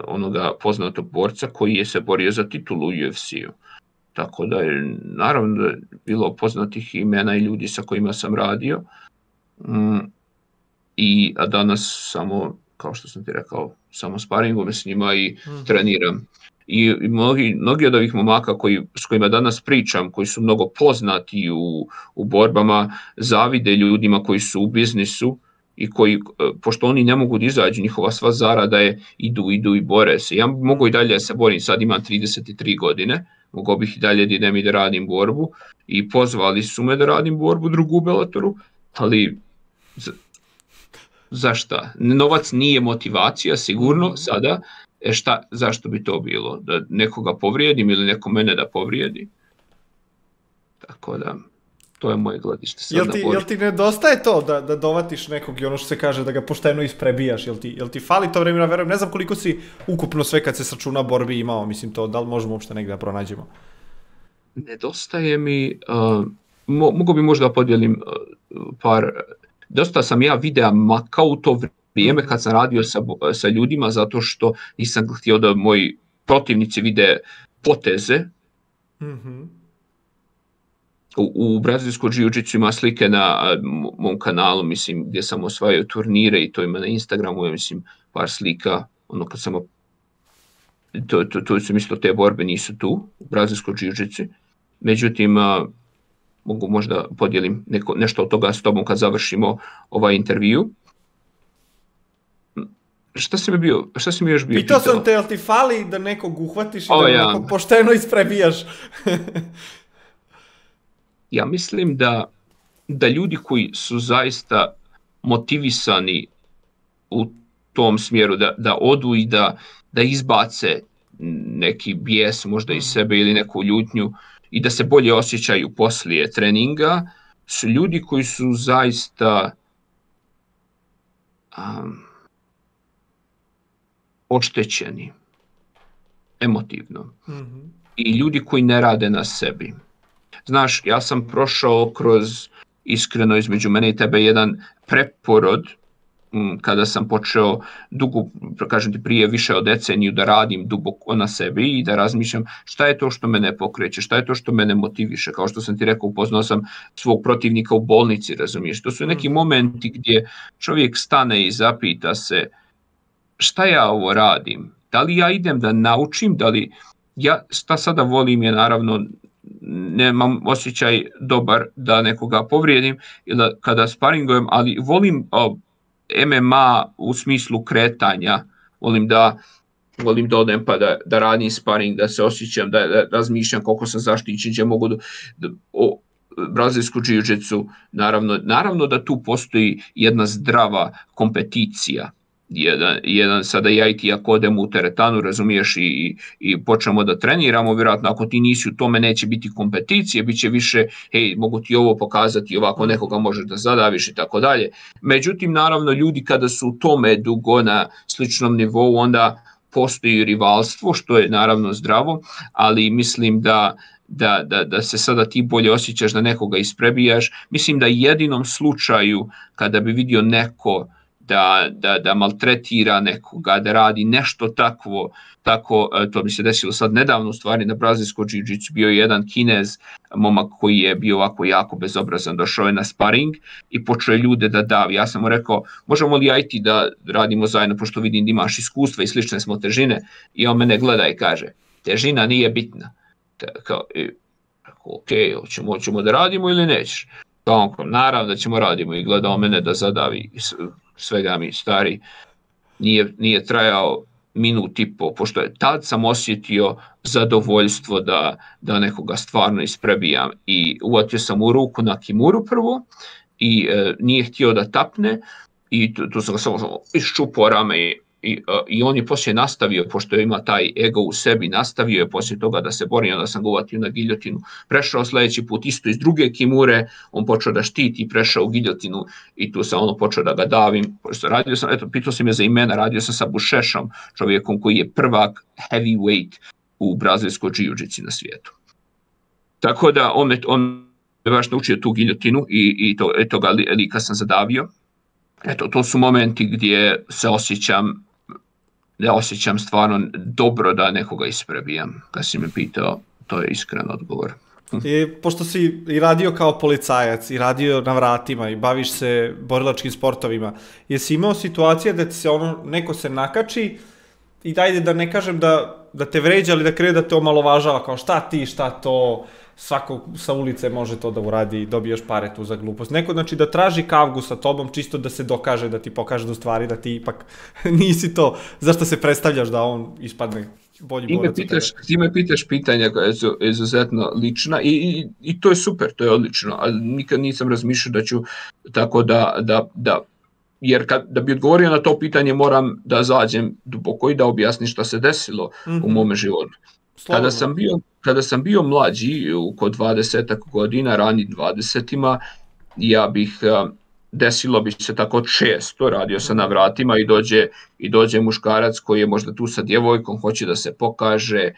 onoga poznatog borca koji je se borio za titulu u UFC-u. Tako da je naravno da je bilo poznatih imena i ljudi sa kojima sam radio. Mm, i a danas samo, kao što sam ti rekao, samo sparingom s njima i treniram. I, mnogi, mnogi od ovih momaka koji, s kojima danas pričam, koji su mnogo poznati u, u borbama, zavide ljudima koji su u biznisu i koji, e, pošto oni ne mogu da izađu, njihova sva zarada je idu, idu i bore se. Ja mogu i dalje da se borim, sad imam 33 godine, mogu bih i dalje da idem i da radim borbu i pozvali su me da radim borbu drugu u Bellatoru, ali za, za šta? Novac nije motivacija, sigurno, sada, e šta, zašto bi to bilo? Da nekoga povrijedim ili neko mene da povrijedi? Tako da, to je moje gledište sad Jel ti, jel ti nedostaje to da, da dovatiš nekog i ono što se kaže da ga pošteno isprebijaš? Jel ti, jel ti fali to vremena? Verujem, ne znam koliko si ukupno sve kad se sačuna borbi imao, mislim to, da li možemo uopšte negde da pronađemo? Nedostaje mi, uh, mo, mogu bi možda podijelim uh, par, dosta sam ja videa makao u to vrijeme kad sam radio sa, sa ljudima zato što nisam htio da moji protivnici vide poteze, Mhm. u, u brazilskoj jiu-jitsu ima slike na mom kanalu, mislim, gdje sam osvajao turnire i to ima na Instagramu, ja mislim, par slika, ono kad sam, to, to, to sam isto te borbe nisu tu, u brazilskoj jiu-jitsu, međutim, a, mogu možda podijelim neko, nešto od toga s tobom kad završimo ovaj intervju. Šta si mi bio, šta si mi još bio Pitao sam te, jel ti fali da nekog uhvatiš i O, da ja. nekog pošteno isprebijaš? ja mislim da da ljudi koji su zaista motivisani u tom smjeru da, da odu i da, da izbace neki bijes možda iz sebe ili neku ljutnju i da se bolje osjećaju poslije treninga, su ljudi koji su zaista um, oštećeni emotivno Mhm. i ljudi koji ne rade na sebi. Znaš, ja sam prošao kroz iskreno između mene i tebe jedan preporod m, kada sam počeo dugo, kažem ti prije više od deceniju da radim duboko na sebi i da razmišljam šta je to što mene pokreće, šta je to što mene motiviše, kao što sam ti rekao upoznao sam svog protivnika u bolnici, razumiješ, to su neki momenti gdje čovjek stane i zapita se šta ja ovo radim, da li ja idem da naučim, da li ja šta sada volim je naravno nemam osjećaj dobar da nekoga povrijedim ili da- kada sparingujem, ali volim o, MMA u smislu kretanja, volim da volim da odem pa da, da radim sparing, da se osjećam, da, da razmišljam koliko sam zaštićen, gdje mogu da, da o, brazilsku jiu-jitsu, naravno, naravno da tu postoji jedna zdrava kompeticija, jedan, jedan sada ja i ti ako odemo u teretanu, razumiješ, i, i počnemo da treniramo, vjerojatno ako ti nisi u tome neće biti kompeticije, bit će više, hej, mogu ti ovo pokazati, ovako nekoga možeš da zadaviš i tako dalje. Međutim, naravno, ljudi kada su u tome dugo na sličnom nivou, onda postoji rivalstvo, što je naravno zdravo, ali mislim da da, da, da se sada ti bolje osjećaš da nekoga isprebijaš. Mislim da jedinom slučaju kada bi vidio neko da, da, da maltretira nekoga, da radi nešto takvo, tako, e, to bi se desilo sad nedavno u stvari na brazilsko jiu-jitsu, bio je jedan kinez, momak koji je bio ovako jako bezobrazan, došao je na sparing i počeo je ljude da davi. Ja sam mu rekao, možemo li ja i ti da radimo zajedno, pošto vidim da imaš iskustva i slične smo težine, i on mene gleda i kaže, težina nije bitna. Te, kao, i, rekao, ok, hoćemo, hoćemo da radimo ili nećeš? Kao, naravno da ćemo radimo i gledao mene da zadavi svega mi stari. Nije, nije trajao minut i po, pošto je tad sam osjetio zadovoljstvo da, da nekoga stvarno isprebijam i uvatio sam u ruku na Kimuru prvo i e, nije htio da tapne i tu, tu sam samo iščupao rame i, i, e, i on je poslije nastavio, pošto ima taj ego u sebi, nastavio je poslije toga da se bori, onda sam ga uvatio na giljotinu, prešao sljedeći put isto iz druge kimure, on počeo da štiti prešao u giljotinu i tu sam ono počeo da ga davim, pošto radio sam, eto, pitao sam je za imena, radio sam sa Bušešom, čovjekom koji je prvak heavyweight u brazilskoj jiu-jitsu na svijetu. Tako da on me, on me baš naučio tu giljotinu i, i to, e, toga li- lika sam zadavio. Eto, to su momenti gdje se osjećam ne osjećam stvarno dobro da nekoga isprebijam. Kad si me pitao, to je iskren odgovor. I, pošto si i radio kao policajac, i radio na vratima, i baviš se borilačkim sportovima, jesi imao situacije da ti se ono, neko se nakači i dajde da ne kažem da, da te vređa, ali da krene da te omalovažava, kao šta ti, šta to, svako sa ulice može to da uradi i dobiješ pare tu za glupost. Neko, znači, da traži kavgu sa tobom čisto da se dokaže, da ti pokaže da u stvari da ti ipak nisi to, zašto se predstavljaš da on ispadne bolji Ti me, pitaš, ti me pitaš pitanja koja su izuzetno lična i, i, i to je super, to je odlično, ali nikad nisam razmišljao da ću tako da, da, da jer kad, da bi odgovorio na to pitanje moram da zađem duboko i da objasnim šta se desilo u mome životu. Slobodno. Kada sam bio, kada sam bio mlađi, oko 20 godina, rani 20-ima, ja bih, a, desilo bi se tako često, radio sam na vratima i dođe, i dođe muškarac koji je možda tu sa djevojkom, hoće da se pokaže, e,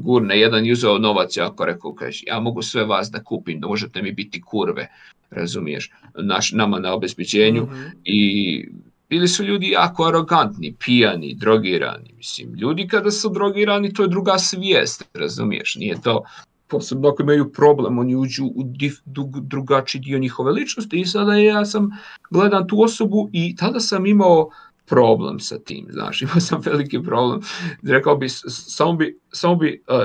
gurne jedan i uzeo novac, ja ako rekao, kaže, ja mogu sve vas da kupim, da možete mi biti kurve, razumiješ, naš, nama na obezbeđenju Mhm. i bili su ljudi jako arogantni, pijani, drogirani. Mislim, ljudi kada su drogirani, to je druga svijest, razumiješ, nije to posebno ako imaju problem, oni uđu u dif, dug, drugačiji dio njihove ličnosti i sada ja sam gledam tu osobu i tada sam imao problem sa tim, znaš, imao sam veliki problem. Rekao bi, samo bi, samo bi uh,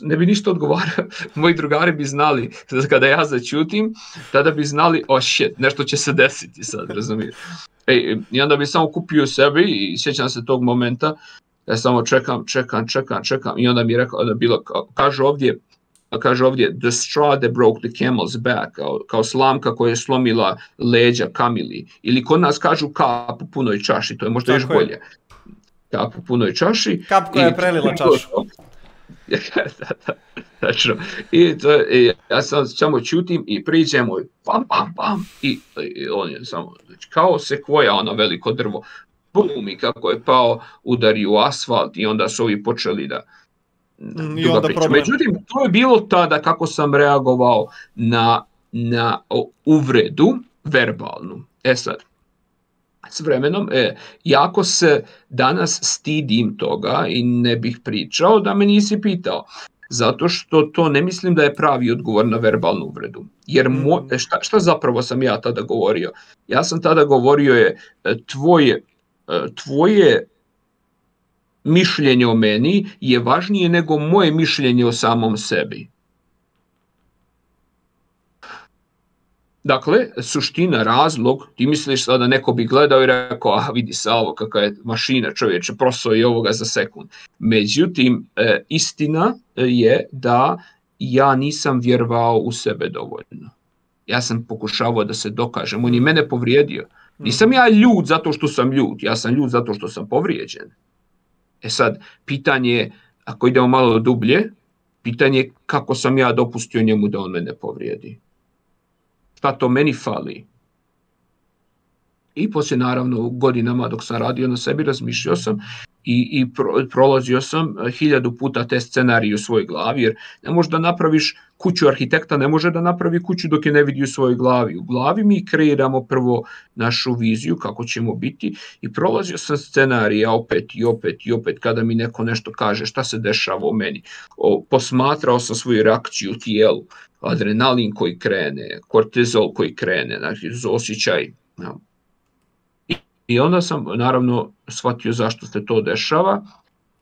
ne bi ništa odgovarao, moji drugari bi znali da kada ja začutim, tada bi znali, oh shit, nešto će se desiti sad, razumiješ. E, I onda bi samo kupio sebi i sjećam se tog momenta, ja samo čekam, čekam, čekam, čekam i onda mi je rekao, onda bilo, kaže ovdje, kaže ovdje, the straw that broke the camel's back, kao, kao slamka koja je slomila leđa kamili, ili kod nas kažu kap u punoj čaši, to je možda još Tako je. bolje. Kap u punoj čaši. Kap koja je prelila čašu. da, da, tačno. I to, i ja sam samo čutim i priđemo i pam, pam, pam. I, i on je samo, znači, kao sekvoja, ono veliko drvo. Bum, i kako je pao, udari u asfalt i onda su ovi počeli da, I duga onda priča. problem. Međutim, to je bilo tada kako sam reagovao na, na uvredu verbalnu. E sad, s vremenom, e, jako se danas stidim toga i ne bih pričao da me nisi pitao. Zato što to ne mislim da je pravi odgovor na verbalnu uvredu. Jer mo, Mhm. šta, šta zapravo sam ja tada govorio? Ja sam tada govorio je e, tvoje, e, tvoje mišljenje o meni je važnije nego moje mišljenje o samom sebi. Dakle, suština, razlog, ti misliš sada neko bi gledao i rekao, a vidi sa ovo kakva je mašina čovječe, prosao i ovoga za sekund. Međutim, e, istina je da ja nisam vjerovao u sebe dovoljno. Ja sam pokušavao da se dokažem, on je mene povrijedio. Nisam ja ljud zato što sam ljud, ja sam ljud zato što sam povrijeđen. E sad, pitanje je, ako idemo malo dublje, pitanje je kako sam ja dopustio njemu da on mene povrijedi. Šta to meni fali? I poslije naravno godinama dok sam radio na sebi razmišljao sam i, i pro, prolazio sam eh, hiljadu puta te scenarije u svojoj glavi jer ne možeš da napraviš kuću arhitekta, ne može da napravi kuću dok je ne vidi u svojoj glavi. U glavi mi kreiramo prvo našu viziju kako ćemo biti i prolazio sam scenarija opet i opet i opet kada mi neko nešto kaže šta se dešava u meni. O, posmatrao sam svoju reakciju u tijelu, adrenalin koji krene, kortizol koji krene, znači osjećaj. I, onda sam naravno shvatio zašto se to dešava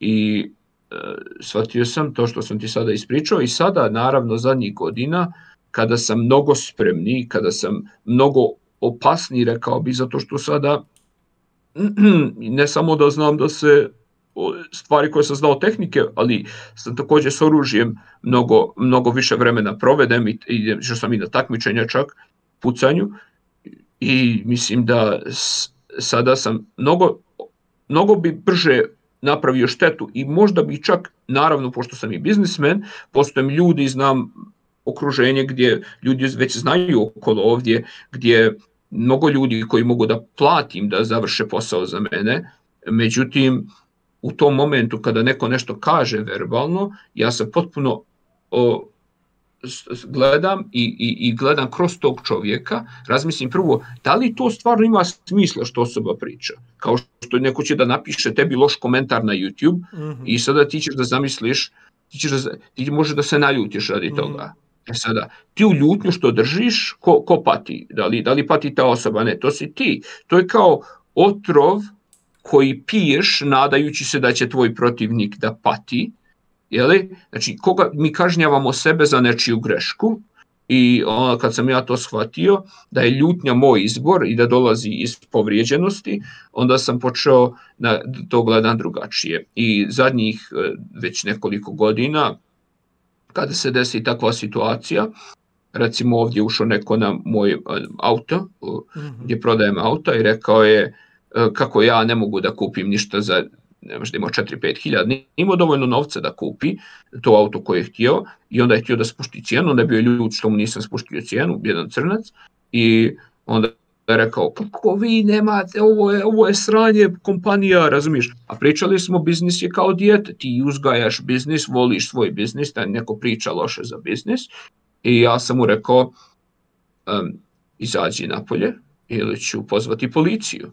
i e, shvatio sam to što sam ti sada ispričao i sada naravno zadnjih godina kada sam mnogo spremniji, kada sam mnogo opasniji rekao bi zato što sada ne samo da znam da se stvari koje sam znao tehnike, ali sam također s oružjem mnogo, mnogo više vremena provedem i, i što sam i na takmičenja čak pucanju. I mislim da sada sam mnogo, mnogo bi brže napravio štetu i možda bi čak, naravno, pošto sam i biznismen, postojem ljudi, znam okruženje gdje ljudi već znaju okolo ovdje, gdje mnogo ljudi koji mogu da platim da završe posao za mene, međutim, u tom momentu kada neko nešto kaže verbalno, ja sam potpuno o, gledam i, i, i gledam kroz tog čovjeka, razmislim prvo, da li to stvarno ima smisla što osoba priča? Kao što neko će da napiše tebi loš komentar na YouTube mm -hmm. i sada ti ćeš da zamisliš, ti, ćeš da, ti može da se naljutiš radi mm -hmm. toga. E sada, ti u ljutnju što držiš, ko, ko pati? Da li, da li pati ta osoba? Ne, to si ti. To je kao otrov koji piješ nadajući se da će tvoj protivnik da pati, jeli? Znači, koga mi kažnjavamo sebe za nečiju grešku i onda kad sam ja to shvatio, da je ljutnja moj izbor i da dolazi iz povrijeđenosti, onda sam počeo na to gledam drugačije. I zadnjih već nekoliko godina, kada se desi takva situacija, recimo ovdje ušao neko na moj auto, mm -hmm. gdje prodajem auta i rekao je kako ja ne mogu da kupim ništa za ne možda imao 4-5 hiljada, imao dovoljno novca da kupi to auto koje je htio i onda je htio da spušti cijenu, onda je bio ljud što mu nisam spuštio cijenu, jedan crnac. I onda je rekao, kako vi nemate, ovo je, ovo je sranje kompanija, razumiješ? A pričali smo, biznis je kao dijete, ti uzgajaš biznis, voliš svoj biznis, da neko priča loše za biznis. I ja sam mu rekao, um, izađi napolje ili ću pozvati policiju.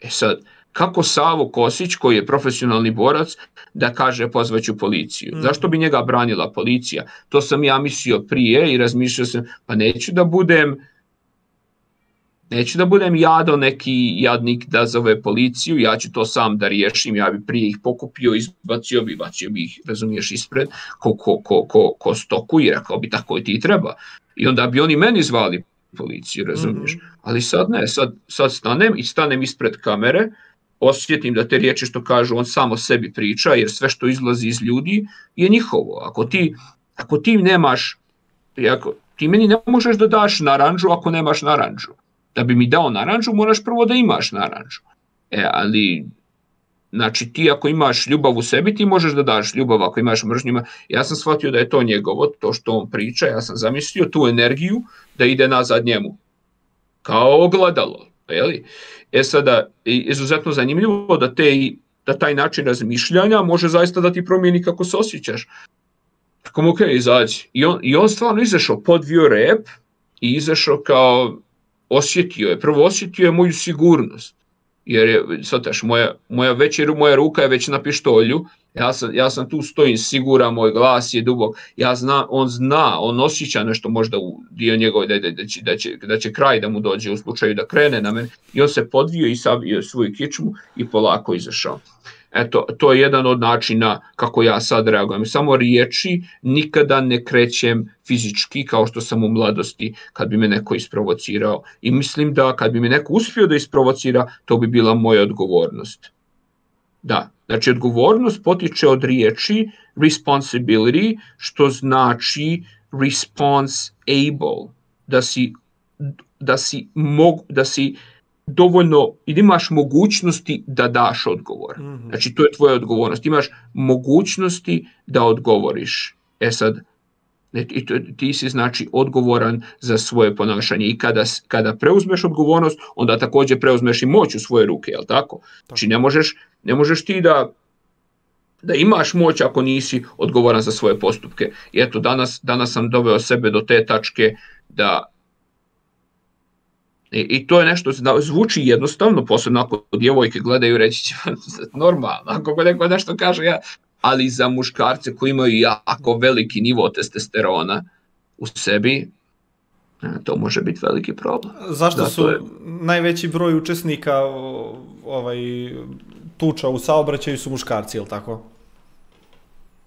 E sad, kako Savo Kosić, koji je profesionalni borac, da kaže pozvaću policiju. Mm. Zašto bi njega branila policija? To sam ja mislio prije i razmišljao sam, pa neću da budem neću da budem jado neki jadnik da zove policiju, ja ću to sam da riješim, ja bi prije ih pokupio, izbacio bi, bacio bi ih, razumiješ, ispred, ko, ko, ko, ko, ko stoku i rekao bi tako i ti treba. I onda bi oni meni zvali policiju, razumiješ. Mm -hmm. Ali sad ne, sad, sad stanem i stanem ispred kamere, osjetim da te riječi što kažu on samo sebi priča, jer sve što izlazi iz ljudi je njihovo. Ako ti, ako ti nemaš, ako, ti meni ne možeš da daš naranđu ako nemaš naranđu. Da bi mi dao naranđu, moraš prvo da imaš naranđu. E, ali Znači ti ako imaš ljubav u sebi, ti možeš da daš ljubav, ako imaš mržnju, ja sam shvatio da je to njegovo, to što on priča, ja sam zamislio tu energiju da ide nazad njemu. Kao ogledalo, jeli? E sada, izuzetno zanimljivo da, te, da taj način razmišljanja može zaista da ti promijeni kako se osjećaš. Tako mu, ok, izađi. I on, I on stvarno izašao, podvio rep i izašao kao, osjetio je, prvo osjetio je moju sigurnost jer je, shvataš, moja, moja, već je, moja ruka je već na pištolju, ja sam, ja sam tu stojim siguran, moj glas je dubok, ja zna, on zna, on osjeća nešto možda u dio njegove, da, da, da, će, da, će, da će kraj da mu dođe u slučaju da krene na mene, i on se podvio i savio svoju kičmu i polako izašao. Eto, to je jedan od načina kako ja sad reagujem. Samo riječi, nikada ne krećem fizički kao što sam u mladosti kad bi me neko isprovocirao. I mislim da kad bi me neko uspio da isprovocira, to bi bila moja odgovornost. Da, znači odgovornost potiče od riječi responsibility, što znači responsible, da si, da si, mog, da si dovoljno imaš mogućnosti da daš odgovor. Mhm. Znači to je tvoja odgovornost. Imaš mogućnosti da odgovoriš. E sad, i to, ti si znači odgovoran za svoje ponašanje i kada, kada preuzmeš odgovornost, onda također preuzmeš i moć u svoje ruke, jel tako? Znači ne možeš, ne možeš ti da da imaš moć ako nisi odgovoran za svoje postupke. I eto, danas, danas sam doveo sebe do te tačke da I, I to je nešto, zna- zvuči jednostavno, posebno ako djevojke gledaju reći će normalno, ako neko nešto kaže, ja, ali za muškarce koji imaju jako veliki nivo testosterona u sebi, e, to može biti veliki problem. Zašto Da, su je- najveći broj učesnika ovaj, tuča u saobraćaju su muškarci, je li tako?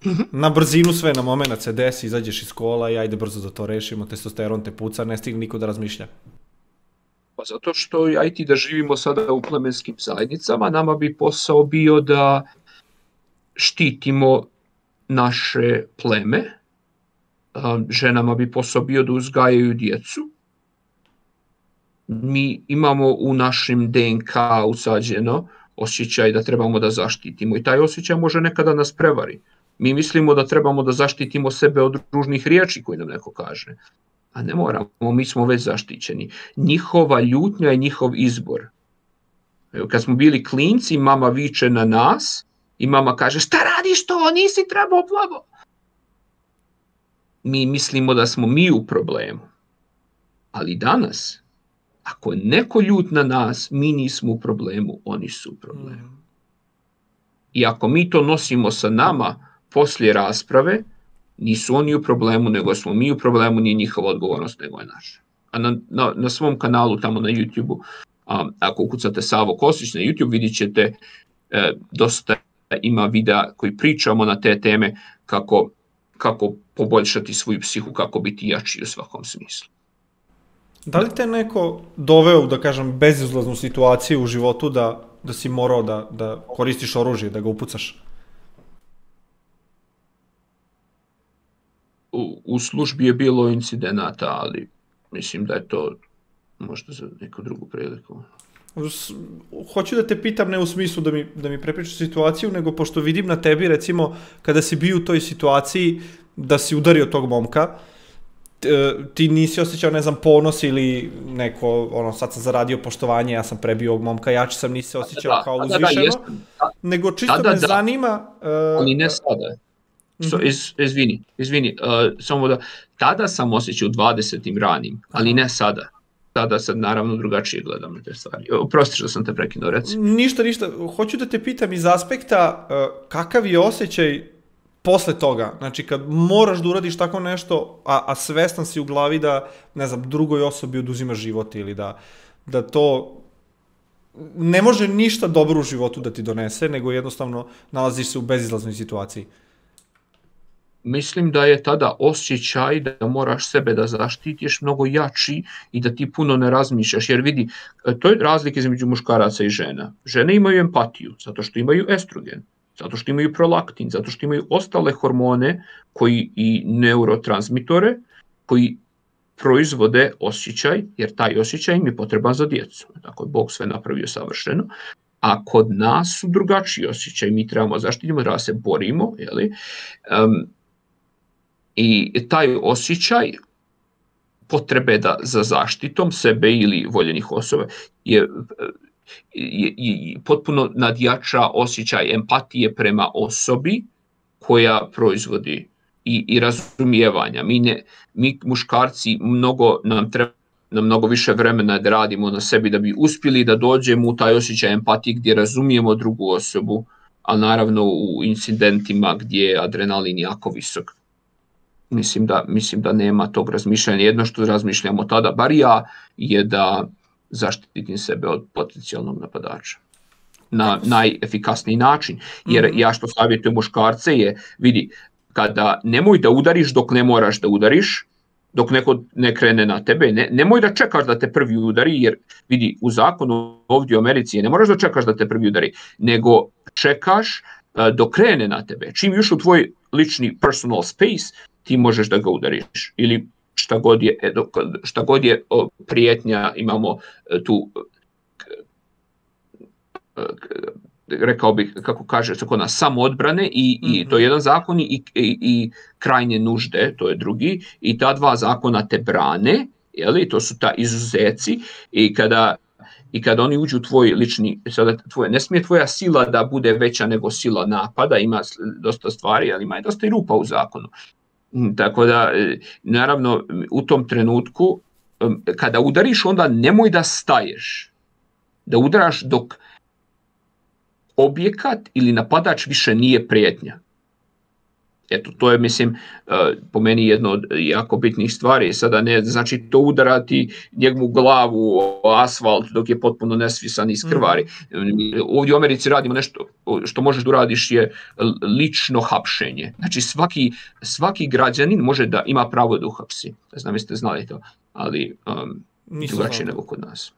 Mhm. Na brzinu sve, na moment se desi, izađeš iz kola i ajde brzo da to rešimo, testosteron te puca, ne stigne niko da razmišlja. Pa zato što aj ti da živimo sada u plemenskim zajednicama, nama bi posao bio da štitimo naše pleme, ženama bi posao bio da uzgajaju djecu, mi imamo u našem DNK usađeno osjećaj da trebamo da zaštitimo i taj osjećaj može nekada nas prevari. Mi mislimo da trebamo da zaštitimo sebe od ružnih riječi koje nam neko kaže. A ne moramo, mi smo već zaštićeni. Njihova ljutnja je njihov izbor. Kad smo bili klinci, mama viče na nas i mama kaže šta radiš to, nisi trebao plavo. Mi mislimo da smo mi u problemu. Ali danas, ako je neko ljut na nas, mi nismo u problemu, oni su u problemu. I ako mi to nosimo sa nama poslije rasprave, nisu oni u problemu, nego smo mi u problemu, nije njihova odgovornost, nego je naša. A na, na, na svom kanalu, tamo na YouTube-u, a, ako ukucate Savo Kosić na YouTube, vidit ćete e, dosta ima videa koji pričamo na te teme kako, kako poboljšati svoju psihu, kako biti jači u svakom smislu. Da li te neko doveo da kažem, bezizlaznu situaciju u životu da, da si morao da, da koristiš oružje, da ga upucaš? U, u službi je bilo incidenata, ali mislim da je to možda za neku drugu priliku. Hoću da te pitam ne u smislu da mi, da mi prepričaš situaciju, nego pošto vidim na tebi, recimo, kada si bio u toj situaciji da si udario tog momka, e, ti nisi osjećao, ne znam, ponos ili neko, ono, sad sam zaradio poštovanje, ja sam prebio ovog momka, jači sam, nisi se osjećao Da, kao da, da, uzvišeno, jesam. Da, nego čisto Da, da, me da. zanima... e, ali ne sada. So, Mhm. iz, izvini, izvini, uh, samo da, tada sam osjećao u 20. ranim, ali ne sada. Sada sad naravno drugačije gledam na te stvari. Oprosti što sam te prekinuo, reci. Ništa, ništa. Hoću da te pitam iz aspekta uh, kakav je osjećaj posle toga. Znači, kad moraš da uradiš tako nešto, a, a svestan si u glavi da, ne znam, drugoj osobi oduzima život ili da, da to ne može ništa dobro u životu da ti donese, nego jednostavno nalaziš se u bezizlaznoj situaciji. Mislim da je tada osjećaj da moraš sebe da zaštitiš mnogo jači i da ti puno ne razmišljaš. Jer vidi, to je razlika između muškaraca i žena. Žene imaju empatiju, zato što imaju estrogen, zato što imaju prolaktin, zato što imaju ostale hormone koji i neurotransmitore koji proizvode osjećaj, jer taj osjećaj im je potreban za djecu. Tako je Bog sve napravio savršeno. a kod nas su drugačiji osjećaj, mi trebamo zaštitimo, treba se borimo, jeli? Um, I taj osjećaj potrebe da za zaštitom sebe ili voljenih osoba je, je, je potpuno nadjača osjećaj empatije prema osobi koja proizvodi i, i razumijevanja. Mi, ne, mi muškarci mnogo nam treba na mnogo više vremena da radimo na sebi da bi uspjeli da dođemo u taj osjećaj empatije gdje razumijemo drugu osobu, a naravno u incidentima gdje je adrenalin jako visok. Mislim da, mislim da nema tog razmišljanja. Jedno što razmišljamo tada, bar ja, je da zaštitim sebe od potencijalnog napadača na najefikasniji način. Jer ja što savjetujem muškarce je, vidi, kada nemoj da udariš dok ne moraš da udariš, dok neko ne krene na tebe, ne, nemoj da čekaš da te prvi udari, jer vidi, u zakonu ovdje u Americi ne moraš da čekaš da te prvi udari, nego čekaš uh, dok krene na tebe. Čim još u tvoj lični personal space, ti možeš da ga udariš. Ili šta god je, e, šta god je prijetnja, imamo e, tu rekao bih, kako kaže se kod nas, samoodbrane i, mm -hmm. i to je jedan zakon i, i, i krajnje nužde, to je drugi, i ta dva zakona te brane, jeli, to su ta izuzeci i kada i kada oni uđu u tvoj lični, sada tvoje, ne smije tvoja sila da bude veća nego sila napada, ima dosta stvari, ali ima i dosta i rupa u zakonu. Mm, tako da, e, naravno, u tom trenutku, kada udariš, onda nemoj da staješ. Da udaraš dok objekat ili napadač više nije prijetnja. Eto, to je, mislim, e, po meni jedno od jako bitnih stvari. Sada ne znači to udarati njegovu glavu o asfalt dok je potpuno nesvisan i skrvari. Mm. Ovdje u Americi radimo nešto što možeš da uradiš je lično hapšenje. Znači svaki, svaki građanin može da ima pravo da uhapsi. Znam jeste znali to, ali um, drugačije nego kod nas.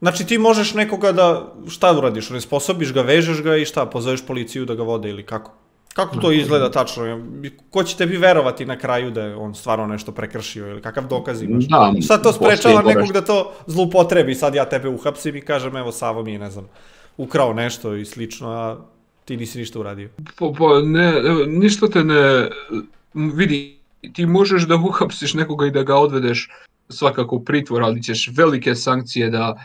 Znači ti možeš nekoga da, šta uradiš, sposobiš ga, vežeš ga i šta, pozoveš policiju da ga vode ili kako? Kako to izgleda tačno? Ko će tebi verovati na kraju da je on stvarno nešto prekršio ili kakav dokaz imaš? Da, Šta to sprečava nekog da to zloupotrebi? Sad ja tebe uhapsim i kažem evo Savo mi je, ne znam, ukrao nešto i slično, a ti nisi ništa uradio. Pa, pa ne, ništa te ne... Vidi, ti možeš da uhapsiš nekoga i da ga odvedeš svakako u pritvor, ali ćeš velike sankcije da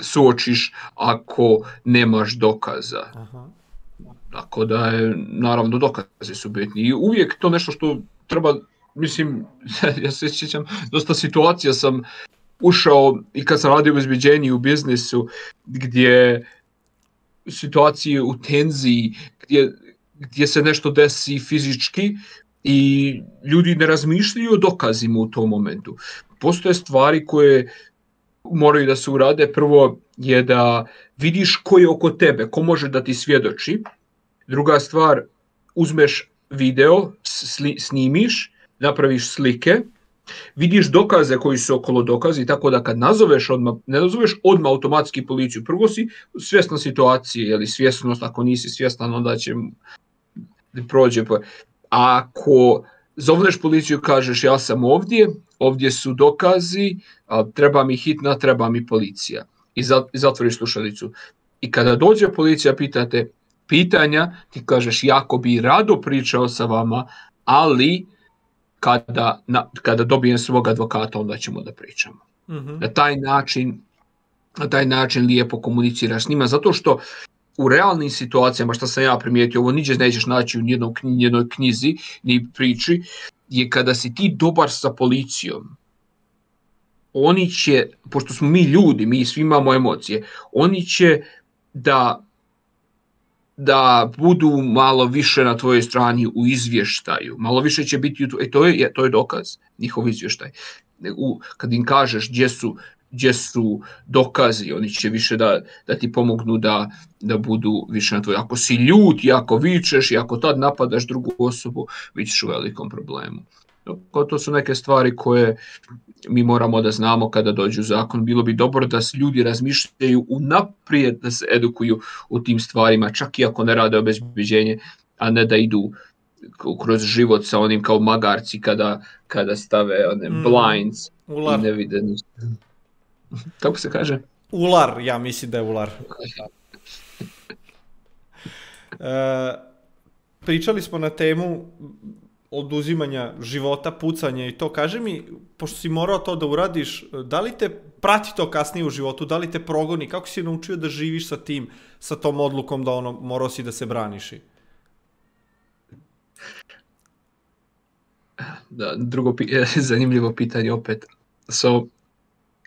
suočiš ako nemaš dokaza. Aha. Tako da je, naravno, dokaze su bitni. I uvijek to nešto što treba, mislim, ja se sjećam, dosta situacija sam ušao i kad sam radio u izbjeđenju u biznisu, gdje situacije u tenziji, gdje, gdje se nešto desi fizički i ljudi ne razmišljaju o dokazima u tom momentu. Postoje stvari koje moraju da se urade. Prvo je da vidiš ko je oko tebe, ko može da ti svjedoči. Druga stvar, uzmeš video, sli, snimiš, napraviš slike, vidiš dokaze koji su okolo dokazi, tako da kad nazoveš odmah, ne nazoveš odmah automatski policiju, prvo si svjesna situacije, ili svjesnost, ako nisi svjestan, onda će prođe. Ako zovneš policiju, kažeš ja sam ovdje, ovdje su dokazi, treba mi hitna, treba mi policija. I zatvoriš slušalicu. I kada dođe policija, pitate pitanja, ti kažeš jako bi rado pričao sa vama, ali kada, na, kada dobijem svog advokata, onda ćemo da pričamo. Mm -hmm. Na taj način na taj način lijepo komuniciraš s njima, zato što u realnim situacijama, što sam ja primijetio, ovo niđe nećeš naći u nijednoj, nijednoj knjizi, ni priči, je kada si ti dobar sa policijom, oni će, pošto smo mi ljudi, mi svi imamo emocije, oni će da da budu malo više na tvojoj strani u izvještaju, malo više će biti, e, to, je, to je dokaz, njihov izvještaj. U, kad im kažeš gdje su, gdje su dokazi, oni će više da, da ti pomognu da, da budu više na tvoj. Ako si ljut i ako vičeš i ako tad napadaš drugu osobu, bit ćeš u velikom problemu. To su neke stvari koje mi moramo da znamo kada dođu zakon. Bilo bi dobro da ljudi razmišljaju unaprijed da se edukuju u tim stvarima, čak i ako ne rade obezbeđenje, a ne da idu kroz život sa onim kao magarci kada, kada stave one mm. blinds mm, i ne vide. Kako se kaže? Ular, ja mislim da je ular. E, pričali smo na temu oduzimanja života, pucanja i to. Kaže mi, pošto si morao to da uradiš, da li te prati to kasnije u životu, da li te progoni, kako si naučio da živiš sa tim, sa tom odlukom da ono, morao si da se braniš? i- Da, drugo zanimljivo pitanje opet. So,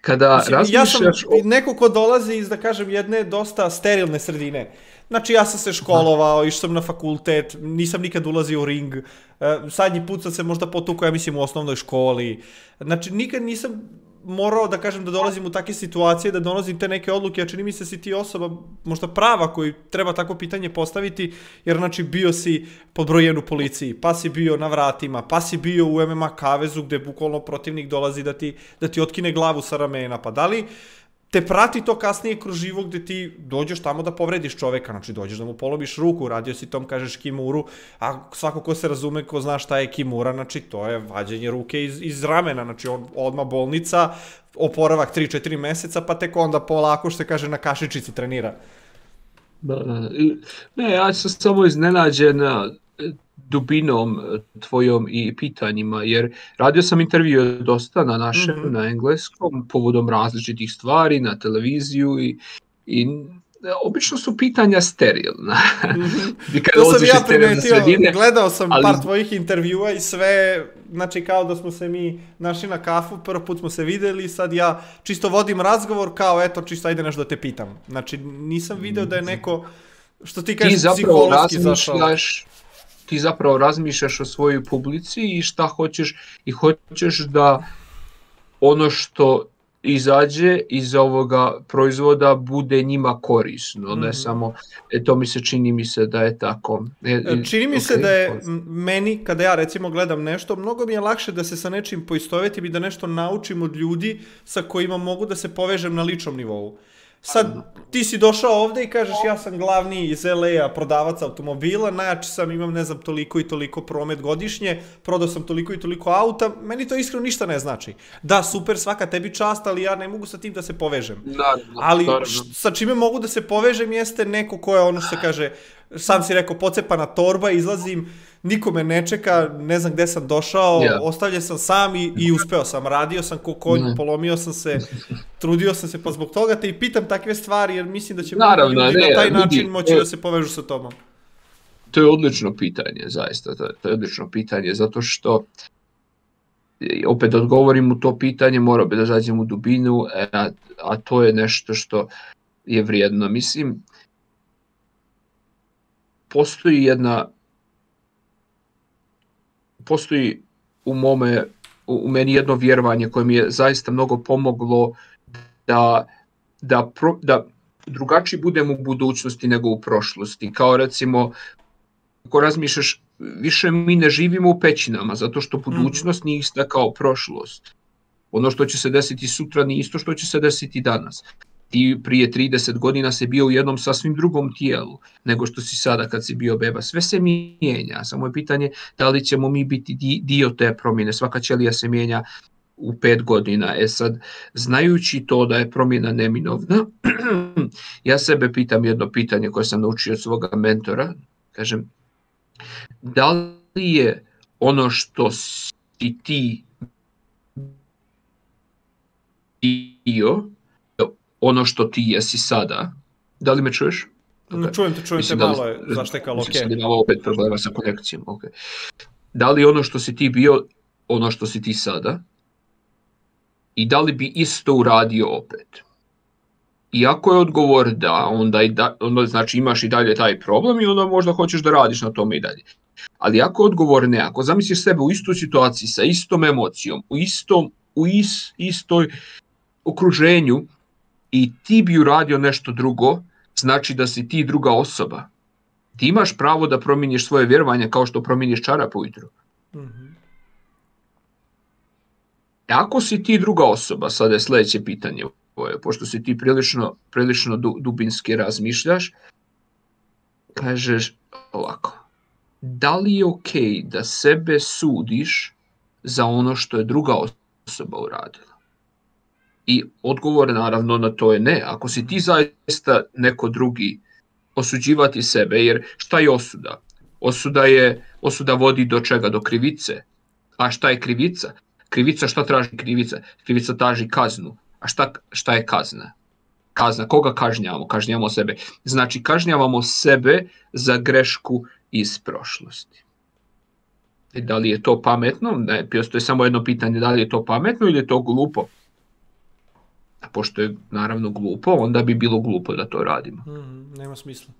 kada Mislim, ja sam razmišljaš o... neko ko dolazi iz, da kažem, jedne dosta sterilne sredine. Znači, ja sam se školovao, išao sam na fakultet, nisam nikad ulazio u ring. E, Sadnji put sam se možda potukao, ja mislim, u osnovnoj školi. Znači, nikad nisam morao da kažem da dolazim u takve situacije, da dolazim te neke odluke, a čini mi se si ti osoba možda prava koji treba tako pitanje postaviti, jer znači bio si pod u policiji, pa si bio na vratima, pa si bio u MMA kavezu gde bukvalno protivnik dolazi da ti, da ti otkine glavu sa ramena, pa da li te prati to kasnije kroz život gde ti dođeš tamo da povrediš čoveka, znači dođeš da mu polomiš ruku, radio si tom, kažeš kimuru, a svako ko se razume, ko zna šta je kimura, znači to je vađenje ruke iz, iz ramena, znači on, odmah bolnica, oporavak 3-4 meseca, pa tek onda polako, što se kaže, na kašičici trenira. Da, da. I- Ne, ja sam samo iznenađen dubinom e, tvojom i pitanjima, jer radio sam intervju dosta na našem, Mhm. na engleskom, povodom različitih stvari, na televiziju i, i e, obično su pitanja sterilna. I kada To sam ja primetio, sredine, gledao sam ali- par tvojih intervjua i sve, znači kao da smo se mi našli na kafu, prvi put smo se videli, sad ja čisto vodim razgovor kao eto čisto ajde nešto da te pitam. Znači nisam video da je neko, što ti ti kažeš, zapravo psihološki zašao. razmišljaš ti zapravo razmišljaš o svojoj publici i šta hoćeš i hoćeš da ono što izađe iz ovoga proizvoda bude njima korisno, ne Mhm. samo, e, to mi se čini mi se da je tako. E, E, Čini mi se okej, da je m, meni, kada ja recimo gledam nešto, mnogo mi je lakše da se sa nečim poistovetim i da nešto naučim od ljudi sa kojima mogu da se povežem na ličnom nivou. Sad, ti si došao ovde i kažeš ja sam glavni iz LA-a prodavac automobila, najjači sam, imam ne znam toliko i toliko promet godišnje, prodao sam toliko i toliko auta, meni to iskreno ništa ne znači. Da, super, svaka tebi čast, ali ja ne mogu sa tim da se povežem. Naravno, Ali naravno. š- sa čime mogu da se povežem jeste neko ko je ono što se kaže, sam si rekao, pocepana torba, izlazim, niko me ne čeka, ne znam gde sam došao, Ja. ostavljen sam sam i, i uspeo sam. Radio sam ko konj, Ne. polomio sam se, trudio sam se, pa zbog toga te i pitam takve stvari, jer mislim da će Naravno, ljudi ne, na taj vidi, način moći e- da se povežu sa tobom. To je odlično pitanje, zaista, to je, to je odlično pitanje, zato što i opet da odgovorim u to pitanje, morao bi da zađem u dubinu, e, a, a to je nešto što je vrijedno. Mislim, postoji jedna postoji u mome u, meni jedno vjerovanje koje mi je zaista mnogo pomoglo da da, pro, da drugačiji budem u budućnosti nego u prošlosti. Kao recimo, ako razmišljaš, više mi ne živimo u pećinama, zato što budućnost nije ista kao prošlost. Ono što će se desiti sutra nije isto što će se desiti danas. Ti prije 30 godina se bio u jednom sasvim drugom tijelu nego što si sada kad si bio beba. Sve se mijenja, samo je pitanje da li ćemo mi biti di- dio te promjene. Svaka ćelija se mijenja u pet godina. E sad, znajući to da je promjena neminovna, ja sebe pitam jedno pitanje koje sam naučio od svoga mentora. Kažem, da li je ono što si ti bio, ono što ti jesi sada, da li me čuješ? Ok. Čujem te, čujem te, Mislim da li- malo je zaštekalo, Mislim, okej. sad imamo opet problema sa konekcijom. Okay. Da li ono što si ti bio, ono što si ti sada, i da li bi isto uradio opet? I ako je odgovor da, onda, i da, onda znači imaš i dalje taj problem i onda možda hoćeš da radiš na tome i dalje. Ali ako je odgovor ne, ako zamisliš sebe u istoj situaciji, sa istom emocijom, u istom, u is, istoj okruženju i ti bi uradio nešto drugo, znači da si ti druga osoba. Ti imaš pravo da promijeniš svoje vjerovanje kao što promijeniš čarap ujutru. Mhm. Ako si ti druga osoba, sada je sljedeće pitanje, pošto si ti prilično, prilično du, dubinski razmišljaš, kažeš ovako, da li je ok da sebe sudiš za ono što je druga osoba uradila? I odgovor naravno na to je ne. Ako si ti zaista neko drugi, osuđivati sebe, jer šta je osuda? Osuda je, osuda vodi do čega? Do krivice. A šta je krivica? Krivica šta traži krivica? Krivica traži kaznu. A šta, šta je kazna? Kazna, koga kažnjavamo? Kažnjavamo sebe. Znači, kažnjavamo sebe za grešku iz prošlosti. I da li je to pametno? Ne, to je samo jedno pitanje da li je to pametno ili je to glupo. Pošto je naravno glupo, onda bi bilo glupo da to radimo. Mm, nema smisla.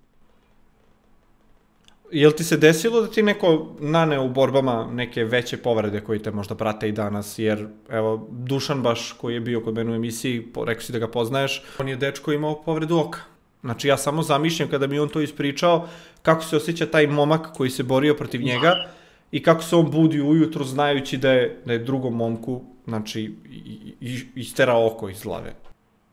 Jel ti se desilo da ti neko nane u borbama neke veće povrede koji te možda prate i danas, jer evo Dušan baš koji je bio kod mene u emisiji, rekao si da ga poznaješ, on je dečko imao povredu oka. Znači ja samo zamišljam kada mi on to ispričao kako se osjeća taj momak koji se borio protiv njega i kako se on budi ujutro znajući da je, da je drugom momku znači, istera oko iz glave.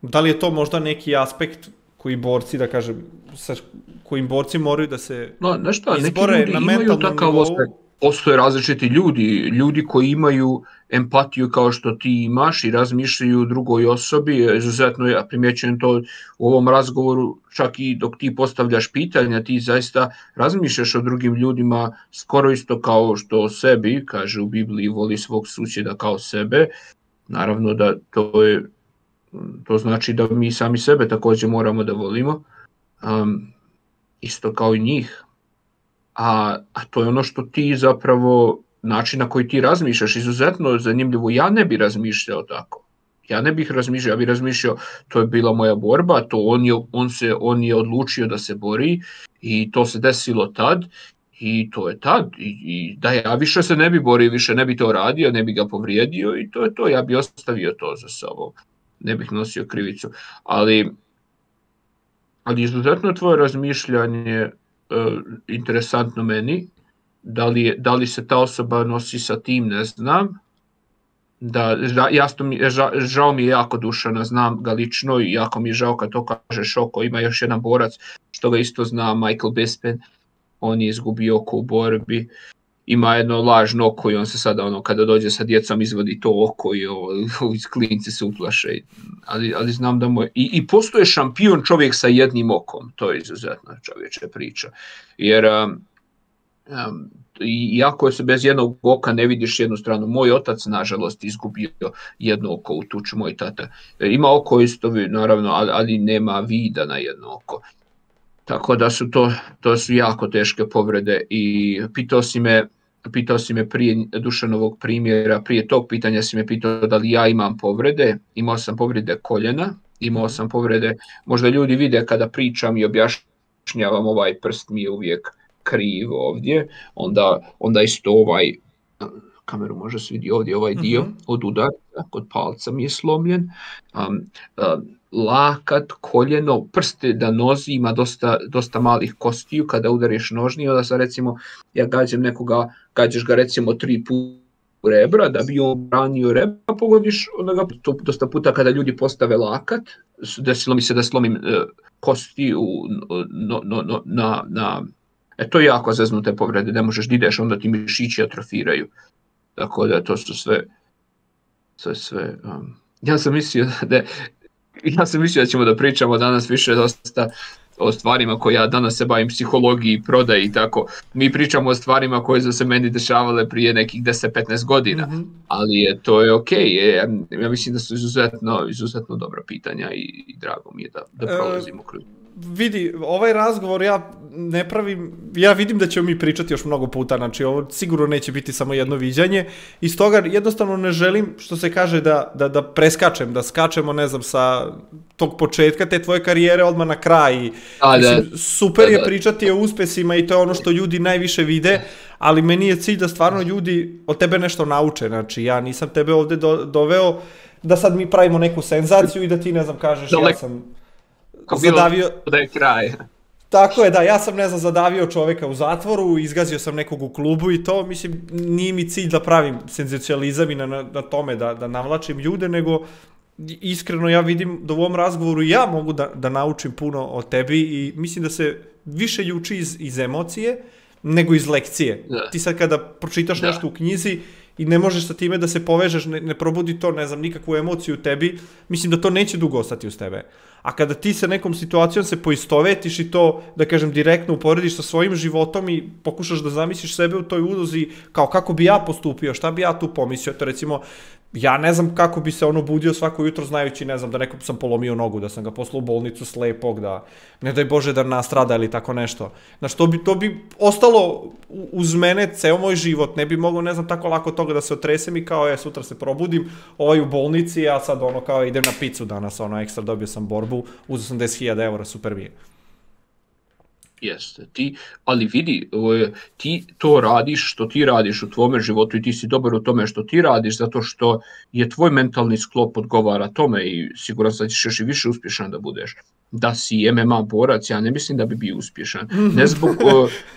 Da li je to možda neki aspekt koji borci, da kažem, sa kojim borci moraju da se no, nešto, izbore neki ljudi na imaju takav osjećaj. Postoje različiti ljudi, ljudi koji imaju empatiju kao što ti imaš i razmišljaju o drugoj osobi, izuzetno ja primjećujem to u ovom razgovoru, čak i dok ti postavljaš pitanja, ti zaista razmišljaš o drugim ljudima skoro isto kao što o sebi, kaže u Bibliji, voli svog susjeda kao sebe, naravno da to je to znači da mi sami sebe takođe moramo da volimo, um, isto kao i njih. A, a to je ono što ti zapravo, način na koji ti razmišljaš, izuzetno zanimljivo, ja ne bi razmišljao tako. Ja ne bih razmišljao, ja bih razmišljao, to je bila moja borba, to on je, on se, on je odlučio da se bori i to se desilo tad i to je tad. I, i da ja više se ne bi borio, više ne bi to radio, ne bi ga povrijedio i to je to, ja bi ostavio to za sobom ne bih nosio krivicu. Ali, ali izuzetno tvoje razmišljanje uh, interesantno meni, da li, je, da li se ta osoba nosi sa tim, ne znam. Da, jasno mi, ža, žao mi je jako Dušana, znam ga lično i jako mi je žao kad to kaže Šoko, ima još jedan borac, što ga isto zna, Michael Bispin, on je izgubio oko u borbi ima jedno lažno oko i on se sada ono kada dođe sa djecom izvodi to oko i ovi klinci se uplaše ali, ali znam da mu je, i, i postoje šampion čovjek sa jednim okom to je izuzetna čovječe priča jer um, um, iako se bez jednog oka ne vidiš jednu stranu, moj otac nažalost izgubio jedno oko u tuču, moj tata. Ima oko isto, naravno, ali, ali nema vida na jedno oko. Tako da su to, to su jako teške povrede i pitao si me pitao si me prije Dušanovog primjera, prije tog pitanja si me pitao da li ja imam povrede, imao sam povrede koljena, imao sam povrede, možda ljudi vide kada pričam i objašnjavam ovaj prst mi je uvijek kriv ovdje, onda, onda isto ovaj, kameru može se vidi ovdje ovaj dio uh mhm. -huh. od udarca, kod palca mi je slomljen, um, um, lakat, koljeno, prste da nozi ima dosta, dosta malih kostiju kada udariš nožni, onda sa recimo ja gađam nekoga, gađaš ga recimo tri puta rebra, da bi on branio rebra, pogodiš onda ga to dosta puta kada ljudi postave lakat, desilo mi se da slomim uh, kosti u, no, no, no, na, na, e to je jako zeznute povrede, ne možeš da ideš, onda ti mišići atrofiraju, tako da to su sve, sve, sve, um, ja sam mislio da ja sam mislio da ćemo da pričamo danas više dosta o stvarima koje ja danas se bavim psihologiji, prodaji i tako. Mi pričamo o stvarima koje su se meni dešavale prije nekih 10-15 godina, mm -hmm. ali je to je okej. Okay. Ja, ja mislim da su izuzetno, izuzetno dobra pitanja i, i drago mi je da, da e, prolazimo kroz vidi, ovaj razgovor ja ne pravim, ja vidim da ćemo mi pričati još mnogo puta, znači ovo sigurno neće biti samo jedno viđanje i stoga jednostavno ne želim, što se kaže, da, da, da preskačem, da skačemo, ne znam, sa tog početka te tvoje karijere odmah na kraj. I, A, da. mislim, super da, da. je pričati o uspesima i to je ono što ljudi najviše vide, ali meni je cilj da stvarno ljudi od tebe nešto nauče, znači ja nisam tebe ovde do, doveo da sad mi pravimo neku senzaciju i da ti, ne znam, kažeš, Dalek. ja sam Kako zadavio... da je kraj. Tako je, da, ja sam, ne znam, zadavio čoveka u zatvoru, izgazio sam nekog u klubu i to, mislim, nije mi cilj da pravim senzacionalizam i na, na, na tome da, da navlačim ljude, nego iskreno ja vidim da u ovom razgovoru ja mogu da, da naučim puno o tebi i mislim da se više ljuči iz, iz emocije nego iz lekcije. Da. Ti sad kada pročitaš da. nešto u knjizi i ne možeš sa time da se povežeš, ne, ne probudi to, ne znam, nikakvu emociju u tebi, mislim da to neće dugo ostati uz tebe. A kada ti sa nekom situacijom se poistovetiš i to, da kažem, direktno uporediš sa svojim životom i pokušaš da zamisliš sebe u toj ulozi kao kako bi ja postupio, šta bi ja tu pomislio, to recimo ja ne znam kako bi se ono budio svako jutro znajući, ne znam, da nekom sam polomio nogu, da sam ga poslao u bolnicu slepog, da ne daj Bože da nastrada ili tako nešto. Znaš, to bi, to bi ostalo uz mene ceo moj život, ne bi mogao, ne znam, tako lako toga da se otresem i kao, je, sutra se probudim, ovaj u bolnici, a sad ono kao idem na picu danas, ono, ekstra dobio sam borbu, uz 80.000 eura, super mi je. Jeste, ti, ali vidi, ti to radiš što ti radiš u tvome životu i ti si dobar u tome što ti radiš zato što je tvoj mentalni sklop odgovara tome i siguran sam da ćeš još i više uspješan da budeš. Da si MMA borac, ja ne mislim da bi bio uspješan. Ne zbog,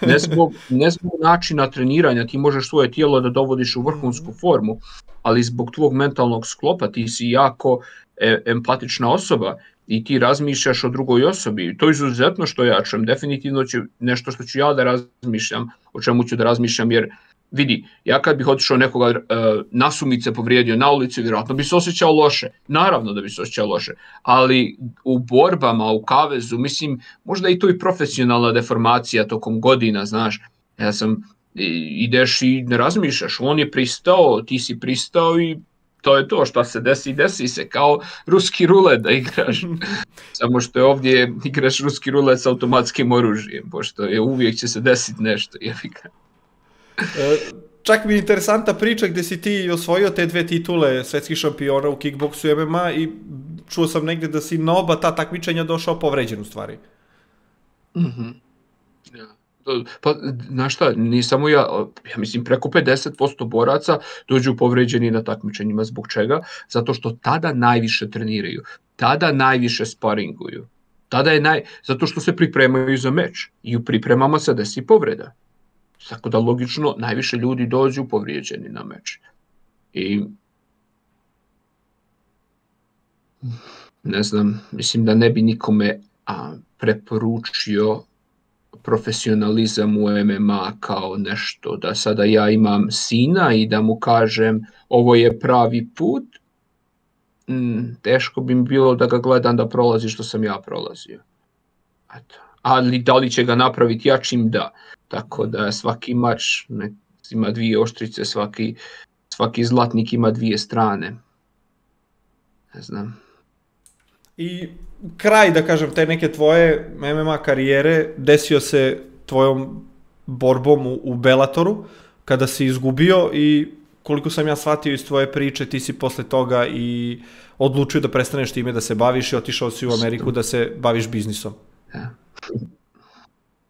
ne zbog, ne zbog načina treniranja, ti možeš svoje tijelo da dovodiš u vrhunsku formu, ali zbog tvog mentalnog sklopa ti si jako e, empatična osoba i ti razmišljaš o drugoj osobi. To je izuzetno što ja čujem. Definitivno će nešto što ću ja da razmišljam, o čemu ću da razmišljam, jer vidi, ja kad bih otišao nekoga uh, nasumice povrijedio na ulici, vjerojatno bi se osjećao loše. Naravno da bi se osjećao loše. Ali u borbama, u kavezu, mislim, možda i to i profesionalna deformacija tokom godina, znaš. Ja sam, ideš i ne razmišljaš, on je pristao, ti si pristao i to je to, šta se desi, desi se, kao ruski rulet da igraš. Samo što je ovdje igraš ruski rulet s automatskim oružjem, pošto je uvijek će se desiti nešto, jebika. E, čak mi je interesanta priča gdje si ti osvojio te dve titule svetskih šampiona u kickboksu i MMA i čuo sam negdje da si na oba ta takmičenja došao povređen u stvari. Mhm. Mm ja. Pa, znaš šta, ni samo ja, ja mislim preko 50% boraca dođu povređeni na takmičenjima. Zbog čega? Zato što tada najviše treniraju, tada najviše sparinguju. Tada je naj... Zato što se pripremaju za meč i u pripremama se desi povreda. Tako da logično najviše ljudi dođu povrijeđeni na meč. I ne znam, mislim da ne bi nikome a, preporučio profesionalizam u MMA kao nešto, da sada ja imam sina i da mu kažem ovo je pravi put, mm, teško bi mi bilo da ga gledam da prolazi što sam ja prolazio. Eto. Ali da li će ga napraviti jačim? Da. Tako da svaki mač ne, ima dvije oštrice, svaki, svaki zlatnik ima dvije strane. Ne znam. I kraj, da kažem, te neke tvoje MMA karijere desio se tvojom borbom u, u Belatoru, kada si izgubio i koliko sam ja shvatio iz tvoje priče, ti si posle toga i odlučio da prestaneš time da se baviš i otišao si u Ameriku da se baviš biznisom. Ja.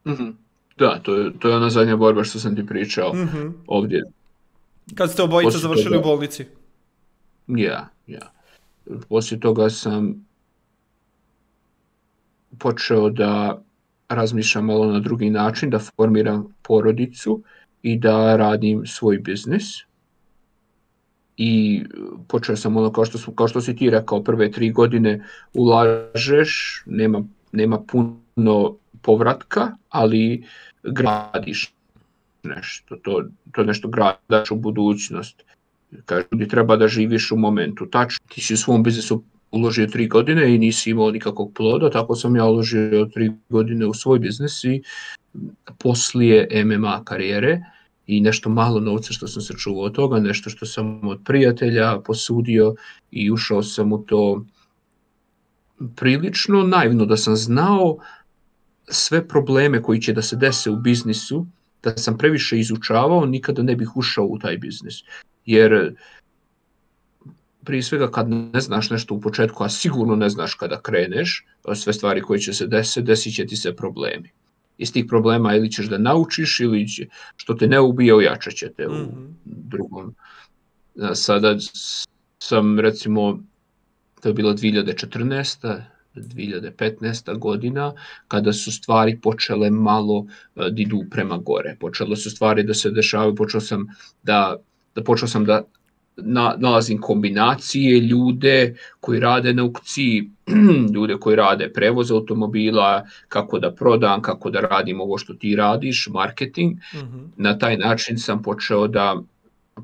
Mm -hmm. Da, to je, to je ona zadnja borba što sam ti pričao mm -hmm. ovdje. Kad ste obojica završili toga, u bolnici? Ja, ja. Poslije toga sam počeo da razmišljam malo na drugi način, da formiram porodicu i da radim svoj biznis. I počeo sam ono kao što, kao što si ti rekao, prve tri godine ulažeš, nema, nema puno povratka, ali gradiš nešto, to, to nešto gradaš u budućnost. Kažu, ljudi treba da živiš u momentu. Tačno, ti si u svom biznisu uložio tri godine i nisi imao nikakvog ploda, tako sam ja uložio tri godine u svoj biznis i poslije MMA karijere i nešto malo novca što sam se čuvao od toga, nešto što sam od prijatelja posudio i ušao sam u to prilično naivno da sam znao sve probleme koji će da se dese u biznisu, da sam previše izučavao, nikada ne bih ušao u taj biznis. Jer prije svega kad ne znaš nešto u početku, a sigurno ne znaš kada kreneš, sve stvari koje će se desiti, desit će ti se problemi. Iz tih problema ili ćeš da naučiš ili će, što te ne ubije, ojačat će te u mm -hmm. drugom. Sada sam recimo, to je bila 2014. 2015. godina, kada su stvari počele malo da idu prema gore. Počele su stvari da se dešavaju, počeo sam da, da počeo sam da na, nalazim kombinacije ljude koji rade na aukciji, ljude koji rade prevoz automobila, kako da prodam, kako da radim ovo što ti radiš, marketing. Mm -hmm. Na taj način sam počeo da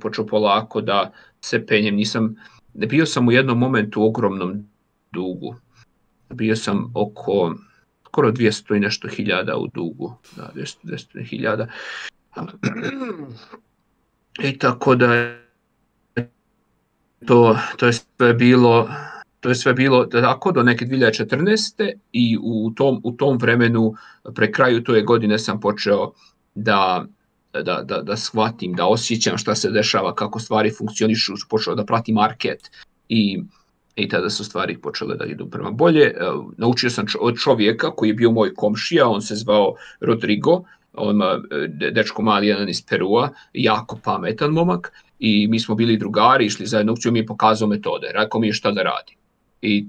počeo polako da se penjem. Nisam, bio sam u jednom momentu u ogromnom dugu. Bio sam oko skoro 200 i nešto hiljada u dugu. Da, 200, 200 hiljada. I tako da to, to je sve bilo to je sve bilo tako do neke 2014. i u tom, u tom vremenu pre kraju toje godine sam počeo da da, da, da shvatim, da osjećam šta se dešava, kako stvari funkcionišu, počeo da pratim market i, i tada su stvari počele da idu prema bolje. Naučio sam od čovjeka koji je bio moj komšija, on se zvao Rodrigo, on ima dečko mali jedan iz Perua, jako pametan momak i mi smo bili drugari, išli zajedno ukciju, mi je pokazao metode, rekao mi je šta da radi. I,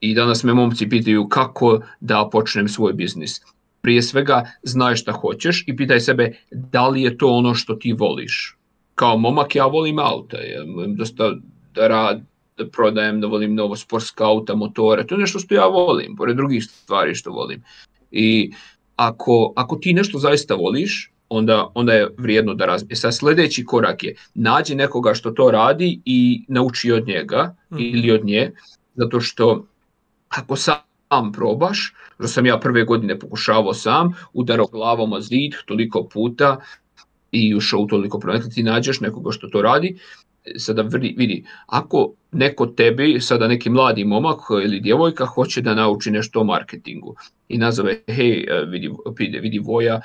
I danas me momci pitaju kako da počnem svoj biznis. Prije svega znaj šta hoćeš i pitaj sebe da li je to ono što ti voliš. Kao momak ja volim auta, ja dosta da rad, da prodajem, da volim novo sportska auta, motore, to je nešto što ja volim, pored drugih stvari što volim. I ako, ako ti nešto zaista voliš, onda, onda je vrijedno da razbije. Sad sledeći korak je nađi nekoga što to radi i nauči od njega mm. ili od nje, zato što ako sam probaš, što sam ja prve godine pokušavao sam, udarao glavom o zid toliko puta i ušao u toliko prometa, ti nađeš nekoga što to radi, sada vidi, ako neko tebi, sada neki mladi momak ili djevojka hoće da nauči nešto o marketingu i nazove, hej, e, vidi, vidi Voja, e,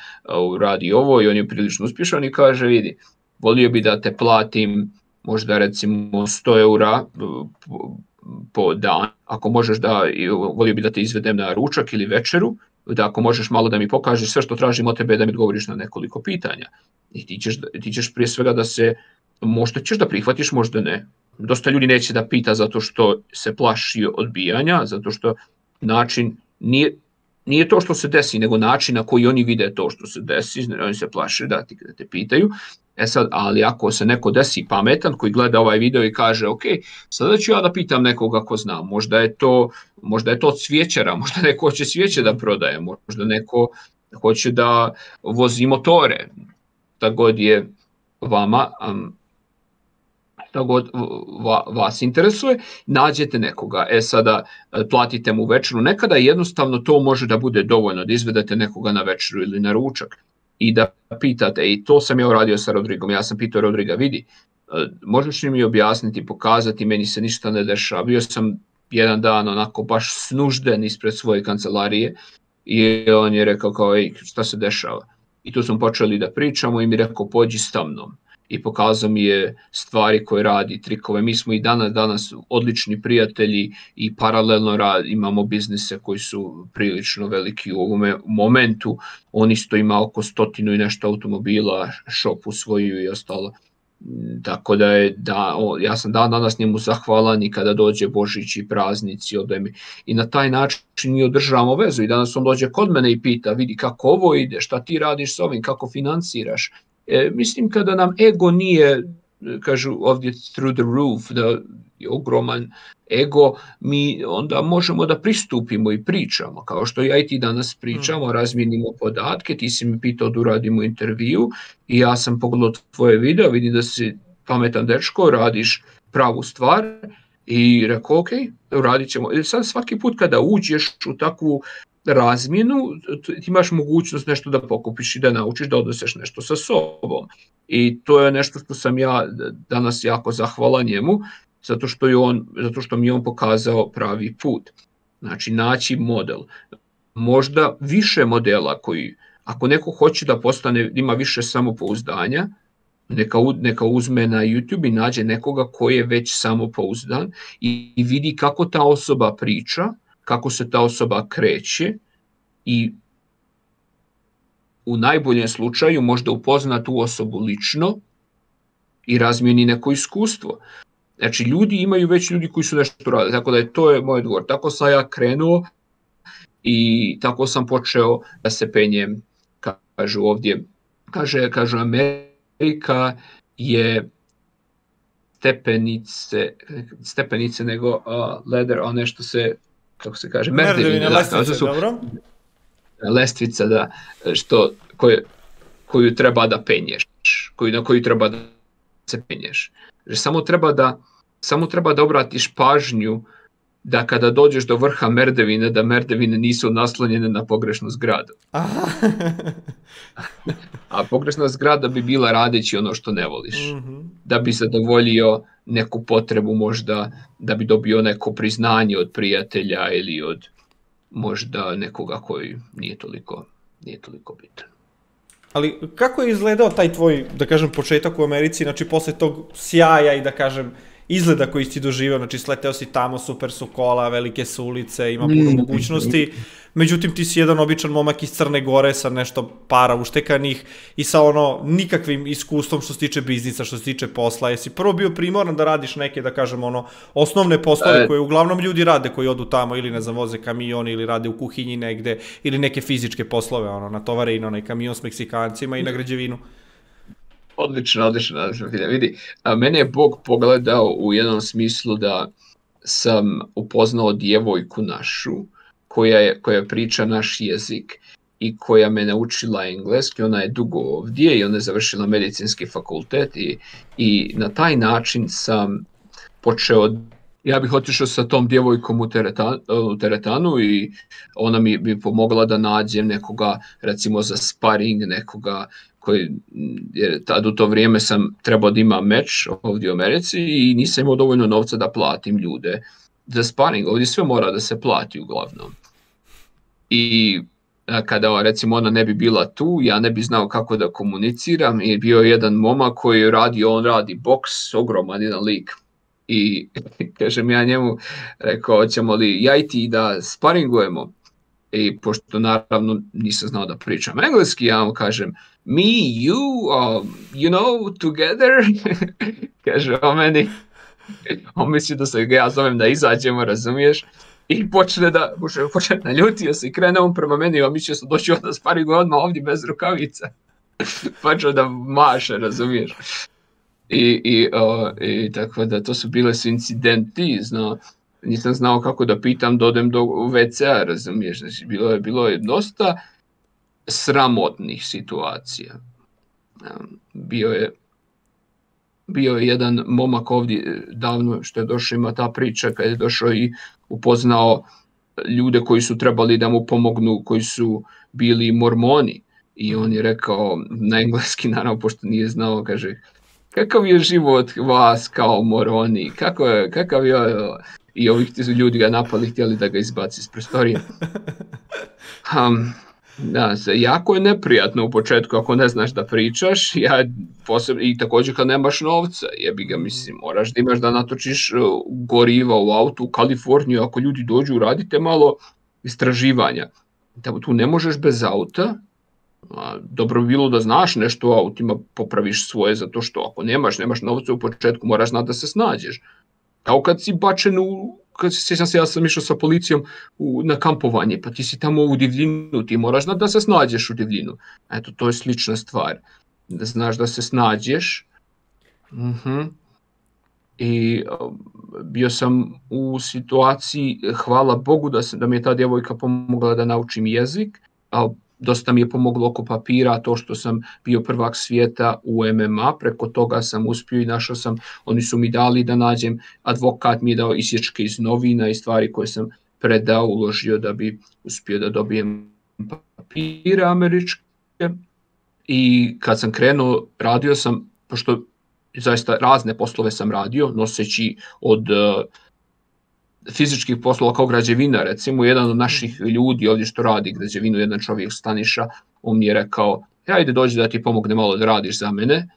radi ovo i on je prilično uspješan i kaže, vidi, volio bi da te platim možda recimo 100 eura e, po dan, ako možeš da, volio bi da te izvedem na ručak ili večeru, da ako možeš malo da mi pokažeš sve što tražim od tebe da mi odgovoriš na nekoliko pitanja. I ti ćeš, ti ćeš prije svega da se možda ćeš da prihvatiš, možda ne. Dosta ljudi neće da pita zato što se plaši odbijanja, zato što način nije, nije to što se desi, nego način na koji oni vide to što se desi, oni se plaše da, ti, da te pitaju. E sad, ali ako se neko desi pametan koji gleda ovaj video i kaže, ok, sada ću ja da pitam nekoga ko zna, možda je to, možda je to cvijećara, možda neko hoće cvijeće da prodaje, možda neko hoće da vozi motore, da god je vama, um, šta god vas interesuje, nađete nekoga. E sada, e, platite mu večeru. Nekada jednostavno to može da bude dovoljno, da izvedete nekoga na večeru ili na ručak i da pitate, i to sam ja uradio sa Rodrigom, ja sam pitao Rodriga, vidi, e, možeš li mi objasniti, pokazati, meni se ništa ne dešava. Bio sam jedan dan onako baš snužden ispred svoje kancelarije i on je rekao kao, ej, šta se dešava? I tu smo počeli da pričamo i mi rekao, pođi sa mnom i pokazao mi je stvari koje radi, trikove. Mi smo i danas, danas odlični prijatelji i paralelno rad, imamo biznise koji su prilično veliki u ovom momentu. On isto ima oko stotinu i nešto automobila, šopu svoju i ostalo. Tako da je, da, o, ja sam dan danas njemu zahvalan i kada dođe Božić i praznici ode mi. I na taj način mi održavamo vezu i danas on dođe kod mene i pita, vidi kako ovo ide, šta ti radiš s ovim, kako financiraš, E, mislim kada nam ego nije, kažu ovdje through the roof, da je ogroman ego, mi onda možemo da pristupimo i pričamo, kao što ja i ti danas pričamo, mm. razmijenimo podatke, ti si mi pitao da uradimo intervju i ja sam pogledao tvoje video, vidim da si pametan dečko, radiš pravu stvar i rekao, ok, radit ćemo. I sad svaki put kada uđeš u takvu razmjenu, ti imaš mogućnost nešto da pokupiš i da naučiš da odnoseš nešto sa sobom. I to je nešto što sam ja danas jako zahvalan njemu, zato što, je on, zato što mi je on pokazao pravi put. Znači, naći model. Možda više modela koji, ako neko hoće da postane, ima više samopouzdanja, neka, neka uzme na YouTube i nađe nekoga koji je već samopouzdan i, i vidi kako ta osoba priča, kako se ta osoba kreće i u najboljem slučaju možda upozna tu osobu lično i razmijeni neko iskustvo. Znači, ljudi imaju već ljudi koji su nešto radili, tako da je to je moj odgovor. Tako sam ja krenuo i tako sam počeo da se penjem, kažu ovdje, kaže, kažu Amerika je stepenice, stepenice nego uh, leder, a nešto se kako se kaže, merdevine, da, lestvice, su, dobro. da, što, koje, koju treba da penješ, koju, na koju treba da se penješ. Že samo treba da samo treba da obratiš pažnju da kada dođeš do vrha merdevine, da merdevine nisu naslonjene na pogrešnu zgradu. A pogrešna zgrada bi bila radeći ono što ne voliš. Mhm. Da bi zadovoljio neku potrebu možda, da bi dobio neko priznanje od prijatelja ili od možda nekoga koji nije toliko, nije toliko bitan. Ali kako je izgledao taj tvoj, da kažem, početak u Americi, znači posle tog sjaja i da kažem, izgleda koji si doživao, znači sleteo si tamo, super su kola, velike su ulice, ima puno Mm. mogućnosti, međutim ti si jedan običan momak iz Crne Gore sa nešto para uštekanih i sa ono nikakvim iskustvom što se tiče biznisa, što se tiče posla, jesi prvo bio primoran da radiš neke, da kažem, ono, osnovne poslove E. koje uglavnom ljudi rade koji odu tamo ili ne znam, voze kamion ili rade u kuhinji negde ili neke fizičke poslove, ono, natovare i na onaj kamion s Meksikancima i na građevinu. Odlično, odlično, odlično. Vidi, vidi, a mene je Bog pogledao u jednom smislu da sam upoznao djevojku našu koja, je, koja priča naš jezik i koja me naučila engleski, ona je dugo ovdje i ona je završila medicinski fakultet i, i na taj način sam počeo ja bih otišao sa tom djevojkom u, teretan, u teretanu i ona mi bi pomogla da nađem nekoga recimo za sparing, nekoga koji, jer tad u to vrijeme sam trebao da imam meč ovdje u Americi i nisam imao dovoljno novca da platim ljude za sparing, ovdje sve mora da se plati uglavnom. I kada recimo ona ne bi bila tu, ja ne bi znao kako da komuniciram i bio je jedan momak koji radi, on radi boks, ogroman jedan lik. I kažem ja njemu, rekao, hoćemo li ja i ti da sparingujemo? I pošto naravno nisam znao da pričam engleski, ja mu kažem, me, you, um, you know, together, kaže on meni, on misli da se ga ja zovem da izađemo, razumiješ, i počne da, počne, počne naljutio se i krene on prema meni, a mislio sam doći onda sparingu odmah ovdje bez rukavica, počeo da maše, razumiješ. I, i, o, i tako da to su bile su incidenti, znao, nisam znao kako da pitam da odem do WC-a, razumiješ, znači bilo je, bilo je dosta sramotnih situacija. Bio je bio je jedan momak ovdje e, davno što je došao, ima ta priča kad je došao i upoznao ljude koji su trebali da mu pomognu, koji su bili mormoni. I on je rekao na engleski, naravno, pošto nije znao, kaže, kakav je život vas kao moroni, kako je, kakav je, i ovih ljudi ga napali, htjeli da ga izbaci iz prostorije. Um, da, se, jako je neprijatno u početku ako ne znaš da pričaš, ja posebno, i također kad nemaš novca, jebi ga, mislim, moraš da imaš da natočiš uh, goriva u autu u Kaliforniju, ako ljudi dođu, radite malo istraživanja. Da tu ne možeš bez auta, a, dobro bi bilo da znaš nešto o autima, popraviš svoje, zato što ako nemaš, nemaš novca u početku, moraš znati da se snađeš. Kao kad si bačen u, kad se sjećam se, ja sam išao sa policijom u, na kampovanje, pa ti si tamo u divljinu, ti moraš znati da se snađeš u divljinu. Eto, to je slična stvar. Da znaš da se snađeš. Mhm. I um, bio sam u situaciji, hvala Bogu da, se, da mi je ta djevojka pomogla da naučim jezik, a dosta mi je pomoglo oko papira to što sam bio prvak svijeta u MMA, preko toga sam uspio i našao sam, oni su mi dali da nađem, advokat mi je dao isječke iz novina i stvari koje sam predao, uložio da bi uspio da dobijem papire američke. I kad sam krenuo, radio sam, pošto zaista razne poslove sam radio, noseći od uh, fizičkih poslova kao građevina, recimo jedan od naših ljudi ovdje što radi građevinu, jedan čovjek Staniša, on mi je rekao, ajde dođi da ti pomogne malo da radiš za mene,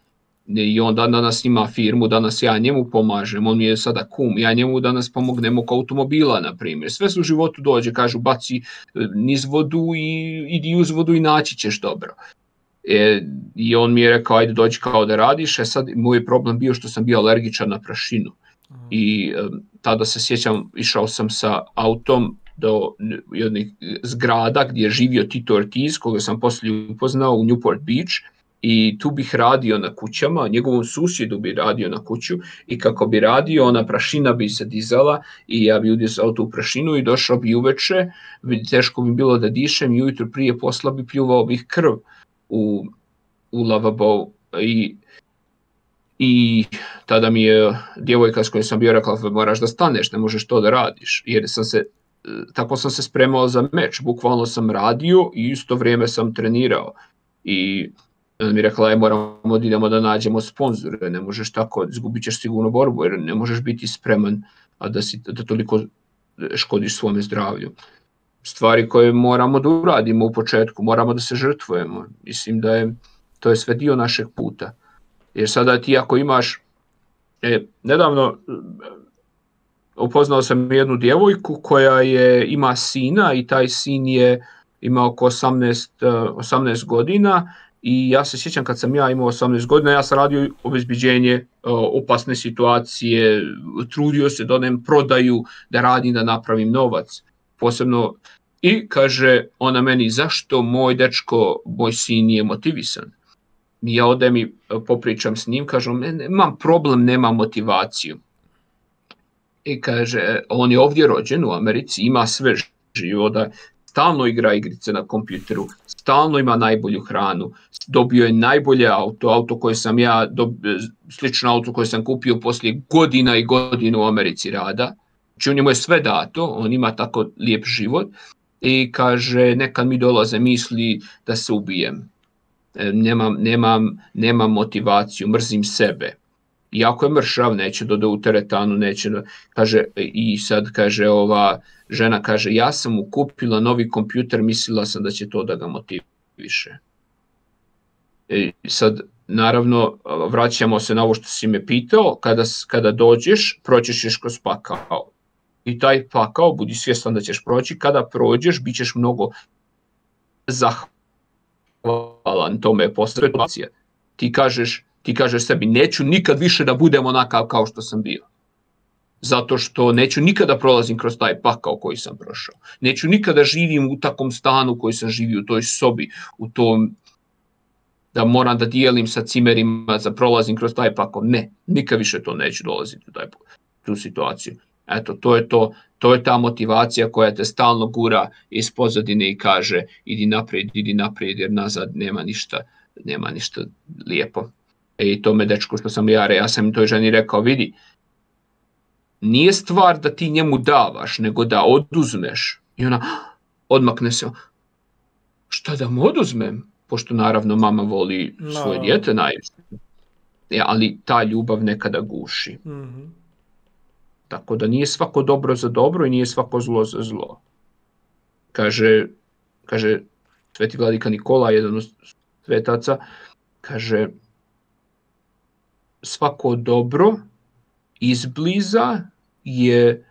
i on dan danas ima firmu, danas ja njemu pomažem, on mi je sada kum, ja njemu danas pomognem oko automobila, na primjer. Sve su u životu dođe, kažu, baci niz vodu i idi uz vodu i naći ćeš dobro. E, I on mi je rekao, ajde dođi kao da radiš, e sad moj problem bio što sam bio alergičan na prašinu. I tada se sjećam, išao sam sa autom do jednih zgrada gdje je živio Tito Ortiz, koga sam poslije upoznao u Newport Beach, i tu bih radio na kućama, njegovom susjedu bi radio na kuću. I kako bi radio, ona prašina bi se dizala i ja bi udisao tu prašinu i došao bi uveče, teško bi bilo da dišem i ujutro prije posla bi pljuvao bih krv u, u lavabo. I I tada mi je djevojka s kojom sam bio rekla moraš da staneš, ne možeš to da radiš. Jer sam se, tako sam se spremao za meč, bukvalno sam radio i isto vrijeme sam trenirao. I onda mi je rekla, aj moramo da idemo da nađemo sponzore, ne možeš tako, izgubit ćeš sigurno borbu, jer ne možeš biti spreman, a da, si, da toliko škodiš svome zdravlju. Stvari koje moramo da uradimo u početku, moramo da se žrtvujemo. Mislim da je to je sve dio našeg puta. Jer sada ti ako imaš, e, nedavno e, upoznao sam jednu djevojku koja je ima sina i taj sin je ima oko 18, 18 godina i ja se sjećam kad sam ja imao 18 godina, ja sam radio obezbiđenje e, opasne situacije, trudio se da odem prodaju, da radim, da napravim novac. Posebno i kaže ona meni zašto moj dečko, moj sin nije motivisan ja odem i e, popričam s njim, kažem, imam problem, nemam motivaciju. I kaže, on je ovdje rođen u Americi, ima sve živo, da stalno igra igrice na kompjuteru, stalno ima najbolju hranu, dobio je najbolje auto, auto koje sam ja, slično auto koje sam kupio poslije godina i godina u Americi rada. Znači njemu je sve dato, on ima tako lijep život i kaže, nekad mi dolaze misli da se ubijem E, nemam, nemam, nemam motivaciju, mrzim sebe. Iako je mršav, neće da ode u teretanu, neće da, kaže, i sad kaže ova žena, kaže, ja sam mu kupila novi kompjuter, mislila sam da će to da ga motiviše. I e, sad, naravno, vraćamo se na ovo što si me pitao, kada, kada dođeš, proćeš još kroz pakao. I taj pakao, budi svjestan da ćeš proći, kada prođeš, bit ćeš mnogo zahvalan zahvalan tome posle situacije. Ti kažeš, ti kažeš sebi, neću nikad više da budem onakav kao što sam bio. Zato što neću nikada prolazim kroz taj pakao koji sam prošao. Neću nikada živim u takom stanu koji sam živio, u toj sobi, u tom da moram da dijelim sa cimerima, da prolazim kroz taj pakao. Ne, nikad više to neću dolaziti u taj, tu situaciju. Eto, to je to, to je ta motivacija koja te stalno gura iz pozadine i kaže idi naprijed, idi naprijed jer nazad nema ništa, nema ništa lijepo. E, I to me dečko što sam ja, ja sam toj ženi rekao, vidi, nije stvar da ti njemu davaš, nego da oduzmeš. I ona odmakne se, šta da mu oduzmem? Pošto naravno mama voli svoje no. djete najviše. Ja, ali ta ljubav nekada guši. Mm -hmm. Tako da nije svako dobro za dobro i nije svako zlo za zlo. Kaže, kaže Sveti vladika Nikola, jedan od svetaca, kaže svako dobro izbliza je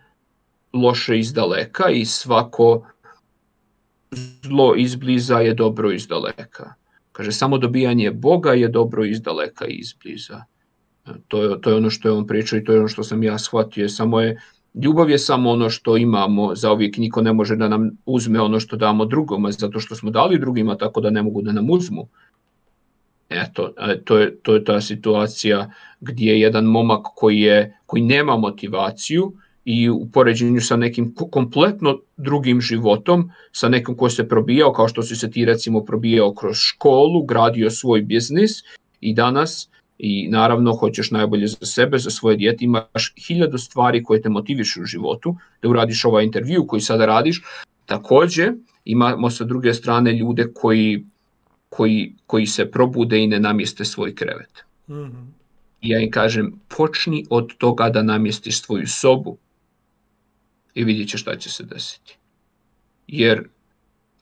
loše iz daleka i svako zlo izbliza je dobro iz daleka. Kaže, samo dobijanje Boga je dobro iz daleka i izbliza. To je, to je ono što je on pričao i to je ono što sam ja shvatio. Samo je, ljubav je samo ono što imamo, za uvijek niko ne može da nam uzme ono što damo drugome, zato što smo dali drugima tako da ne mogu da nam uzmu. Eto, e, to je, to je ta situacija gdje je jedan momak koji, je, koji nema motivaciju i u poređenju sa nekim kompletno drugim životom, sa nekim ko se probijao, kao što si se ti recimo probijao kroz školu, gradio svoj biznis i danas i naravno hoćeš najbolje za sebe, za svoje djete, imaš hiljadu stvari koje te motivišu u životu, da uradiš ovaj intervju koji sada radiš. Takođe, imamo sa druge strane ljude koji, koji, koji se probude i ne namjeste svoj krevet. Mm -hmm. I ja im kažem, počni od toga da namjestiš svoju sobu i vidjet ćeš šta će se desiti. Jer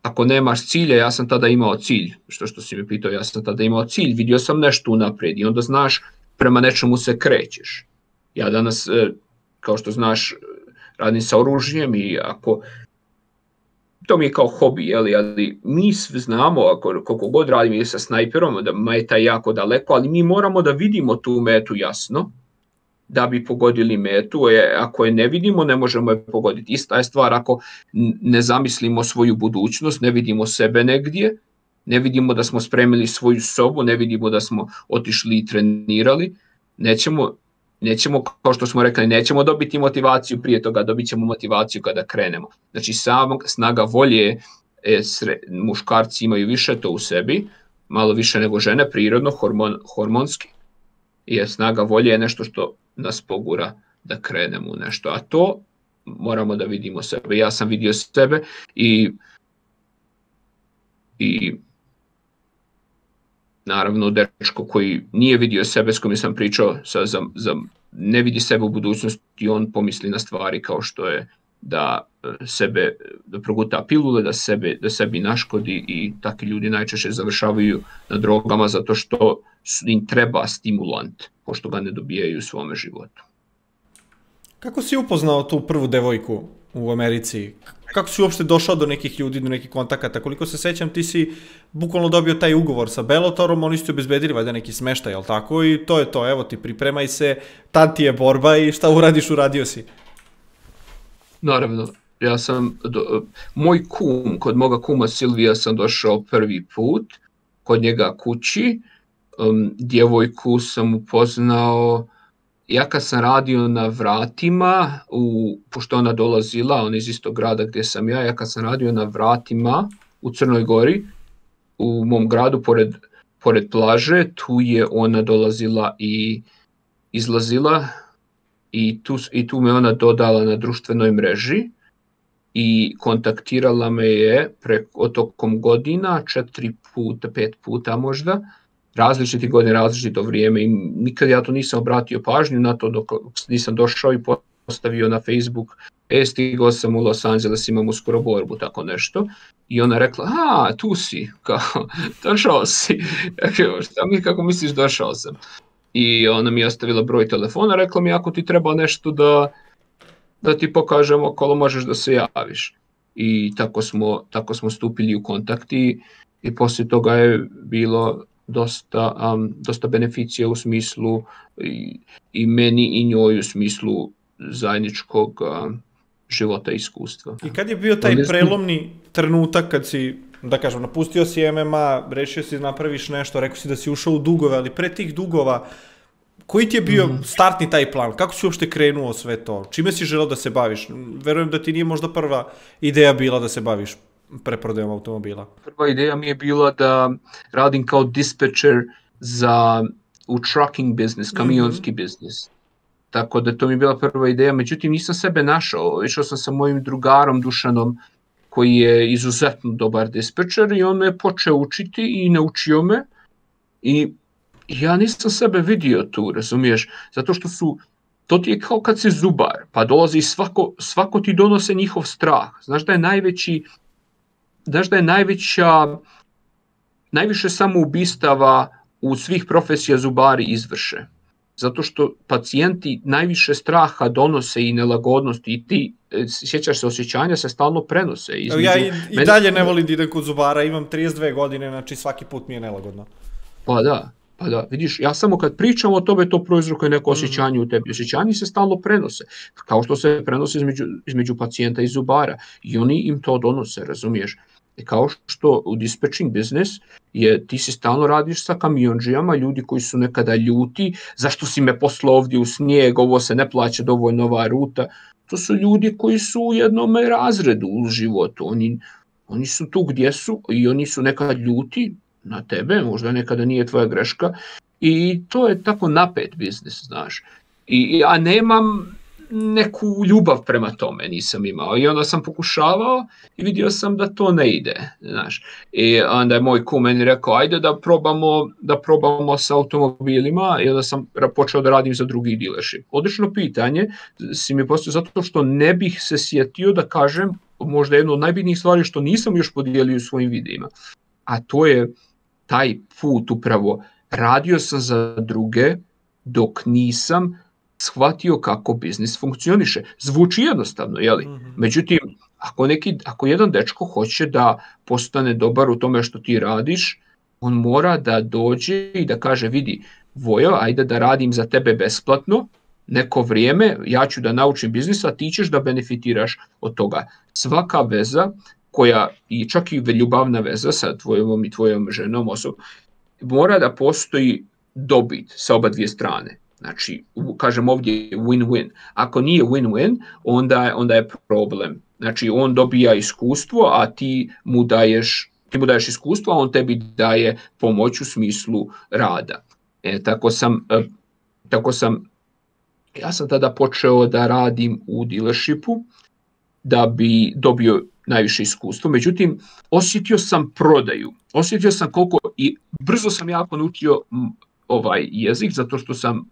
ako nemaš cilja, ja sam tada imao cilj, što što si mi pitao, ja sam tada imao cilj, vidio sam nešto unaprijed i onda znaš prema nečemu se krećeš. Ja danas, e, kao što znaš, radim sa oružjem i ako to mi je kao hobi, jeli, ali mi svi znamo, ako, koliko god radim sa snajperom, da meta je jako daleko, ali mi moramo da vidimo tu metu jasno, da bi pogodili metu, je, ako je ne vidimo ne možemo je pogoditi. Ista je stvar ako ne zamislimo svoju budućnost, ne vidimo sebe negdje, ne vidimo da smo spremili svoju sobu, ne vidimo da smo otišli i trenirali, nećemo, nećemo, kao što smo rekli, nećemo dobiti motivaciju prije toga, dobit ćemo motivaciju kada krenemo. Znači, sama snaga volje, e, sre, muškarci imaju više to u sebi, malo više nego žene, prirodno, hormon, hormonski je snaga volje je nešto što nas pogura da krenemo u nešto, a to moramo da vidimo sebe. Ja sam vidio sebe i i naravno dečko koji nije vidio sebe s kojim sam pričao sa, za, za, ne vidi sebe u budućnosti on pomisli na stvari kao što je da e, sebe da proguta pilule, da sebe da sebi naškodi i takvi ljudi najčešće završavaju na drogama zato što im treba stimulant pošto ga ne dobijaju u svome životu. Kako si upoznao tu prvu devojku u Americi? Kako si uopšte došao do nekih ljudi, do nekih kontakata? Koliko se sećam, ti si bukvalno dobio taj ugovor sa Belotorom, oni su ti obezbedili valjda neki smeštaj, jel tako? I to je to, evo ti, pripremaj se, tad ti je borba i šta uradiš, uradio si. Naravno, ja sam, do, moj kum, kod moga kuma Silvija sam došao prvi put, kod njega kući, um, djevojku sam upoznao, ja kad sam radio na vratima, u, pošto ona dolazila, ona iz istog grada gdje sam ja, ja kad sam radio na vratima u Crnoj Gori, u mom gradu pored, pored plaže, tu je ona dolazila i izlazila i tu, i tu me ona dodala na društvenoj mreži i kontaktirala me je preko tokom godina, četiri puta, pet puta možda, različiti godine, različito vrijeme i nikad ja to nisam obratio pažnju na to dok nisam došao i postavio na Facebook e, stigao sam u Los Angeles, imam uskoro borbu, tako nešto. I ona rekla, a, tu si, kao, došao si. Šta mi, kako misliš, došao sam? I ona mi je ostavila broj telefona, rekla mi, ako ti treba nešto da, da ti pokažem okolo, možeš da se javiš. I tako smo, tako smo stupili u kontakt i, i poslije toga je bilo dosta, um, dosta beneficija u smislu i, i meni i njoj u smislu zajedničkog um, života i iskustva. I kad je bio taj prelomni trenutak kad si, da kažem, napustio si MMA, rešio si da napraviš nešto, rekao si da si ušao u dugove, ali pre tih dugova, koji ti je bio mm. startni taj plan? Kako si uopšte krenuo sve to? Čime si želeo da se baviš? Verujem da ti nije možda prva ideja bila da se baviš preprodajom automobila? Prva ideja mi je bila da radim kao dispatcher za u trucking business, kamionski mm -hmm. biznis. Tako da to mi je bila prva ideja, međutim nisam sebe našao, išao sam sa mojim drugarom Dušanom koji je izuzetno dobar dispečer i on me počeo učiti i naučio me i ja nisam sebe vidio tu, razumiješ, zato što su to ti je kao kad si zubar, pa dolazi svako, svako ti donose njihov strah. Znaš da je najveći znaš da je najveća, najviše samoubistava u svih profesija zubari izvrše. Zato što pacijenti najviše straha donose i nelagodnosti i ti, e, sjećaš se, osjećanja se stalno prenose. Između, ja i, i dalje ne volim da idem kod zubara, imam 32 godine, znači svaki put mi je nelagodno. Pa da, Pa da, vidiš, ja samo kad pričam o tome, to proizrokuje neko mhm. osjećanje u tebi. Osjećanje se stalno prenose, kao što se prenose između, između pacijenta i zubara. I oni im to donose, razumiješ? I kao što u dispatching biznis je ti si stalno radiš sa kamionđijama, ljudi koji su nekada ljuti, zašto si me poslao ovdje u snijeg, ovo se ne plaća dovoljno ova ruta. To su ljudi koji su u jednom razredu u životu. Oni, oni su tu gdje su i oni su nekada ljuti na tebe, možda nekada nije tvoja greška i to je tako napet biznis, znaš. I, a nemam neku ljubav prema tome nisam imao i onda sam pokušavao i vidio sam da to ne ide, znaš. I onda je moj kum meni rekao, ajde da probamo, da probamo sa automobilima i onda sam počeo da radim za drugi dealership. Odlično pitanje si mi postoje zato što ne bih se sjetio da kažem možda jedno od najbitnijih stvari što nisam još podijelio u svojim videima, a to je taj put upravo radio sam za druge dok nisam shvatio kako biznis funkcioniše. Zvuči jednostavno, jeli? Mm -hmm. Međutim, ako, neki, ako jedan dečko hoće da postane dobar u tome što ti radiš, on mora da dođe i da kaže, vidi, Vojo, ajde da radim za tebe besplatno, neko vrijeme, ja ću da naučim biznis, a ti ćeš da benefitiraš od toga. Svaka veza koja, i čak i ljubavna veza sa tvojom i tvojom ženom osobom, mora da postoji dobit sa oba dvije strane. Znači, kažem ovdje win-win. Ako nije win-win, onda, onda je problem. Znači, on dobija iskustvo, a ti mu daješ, ti mu daješ iskustvo, a on tebi daje pomoć u smislu rada. E, tako sam, e, tako sam, ja sam tada počeo da radim u dealershipu, da bi dobio najviše iskustvo. Međutim, osjetio sam prodaju. Osjetio sam koliko i brzo sam jako naučio ovaj jezik zato što sam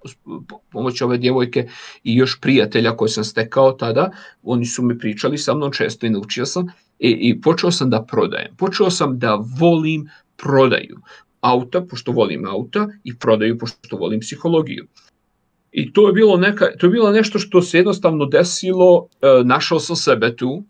pomoć ove djevojke i još prijatelja koje sam stekao tada, oni su mi pričali sa mnom često i naučio sam i, i počeo sam da prodajem. Počeo sam da volim prodaju auta, pošto volim auta i prodaju pošto volim psihologiju. I to je bilo neka, to je bilo nešto što se jednostavno desilo, e, našao sam sebe tu,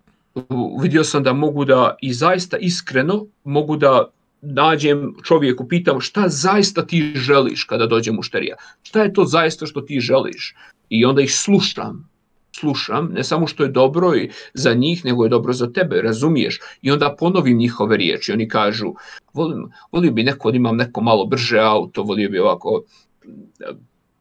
vidio sam da mogu da i zaista iskreno mogu da nađem čovjeku, pitam šta zaista ti želiš kada dođe mušterija, šta je to zaista što ti želiš? I onda ih slušam, slušam, ne samo što je dobro za njih, nego je dobro za tebe, razumiješ? I onda ponovim njihove riječi, oni kažu, volim, volio bi neko da imam neko malo brže auto, volio bi ovako,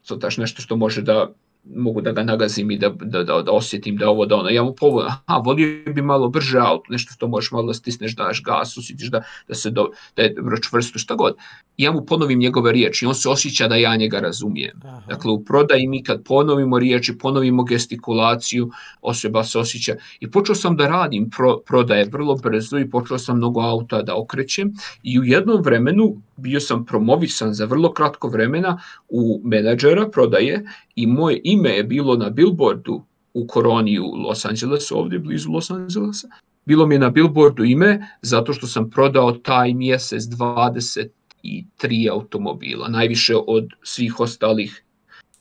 to taš nešto što može da mogu da ga nagazim i da, da, da, da osjetim da ovo da ono, ja mu povolim, aha, volio bi malo brže auto, nešto što možeš malo da stisneš, da daš gas, osjetiš da, da, se do, da je čvrsto, šta god. I ja mu ponovim njegove riječi, on se osjeća da ja njega razumijem. Aha. Dakle, u prodaji mi kad ponovimo riječi, ponovimo gestikulaciju, osoba se osjeća. I počeo sam da radim pro, prodaje vrlo brzo i počeo sam mnogo auta da okrećem i u jednom vremenu bio sam promovisan za vrlo kratko vremena u menadžera prodaje i moje ime je bilo na billboardu u koroni u Los Angelesu, ovdje blizu Los Angelesa. Bilo mi je na billboardu ime zato što sam prodao taj mjesec 23 automobila, najviše od svih ostalih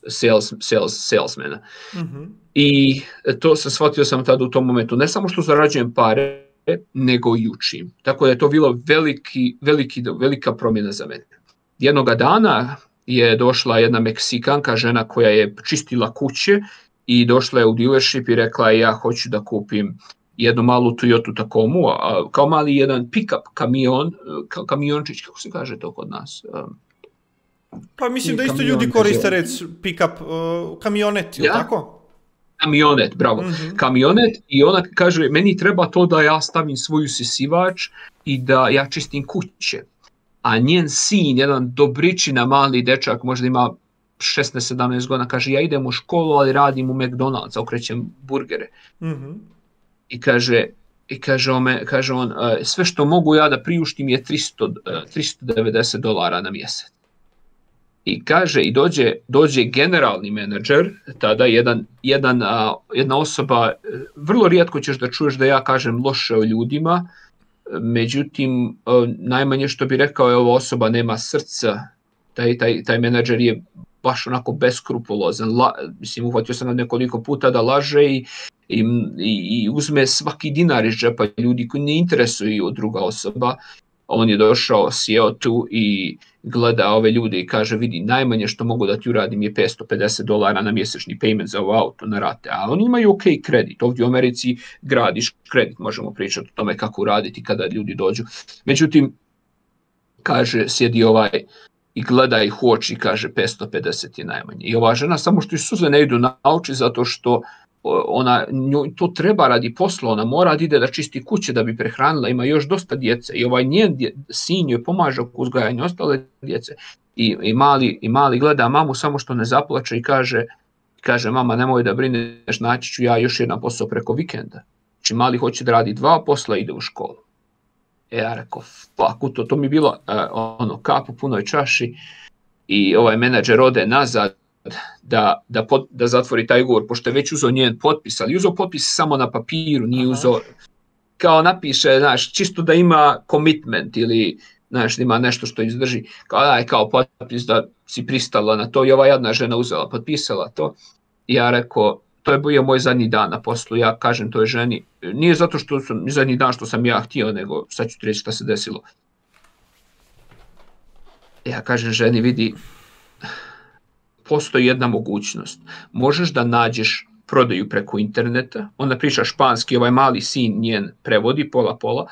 sales, sales, salesmena. Mm -hmm. I to sam shvatio sam tada u tom momentu, ne samo što zarađujem pare, nego i učim. Tako da je to bilo veliki, veliki, velika promjena za mene. Jednoga dana je došla jedna Meksikanka, žena koja je čistila kuće i došla je u dealership i rekla ja hoću da kupim jednu malu Toyota Tacomu, a kao mali jedan pick-up kamion, kamiončić, kako se kaže to kod nas? Pa mislim da isto ljudi koriste rec pick-up uh, kamionet, ja? tako? kamionet, bravo, mm -hmm. kamionet i ona kaže meni treba to da ja stavim svoju sisivač i da ja čistim kuće. A njen sin, jedan dobričina mali dečak, možda ima 16-17 godina, kaže ja idem u školu, ali radim u McDonald's, okrećem burgere. Mm -hmm. I kaže, i kaže on, kaže on, sve što mogu ja da priuštim je 300, 390 dolara na mjesec i kaže i dođe dođe generalni menadžer tada jedan jedan jedna osoba vrlo rijetko ćeš da čuješ da ja kažem loše o ljudima međutim najmanje što bi rekao je ova osoba nema srca. Taj taj taj menadžer je baš onako beskrupulozan. La, mislim uhvatio sam ga nekoliko puta da laže i, i, i uzme svaki dinar iz džepa ljudi koji ne interesuju druga osoba on je došao, sjeo tu i gleda ove ljude i kaže vidi najmanje što mogu da ti uradim je 550 dolara na mjesečni payment za ovo auto na rate, a oni imaju ok kredit, ovdje u Americi gradiš kredit, možemo pričati o tome kako uraditi kada ljudi dođu. Međutim, kaže, sjedi ovaj i gleda ih u oči i kaže 550 je najmanje. I ova žena samo što i suze ne idu na oči zato što ona nju, to treba radi posla, ona mora da ide da čisti kuće da bi prehranila, ima još dosta djece i ovaj njen dje, sin joj pomaže oko uzgajanja ostale djece. I, i, mali, i mali gleda mamu samo što ne zaplače i kaže kaže mama nemoj da brineš naći ću ja još jedan posao preko vikenda. Znači mali hoće da radi dva posla ide u školu. E ja rekao fuck to, to mi bilo uh, ono kap u punoj čaši i ovaj menadžer ode nazad da, da, pod, da zatvori taj ugovor, pošto je već uzo njen potpis, ali uzo potpis samo na papiru, nije uzo, kao napiše, znaš, čisto da ima commitment ili, znaš, da ima nešto što izdrži, kao daj, kao potpis da si pristala na to i ova jedna žena uzela, potpisala to. I ja rekao, to je bio moj zadnji dan na poslu, ja kažem to je ženi, nije zato što sam, zadnji dan što sam ja htio, nego sad ću ti reći šta se desilo. Ja kažem ženi, vidi, postoji jedna mogućnost. Možeš da nađeš prodaju preko interneta, ona priča španski, ovaj mali sin njen prevodi pola-pola,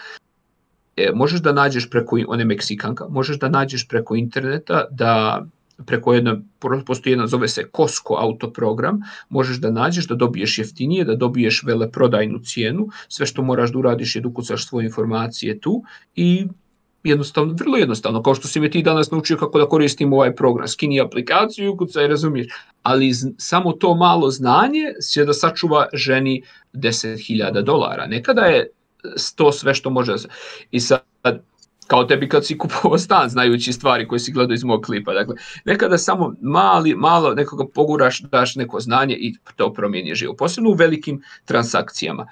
e, možeš da nađeš preko, one Meksikanka, možeš da nađeš preko interneta da preko jedno, postoji jedna, zove se Costco autoprogram, možeš da nađeš da dobiješ jeftinije, da dobiješ veleprodajnu cijenu, sve što moraš da uradiš je da ukucaš svoje informacije tu i jednostavno, vrlo jednostavno, kao što si me ti danas naučio kako da koristim ovaj program, skini aplikaciju, kucaj, razumiješ, ali samo to malo znanje će da sačuva ženi 10.000 dolara. Nekada je to sve što može da se... I sad, kao tebi kad si kupovao stan znajući stvari koje si gledao iz mog klipa. Dakle, nekada samo mali, malo nekoga poguraš, daš neko znanje i to promijeni život. Posebno u velikim transakcijama.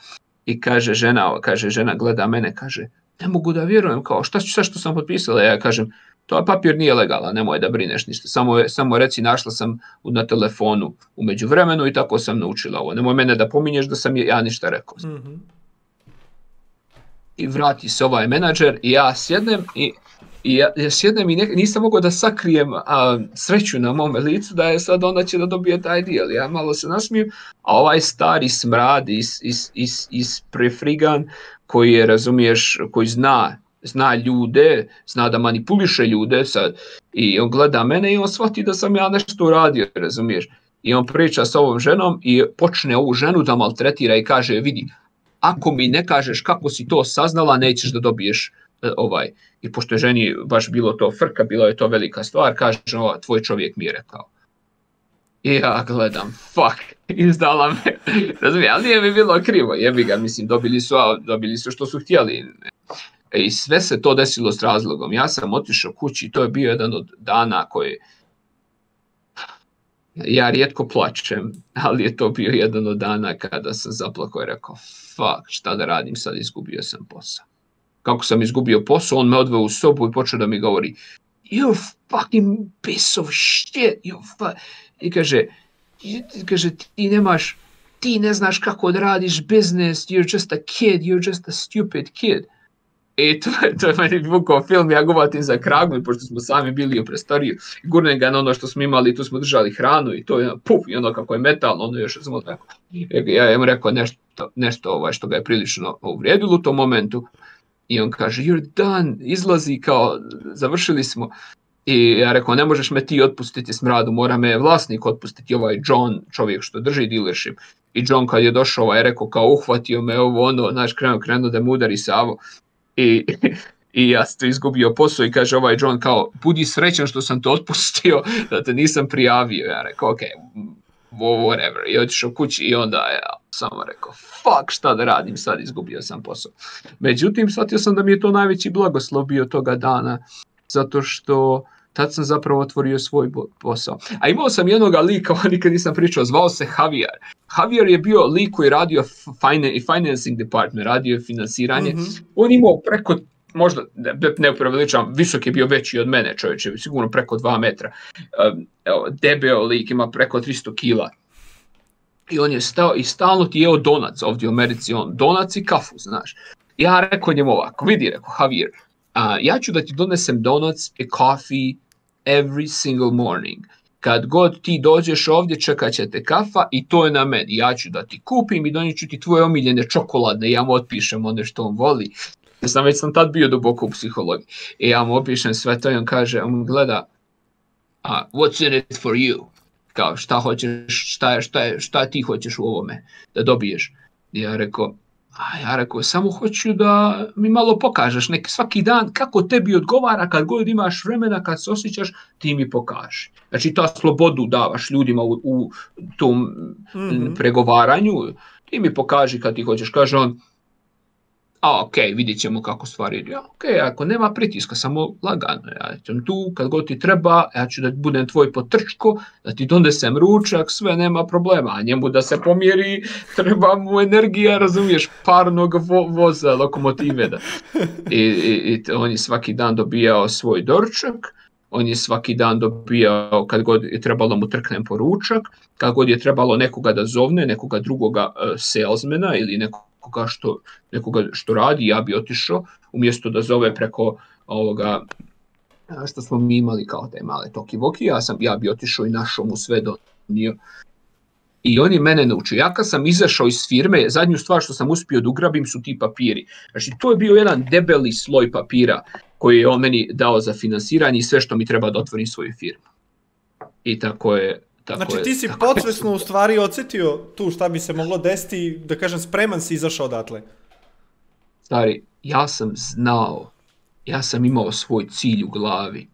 I kaže žena, kaže žena gleda mene, kaže, ne mogu da vjerujem, kao šta ću sve što sam potpisala, ja kažem, to papir nije legalan, nemoj da brineš ništa, samo, samo reci našla sam na telefonu umeđu vremenu i tako sam naučila ovo, nemoj mene da pominješ da sam ja ništa rekao. Mm -hmm. I vrati se ovaj menadžer i ja sjednem i I ja, ja sjednem i ne, nisam mogao da sakrijem a, sreću na mome licu da je sad onda će da dobije taj dijel. Ja malo se nasmijem, a ovaj stari smrad is, is, is, is prefrigan koji je, razumiješ, koji zna zna ljude, zna da manipuliše ljude sad, i on gleda mene i on shvati da sam ja nešto uradio, razumiješ. I on priča sa ovom ženom i počne ovu ženu da maltretira i kaže, vidi, ako mi ne kažeš kako si to saznala, nećeš da dobiješ E, ovaj, i pošto je ženi baš bilo to frka, bilo je to velika stvar, kaže, o, tvoj čovjek mi je rekao. I ja gledam, fuck, izdala me, razumijem, ali nije mi bilo krivo, jebi ga, mislim, dobili su, dobili su što su htjeli. E, I sve se to desilo s razlogom. Ja sam otišao kući, to je bio jedan od dana koji, ja rijetko plačem, ali je to bio jedan od dana kada sam zaplakao i rekao, fuck, šta da radim, sad izgubio sam posao kako sam izgubio posao, on me odveo u sobu i počeo da mi govori you fucking piece of shit, you fu i kaže, kaže, ti nemaš, ti ne znaš kako da radiš biznes, you're just a kid, you're just a stupid kid. I to, to je meni vukao film, ja govatim za kragu, pošto smo sami bili u prestoriju, gurnem ga na ono što smo imali, tu smo držali hranu i to je puf, i ono kako je metalno, ono još samo tako. Ja im rekao nešto, nešto ovaj, što ga je prilično uvrijedilo u tom momentu, I on kaže, you're done, izlazi kao, završili smo. I ja rekao, ne možeš me ti otpustiti smradu, mora me vlasnik otpustiti, ovaj John, čovjek što drži dealership. I John kad je došao, ovaj, rekao kao uhvatio me ovo, ono, znaš, krenuo, krenuo da mu udari Savo. I, i ja sam izgubio posao i kaže ovaj John kao, budi srećan što sam to otpustio, da te nisam prijavio. Ja rekao, ok, whatever. I otišao kući i onda ja samo rekao, fuck, šta da radim, sad izgubio sam posao. Međutim, shvatio sam da mi je to najveći blagoslov bio toga dana, zato što tad sam zapravo otvorio svoj posao. A imao sam jednog lika, nikad nisam pričao, zvao se Javier. Javier je bio lik koji radio i financing department, radio finansiranje. Mm -hmm. On imao preko možda, ne, ne preveličavam, visok je bio veći od mene čovječe, sigurno preko 2 metra. Evo, debeo lik ima preko 300 kila. I on je stao i stalno ti jeo donac ovdje u Americi, on donac i kafu, znaš. Ja rekao njemu ovako, vidi, rekao, Javier, uh, ja ću da ti donesem donac i coffee every single morning. Kad god ti dođeš ovdje, čekat će te kafa i to je na meni. Ja ću da ti kupim i doniću ti tvoje omiljene čokoladne, ja mu otpišem one što on voli. Ja sam već sam tad bio duboko u psihologiji. I ja mu opišem sve to i on kaže, on gleda, uh, what's in it for you? Kao, šta hoćeš, šta, šta, šta ti hoćeš u ovome da dobiješ? Ja rekao, a ja rekao, samo hoću da mi malo pokažeš neki svaki dan kako tebi odgovara kad god imaš vremena, kad se osjećaš, ti mi pokaži. Znači, ta slobodu davaš ljudima u, u tom mm -hmm. pregovaranju, ti mi pokaži kad ti hoćeš. Kaže on, a ok, vidit ćemo kako stvari idu. Ja, ok, ako nema pritiska, samo lagano, ja ćem tu, kad god ti treba, ja ću da budem tvoj potrčko, da ti donesem ručak, sve nema problema, a njemu da se pomjeri, treba mu energija, razumiješ, parnog vo voza, lokomotive. Da. I, i, I on je svaki dan dobijao svoj dorčak, on je svaki dan dobijao, kad god je trebalo mu trknem po ručak, kad god je trebalo nekoga da zovne, nekoga drugoga uh, salesmana ili nekog nekoga što, nekoga što radi, ja bi otišao, umjesto da zove preko ovoga, što smo mi imali kao te male toki voki, ja, sam, ja bi otišao i našao mu sve donio. I on je mene naučio. Ja kad sam izašao iz firme, zadnju stvar što sam uspio da ugrabim su ti papiri. Znači, to je bio jedan debeli sloj papira koji je on meni dao za finansiranje i sve što mi treba da otvorim svoju firmu. I tako je, Tako znači je, ti si podsvesno u stvari odsjetio tu šta bi se moglo desiti, da kažem spreman si izašao odatle. Stari, ja sam znao ja sam imao svoj cilj u glavi.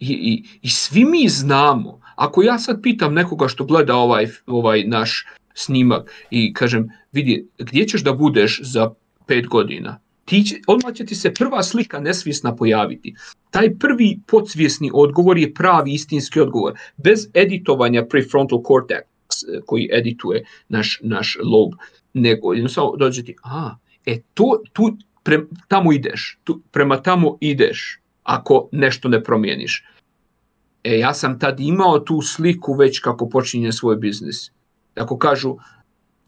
I, i, i svi mi znamo, ako ja sad pitam nekoga što gleda ovaj, ovaj naš snimak i kažem, vidi, gdje ćeš da budeš za pet godina? Ti će, odmah će ti se prva slika nesvjesna pojaviti. Taj prvi podsvjesni odgovor je pravi istinski odgovor, bez editovanja prefrontal cortex eh, koji edituje naš, naš lob, nego jednostavno dođe ti, a, e, to, tu, pre, tamo ideš, tu, prema tamo ideš, ako nešto ne promijeniš. E, ja sam tad imao tu sliku već kako počinje svoj biznis. Ako kažu,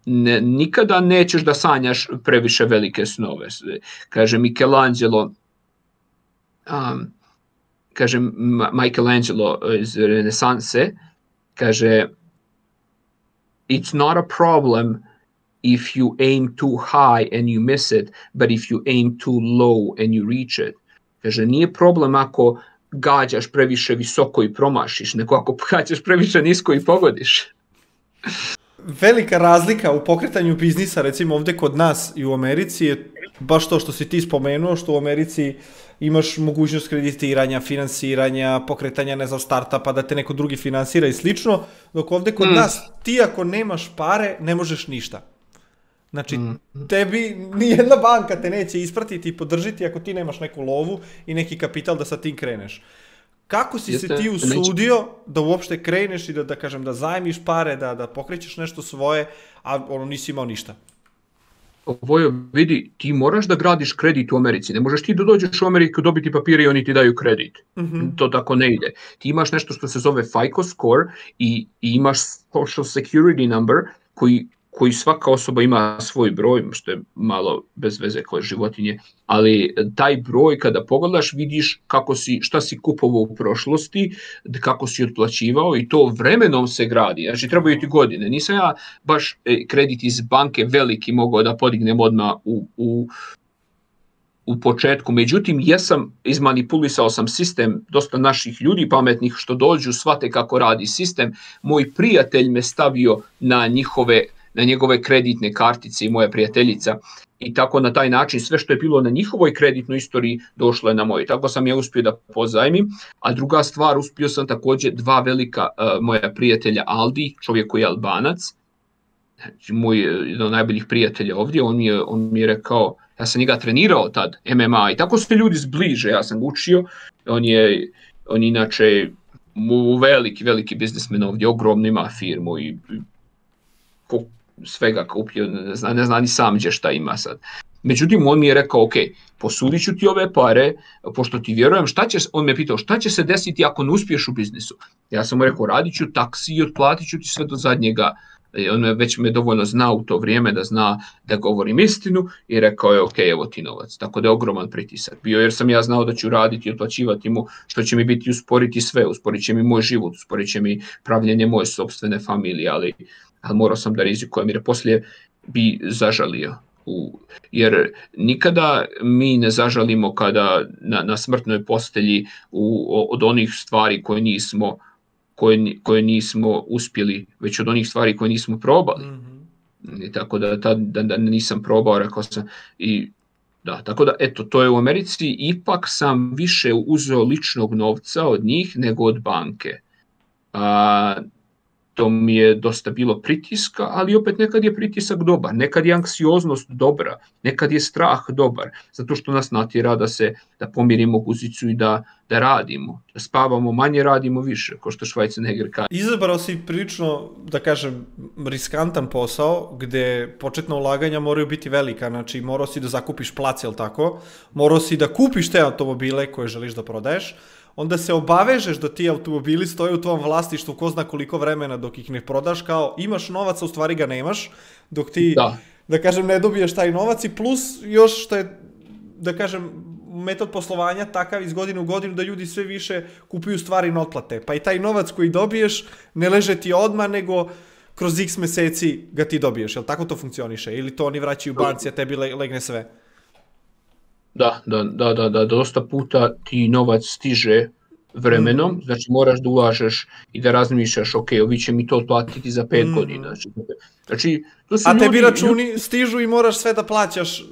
ne, nikada nećeš da sanjaš previše velike snove. Kaže Michelangelo, um, kaže Michelangelo iz renesanse, kaže, it's not a problem if you aim too high and you miss it, but if you aim too low and you reach it. Kaže, nije problem ako gađaš previše visoko i promašiš, nego ako gađaš previše nisko i pogodiš. Velika razlika u pokretanju biznisa, recimo ovde kod nas i u Americi, je baš to što si ti spomenuo, što u Americi imaš mogućnost kreditiranja, finansiranja, pokretanja, ne znam, startapa, da te neko drugi finansira i slično, dok ovde kod mm. nas ti ako nemaš pare, ne možeš ništa. Znači, mm. tebi nijedna banka te neće ispratiti i podržiti ako ti nemaš neku lovu i neki kapital da sa tim kreneš. Kako si Jeste, se ti usudio da uopšte kreneš i da, da kažem, da zajmiš pare, da, da pokrećeš nešto svoje, a ono nisi imao ništa? Vojo, vidi, ti moraš da gradiš kredit u Americi. Ne možeš ti da dođeš u Ameriku dobiti papire i oni ti daju kredit. Mm -hmm. To tako ne ide. Ti imaš nešto što se zove FICO score i, i imaš social security number koji koji svaka osoba ima svoj broj, što je malo bez veze koje životinje, ali taj broj kada pogledaš vidiš kako si, šta si kupovao u prošlosti, kako si otplaćivao i to vremenom se gradi, znači trebaju ti godine. Nisam ja baš e, kredit iz banke veliki mogao da podignem odmah u, u, u početku, međutim jesam izmanipulisao sam sistem dosta naših ljudi pametnih što dođu, shvate kako radi sistem, moj prijatelj me stavio na njihove na njegove kreditne kartice i moja prijateljica. I tako na taj način sve što je bilo na njihovoj kreditnoj istoriji došlo je na moj. Tako sam ja uspio da pozajmim, a druga stvar uspio sam takođe dva velika uh, moja prijatelja Aldi, čovjek koji je albanac, znači moj jedan od najboljih prijatelja ovdje, on mi je, on mi je rekao, ja sam njega trenirao tad, MMA, i tako se ljudi zbliže, ja sam učio, on je, on inače mu veliki, veliki biznismen ovdje, ogromno ima firmu i svega kupio, ne zna, ne zna ni sam gdje šta ima sad. Međutim, on mi je rekao, ok, posudit ću ti ove pare, pošto ti vjerujem, šta će, on me pitao, šta će se desiti ako ne uspiješ u biznisu? Ja sam mu rekao, radit ću taksi i otplatit ću ti sve do zadnjega. I on me, već me dovoljno zna u to vrijeme da zna da govorim istinu i rekao je, ok, evo ti novac. Tako da je ogroman pritisak bio, jer sam ja znao da ću raditi i otplaćivati mu, što će mi biti usporiti sve, usporit će mi moj život, usporit će mi pravljenje moje sobstvene familije, ali ali morao sam da rizikujem jer poslije bi zažalio. U, jer nikada mi ne zažalimo kada na, na smrtnoj postelji u, od onih stvari koje nismo koje, koje nismo uspjeli, već od onih stvari koje nismo probali. Mm -hmm. I tako da, ta, da, da nisam probao, rekao sam i Da, tako da, eto, to je u Americi, ipak sam više uzeo ličnog novca od njih nego od banke. A, to mi je dosta bilo pritiska, ali opet nekad je pritisak dobar, nekad je anksioznost dobra, nekad je strah dobar, zato što nas natjera da se da pomirimo guzicu i da, da radimo, da spavamo manje, radimo više, ko što Schwarzenegger kaže. Izabrao si prilično, da kažem, riskantan posao, gde početna ulaganja moraju biti velika, znači morao si da zakupiš plac, jel tako? Morao si da kupiš te automobile koje želiš da prodaješ, onda se obavežeš da ti automobili stoje u tvom vlastištu ko zna koliko vremena dok ih ne prodaš, kao imaš novac, a u stvari ga nemaš, dok ti, da, da kažem, ne dobiješ taj novac i plus još što je, da kažem, metod poslovanja takav iz godine u godinu da ljudi sve više kupuju stvari na otplate. Pa i taj novac koji dobiješ ne leže ti odmah, nego kroz x meseci ga ti dobiješ. Jel tako to funkcioniše? Ili to oni vraćaju banci, a tebi legne sve? Da, da, da, da, da, dosta puta ti novac stiže vremenom, znači moraš da ulažeš i da razmišljaš, ok, ovi će mi to platiti za 5 Mhm. godina. Znači, znači to su A tebi ljudi- računi stižu i moraš sve da plaćaš e,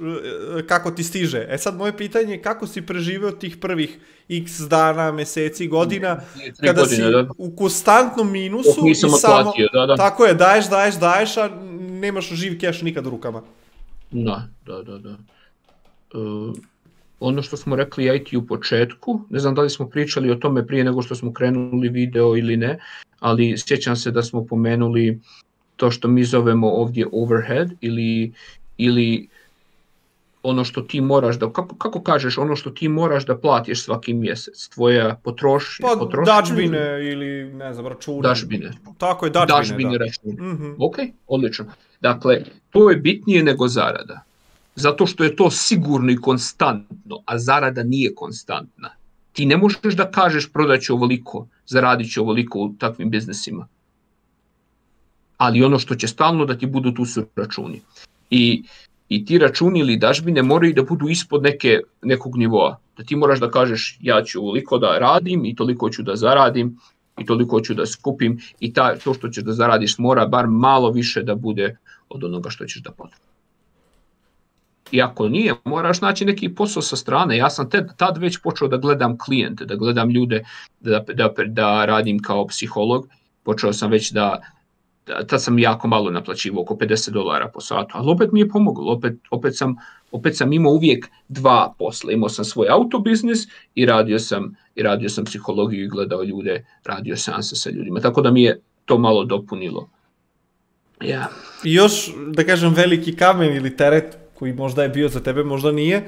kako ti stiže. E sad moje pitanje je kako si preživeo tih prvih x dana, meseci, godina, tri kada godine, si da. u konstantnom minusu i samo... otplatio, da, da. Tako je, daješ, daješ, daješ, a nemaš živ keš nikad u rukama. Da, da, da, da. Uh, ono što smo rekli IT u početku, ne znam da li smo pričali o tome prije nego što smo krenuli video ili ne, ali sjećam se da smo pomenuli to što mi zovemo ovdje overhead ili, ili ono što ti moraš da, kako, kako kažeš, ono što ti moraš da platiš svaki mjesec, tvoja potrošnja, Pa potrošnja dačbine ili, ne znam, račune. dažbine, Tako je, dačbine, dažbine da. račune. Mhm. Ok, odlično. Dakle, to je bitnije nego zarada. Zato što je to sigurno i konstantno, a zarada nije konstantna. Ti ne možeš da kažeš prodaću ovoliko, zaradit ću ovoliko u takvim biznesima. Ali ono što će stalno da ti budu tu su računi. I, i ti računi ili dažbine moraju da budu ispod neke, nekog nivoa. Da ti moraš da kažeš ja ću ovoliko da radim i toliko ću da zaradim i toliko ću da skupim i ta, to što ćeš da zaradiš mora bar malo više da bude od onoga što ćeš da potrošiš. I ako nije, moraš naći neki posao sa strane. Ja sam te, tad već počeo da gledam klijente, da gledam ljude, da, da, da radim kao psiholog. Počeo sam već da, da tad sam jako malo naplaćivao, oko 50 dolara po satu, ali opet mi je pomoglo. Opet, opet, sam, opet sam imao uvijek dva posla. Imao sam svoj autobiznis i radio sam, i radio sam psihologiju i gledao ljude, radio seanse sa ljudima. Tako da mi je to malo dopunilo. Ja. I još, da kažem, veliki kamen ili teret koji možda je bio za tebe, možda nije.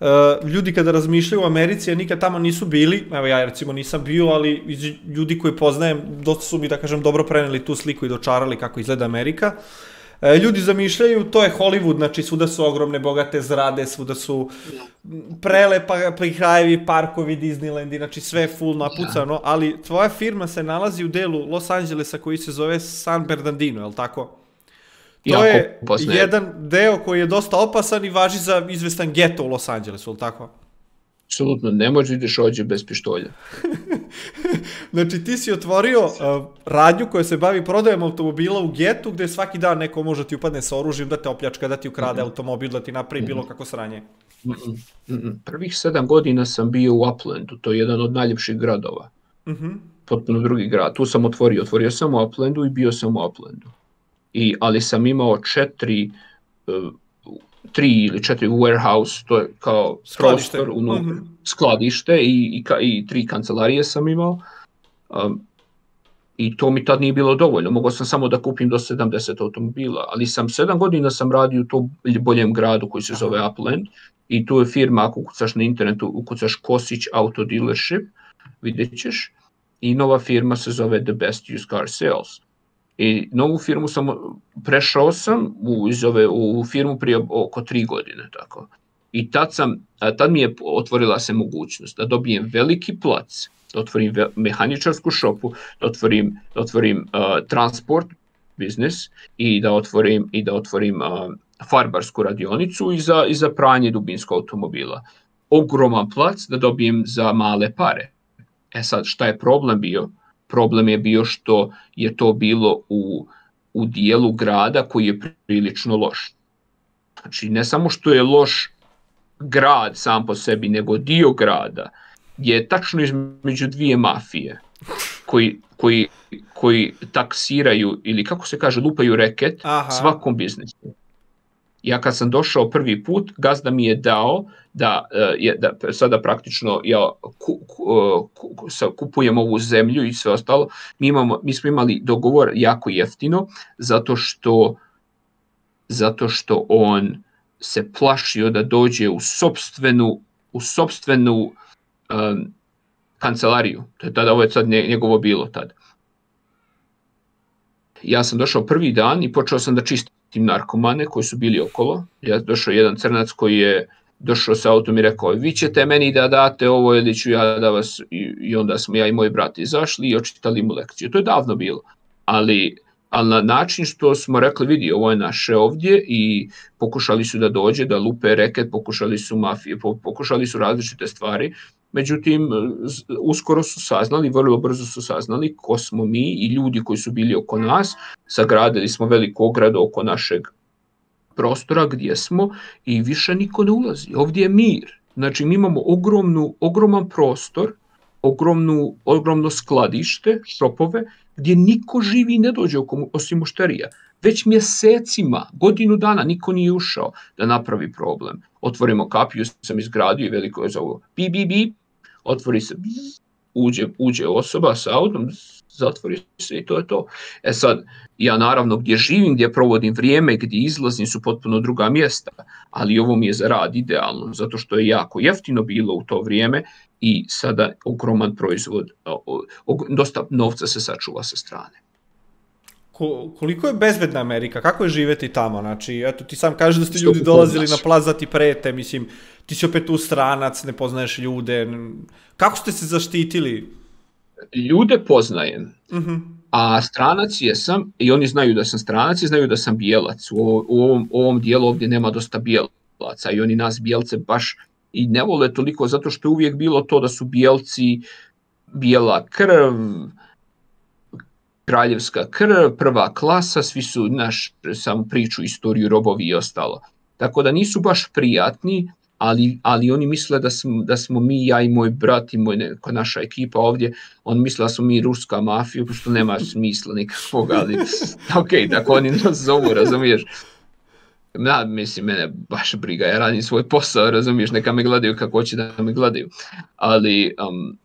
Uh, ljudi kada razmišljaju o Americi, a nikad tamo nisu bili, evo ja recimo nisam bio, ali ljudi koji poznajem, dosta su mi, da kažem, dobro preneli tu sliku i dočarali kako izgleda Amerika. E, ljudi zamišljaju, to je Hollywood, znači svuda su ogromne, bogate zrade, svuda su prelepa krajevi, parkovi, Disneylandi, znači sve je full napucano, ali tvoja firma se nalazi u delu Los Angelesa koji se zove San Bernardino, je li tako? To Jako je opasno je. jedan deo koji je dosta opasan i važi za izvestan geto u Los Angelesu, je li tako? Apsolutno, ne možeš ideš ođe bez pištolja. Znači ti si otvorio uh, radnju koja se bavi prodajem automobila u getu gde svaki dan neko može ti upadne sa oružjem, da te opljačka, da ti ukrade automobil, da ti napravi bilo kako sranje. Mm-mm. Prvih sedam godina sam bio u Uplandu, to je jedan od najljepših gradova. Mhm. Potpuno drugi grad. Tu sam otvorio, otvorio sam u Uplandu i bio sam u Uplandu. I, ali sam imao četiri, uh, tri ili četiri warehouse, to je kao Skladište. prostor, unutra, Mhm. skladište i, i, i tri kancelarije sam imao. Um, I to mi tad nije bilo dovoljno, mogao sam samo da kupim do 70 automobila, ali sam 7 godina sam radio u tom boljem gradu koji se zove Upland i tu je firma, ako ukucaš na internetu, ukucaš Kosić Auto Dealership, vidjet ćeš, i nova firma se zove The Best Used Car Sales. I novu firmu sam, prešao sam u, iz ove, u firmu prije oko tri godine, tako. I tad, sam, tad mi je otvorila se mogućnost da dobijem veliki plac, da otvorim mehaničarsku šopu, da otvorim, da otvorim uh, transport biznis i da otvorim i da otvorim uh, farbarsku radionicu i za, i za pranje dubinskog automobila. Ogroman plac da dobijem za male pare. E sad, šta je problem bio? Problem je bio što je to bilo u, u dijelu grada koji je prilično loš. Znači, ne samo što je loš grad sam po sebi, nego dio grada je tačno između dvije mafije koji, koji, koji taksiraju ili kako se kaže lupaju reket Aha. svakom biznisu. Ja kad sam došao prvi put, gazda mi je dao da, eh, je, da sada praktično ja ku, ku, eh, ku, kupujem ovu zemlju i sve ostalo. Mi, imamo, mi smo imali dogovor jako jeftino zato što zato što on se plašio da dođe u sopstvenu u sopstvenu um, kancelariju. To je tada, ovo je sad nje- njegovo bilo tad. Ja sam došao prvi dan i počeo sam da čistim narkomane koji su bili okolo. Ja došao jedan crnac koji je došao sa autom i rekao, vi ćete meni da date ovo ili ću ja da vas... I, i onda smo ja i moj brat izašli i očitali mu lekciju. To je davno bilo. Ali, ali na način što smo rekli, vidi, ovo je naše ovdje i pokušali su da dođe, da lupe reket, pokušali su mafije, po- pokušali su različite stvari Međutim, uskoro su saznali, vrlo brzo su saznali ko smo mi i ljudi koji su bili oko nas. Sagradili smo veliku ogradu oko našeg prostora gdje smo i više niko ne ulazi. Ovdje je mir. Znači mi imamo ogromnu, ogroman prostor, ogromnu, ogromno skladište, šopove, gdje niko živi i ne dođe oko, osim mušterija. Već mjesecima, godinu dana niko nije ušao da napravi problem. Otvorimo kapiju, sam izgradio i veliko je zovu bi, bi, bi, otvori se, uđe, uđe osoba sa autom, zatvori se i to je to. E sad, ja naravno gdje živim, gdje provodim vrijeme, gdje izlazim su potpuno druga mjesta, ali ovo mi je za rad idealno, zato što je jako jeftino bilo u to vrijeme i sada ogroman proizvod, dosta novca se sačuva sa strane. Ko, koliko je bezbedna Amerika? Kako je živeti tamo? Znači, eto, ti sam kažeš da ste ljudi dolazili na plaz da ti prete, mislim, ti si opet tu stranac, ne poznaješ ljude. Kako ste se zaštitili? Ljude poznajem, Mhm. a stranac jesam i oni znaju da sam stranac i znaju da sam bijelac. U, u ovom, u ovom dijelu ovdje nema dosta bijelaca i oni nas bijelce baš i ne vole toliko zato što je uvijek bilo to da su bijelci bijela krv, kraljevska krv, prva klasa, svi su naš samo priču, istoriju, robovi i ostalo. Tako da nisu baš prijatni, ali, ali oni misle da smo, da smo mi, ja i moj brat i moj, neko, naša ekipa ovdje, on misle da smo mi ruska mafija, što nema smisla nikakvog, ali ok, tako oni nas zovu, razumiješ? Ja, mislim, mene baš briga, ja radim svoj posao, razumiješ, neka me gledaju kako hoće da me gledaju. Ali um,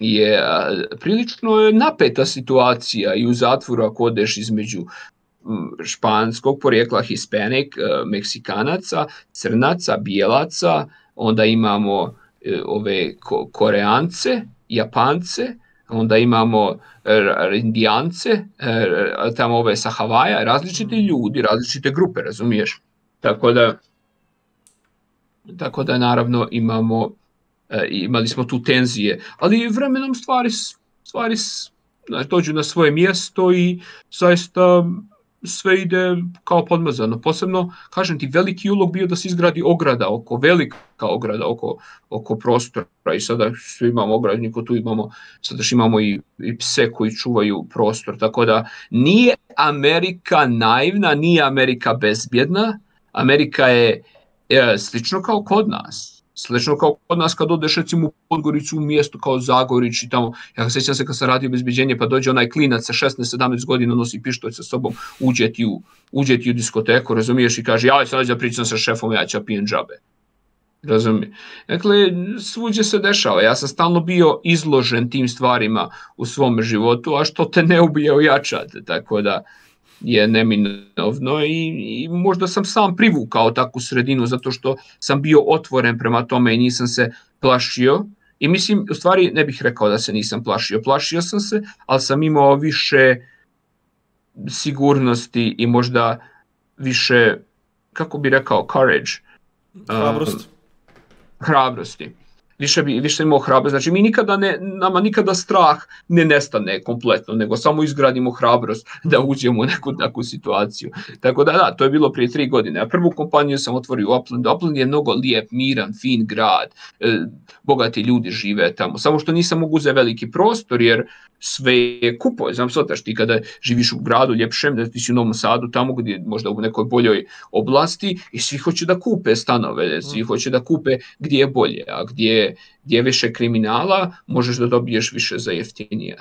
je a, prilično je napeta situacija i u zatvoru ako odeš između španskog porijekla Hispanic, e, Meksikanaca, Crnaca, Bijelaca, onda imamo e, ove ko, Koreance, Japance, onda imamo e, Indijance, e, tamo ove sa Havaja, različiti ljudi, različite grupe, razumiješ? Tako da, tako da naravno imamo e, imali smo tu tenzije, ali vremenom stvari, stvari znači, dođu na svoje mjesto i zaista sve ide kao podmazano. Posebno, kažem ti, veliki ulog bio da se izgradi ograda oko, velika ograda oko, oko prostora i sada svi imamo ogradu, niko tu imamo, sada još imamo i, i pse koji čuvaju prostor, tako da nije Amerika naivna, nije Amerika bezbjedna, Amerika je e, slično kao kod nas. Slično kao kod nas kad odeš recimo u Podgoricu u mjesto kao Zagorić i tamo, ja sjećam se kad sam radio bezbeđenje pa dođe onaj klinac sa 16-17 godina nosi pištolj sa sobom, uđe ti u, uđe ti u diskoteku, razumiješ i kaže ja sad da pričam sa šefom, ja ću da pijem džabe. Razumije. Dakle, svuđe se dešava. Ja sam stalno bio izložen tim stvarima u svom životu, a što te ne ubije ojačate, tako da je neminovno i, i možda sam sam privukao takvu sredinu zato što sam bio otvoren prema tome i nisam se plašio i mislim, u stvari ne bih rekao da se nisam plašio, plašio sam se, ali sam imao više sigurnosti i možda više, kako bi rekao, courage, Hrabrost. hrabrosti. Više bi više imao hrabrost. Znači mi nikada ne nama nikada strah ne nestane kompletno, nego samo izgradimo hrabrost da uđemo u neku takvu situaciju. Tako da da, to je bilo prije tri godine. A prvu kompaniju sam otvorio u Uplandu. Upland je mnogo lijep, miran, fin grad. E, bogati ljudi žive tamo. Samo što nisam mogu za veliki prostor jer sve je kupo. Znam sotaš ti kada živiš u gradu ljepšem, da ti si u Novom Sadu tamo gdje možda u nekoj boljoj oblasti i svi hoće da kupe stanove, svi hoće da kupe gdje je bolje, a gdje, gdje je više kriminala, možeš da dobiješ više za jeftinije,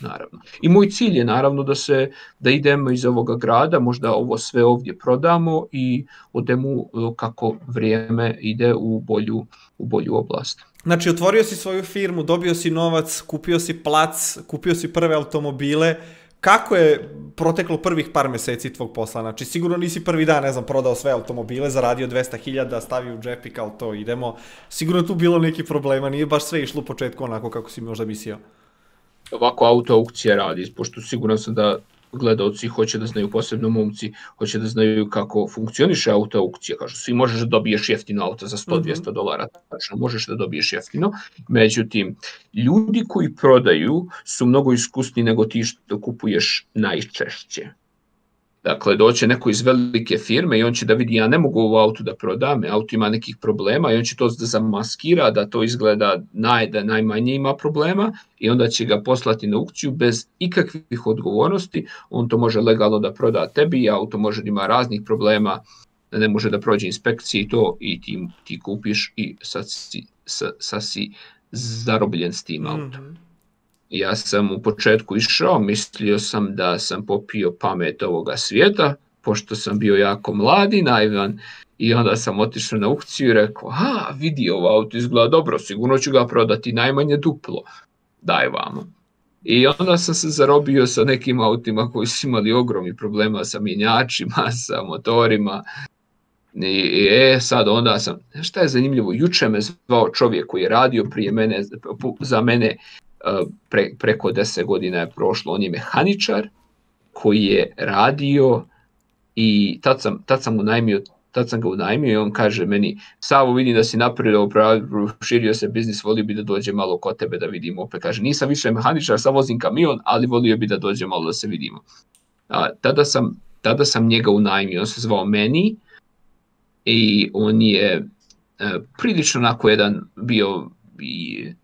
naravno. I moj cilj je naravno da se da idemo iz ovoga grada, možda ovo sve ovdje prodamo i odemo e, kako vrijeme ide u bolju, u bolju oblast. Znači, otvorio si svoju firmu, dobio si novac, kupio si plac, kupio si prve automobile. Kako je proteklo prvih par meseci tvog posla? Znači, sigurno nisi prvi dan, ne znam, prodao sve automobile, zaradio 200.000, stavio u džep i kao to, idemo. Sigurno tu bilo neki problema, nije baš sve išlo u početku onako kako si možda mislio. ovako auto aukcija radi, pošto siguran sam da gledaoci hoće da znaju, posebno momci, hoće da znaju kako funkcioniše auto aukcija. Kažu, svi možeš da dobiješ jeftino auto za 100-200 dolara, tačno možeš da dobiješ jeftino. Međutim, ljudi koji prodaju su mnogo iskusni nego ti što kupuješ najčešće. Dakle, doće neko iz velike firme i on će da vidi ja ne mogu ovo auto da prodam, auto ima nekih problema i on će to da zamaskira, da to izgleda naj, da najmanje ima problema i onda će ga poslati na aukciju bez ikakvih odgovornosti, on to može legalno da proda tebi, auto može da ima raznih problema, da ne može da prođe inspekcije i to i ti, ti kupiš i sad si, sa, sa si zarobljen s tim autom. Mhm. Ja sam u početku išao, mislio sam da sam popio pamet ovoga svijeta, pošto sam bio jako mladi, naivan, i onda sam otišao na aukciju i rekao, a vidi ovo auto izgleda dobro, sigurno ću ga prodati najmanje duplo, daj vamo. I onda sam se zarobio sa nekim autima koji su imali ogromni problema sa mjenjačima, sa motorima. I, i e, sad onda sam, šta je zanimljivo, juče me zvao čovjek koji je radio prije mene, za mene pre, preko 10 godina je prošlo, on je mehaničar koji je radio i tad sam, tad sam unajmio tad sam ga unajmio i on kaže meni, Savo vidim da si napredio, širio se biznis, volio bi da dođe malo kod tebe da vidimo. Opet kaže, nisam više mehaničar, sam vozim kamion, ali volio bi da dođe malo da se vidimo. A, tada, sam, tada sam njega unajmio, on se zvao meni i on je e, prilično onako jedan bio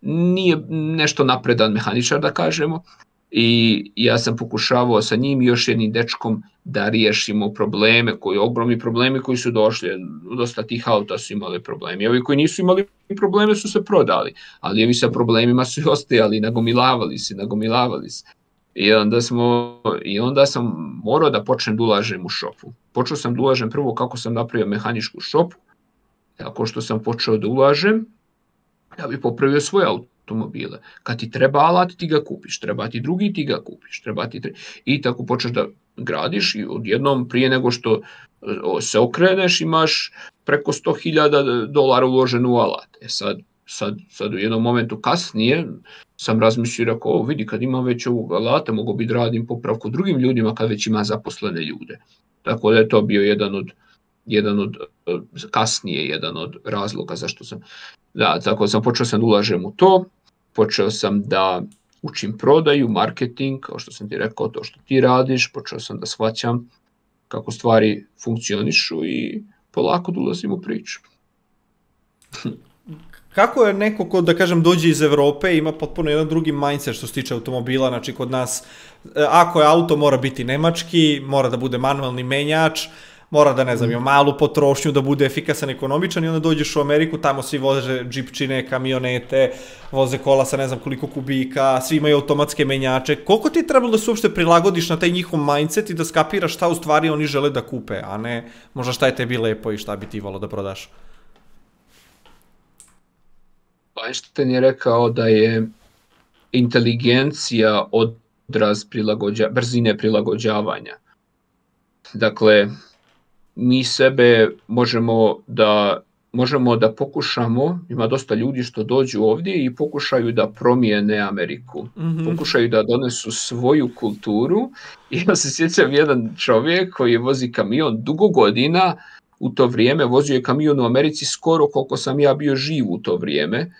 nije nešto napredan mehaničar da kažemo i ja sam pokušavao sa njim i još jednim dečkom da riješimo probleme, koji ogromni problemi koji su došli, dosta tih auta su imali problemi, ovi koji nisu imali probleme su se prodali, ali ovi sa problemima su i ostajali, nagomilavali se, nagomilavali se. I onda, smo, I onda sam morao da počnem da ulažem u šopu. Počeo sam da ulažem prvo kako sam napravio mehaničku šopu, tako što sam počeo da ulažem, da bi popravio svoje automobile. Kad ti treba alat, ti ga kupiš, treba ti drugi, ti ga kupiš, treba ti tre... i tako počneš da gradiš i odjednom prije nego što se okreneš imaš preko 100.000 dolara uloženo u alat. E sad, sad, sad u jednom momentu kasnije sam razmislio i rekao, o, vidi kad imam već ovog alata, mogu bi da radim popravku drugim ljudima kad već ima zaposlene ljude. Tako da je to bio jedan od jedan od kasnije jedan od razloga zašto sam da tako sam počeo sam da ulažem u to počeo sam da učim prodaju, marketing, kao što sam ti rekao, to što ti radiš, počeo sam da shvaćam kako stvari funkcionišu i polako da ulazim u priču. Kako je neko ko, da kažem, dođe iz Evrope ima potpuno jedan drugi mindset što se tiče automobila, znači kod nas, e, ako je auto mora biti nemački, mora da bude manualni menjač, mora da, ne znam, ima malu potrošnju, da bude efikasan, ekonomičan i onda dođeš u Ameriku, tamo svi voze džipčine, kamionete, voze kola sa ne znam koliko kubika, svi imaju automatske menjače. Koliko ti je trebalo da se uopšte prilagodiš na taj njihov mindset i da skapiraš šta u stvari oni žele da kupe, a ne možda šta je tebi lepo i šta bi ti volao da prodaš? Einstein je rekao da je inteligencija odraz prilagođa, brzine prilagođavanja. Dakle, mi sebe možemo da možemo da pokušamo, ima dosta ljudi što dođu ovdje i pokušaju da promijene Ameriku. Mm -hmm. Pokušaju da donesu svoju kulturu. I ja se sjećam jedan čovjek koji vozi kamion dugo godina, u to vrijeme vozio je kamion u Americi skoro koliko sam ja bio živ u to vrijeme,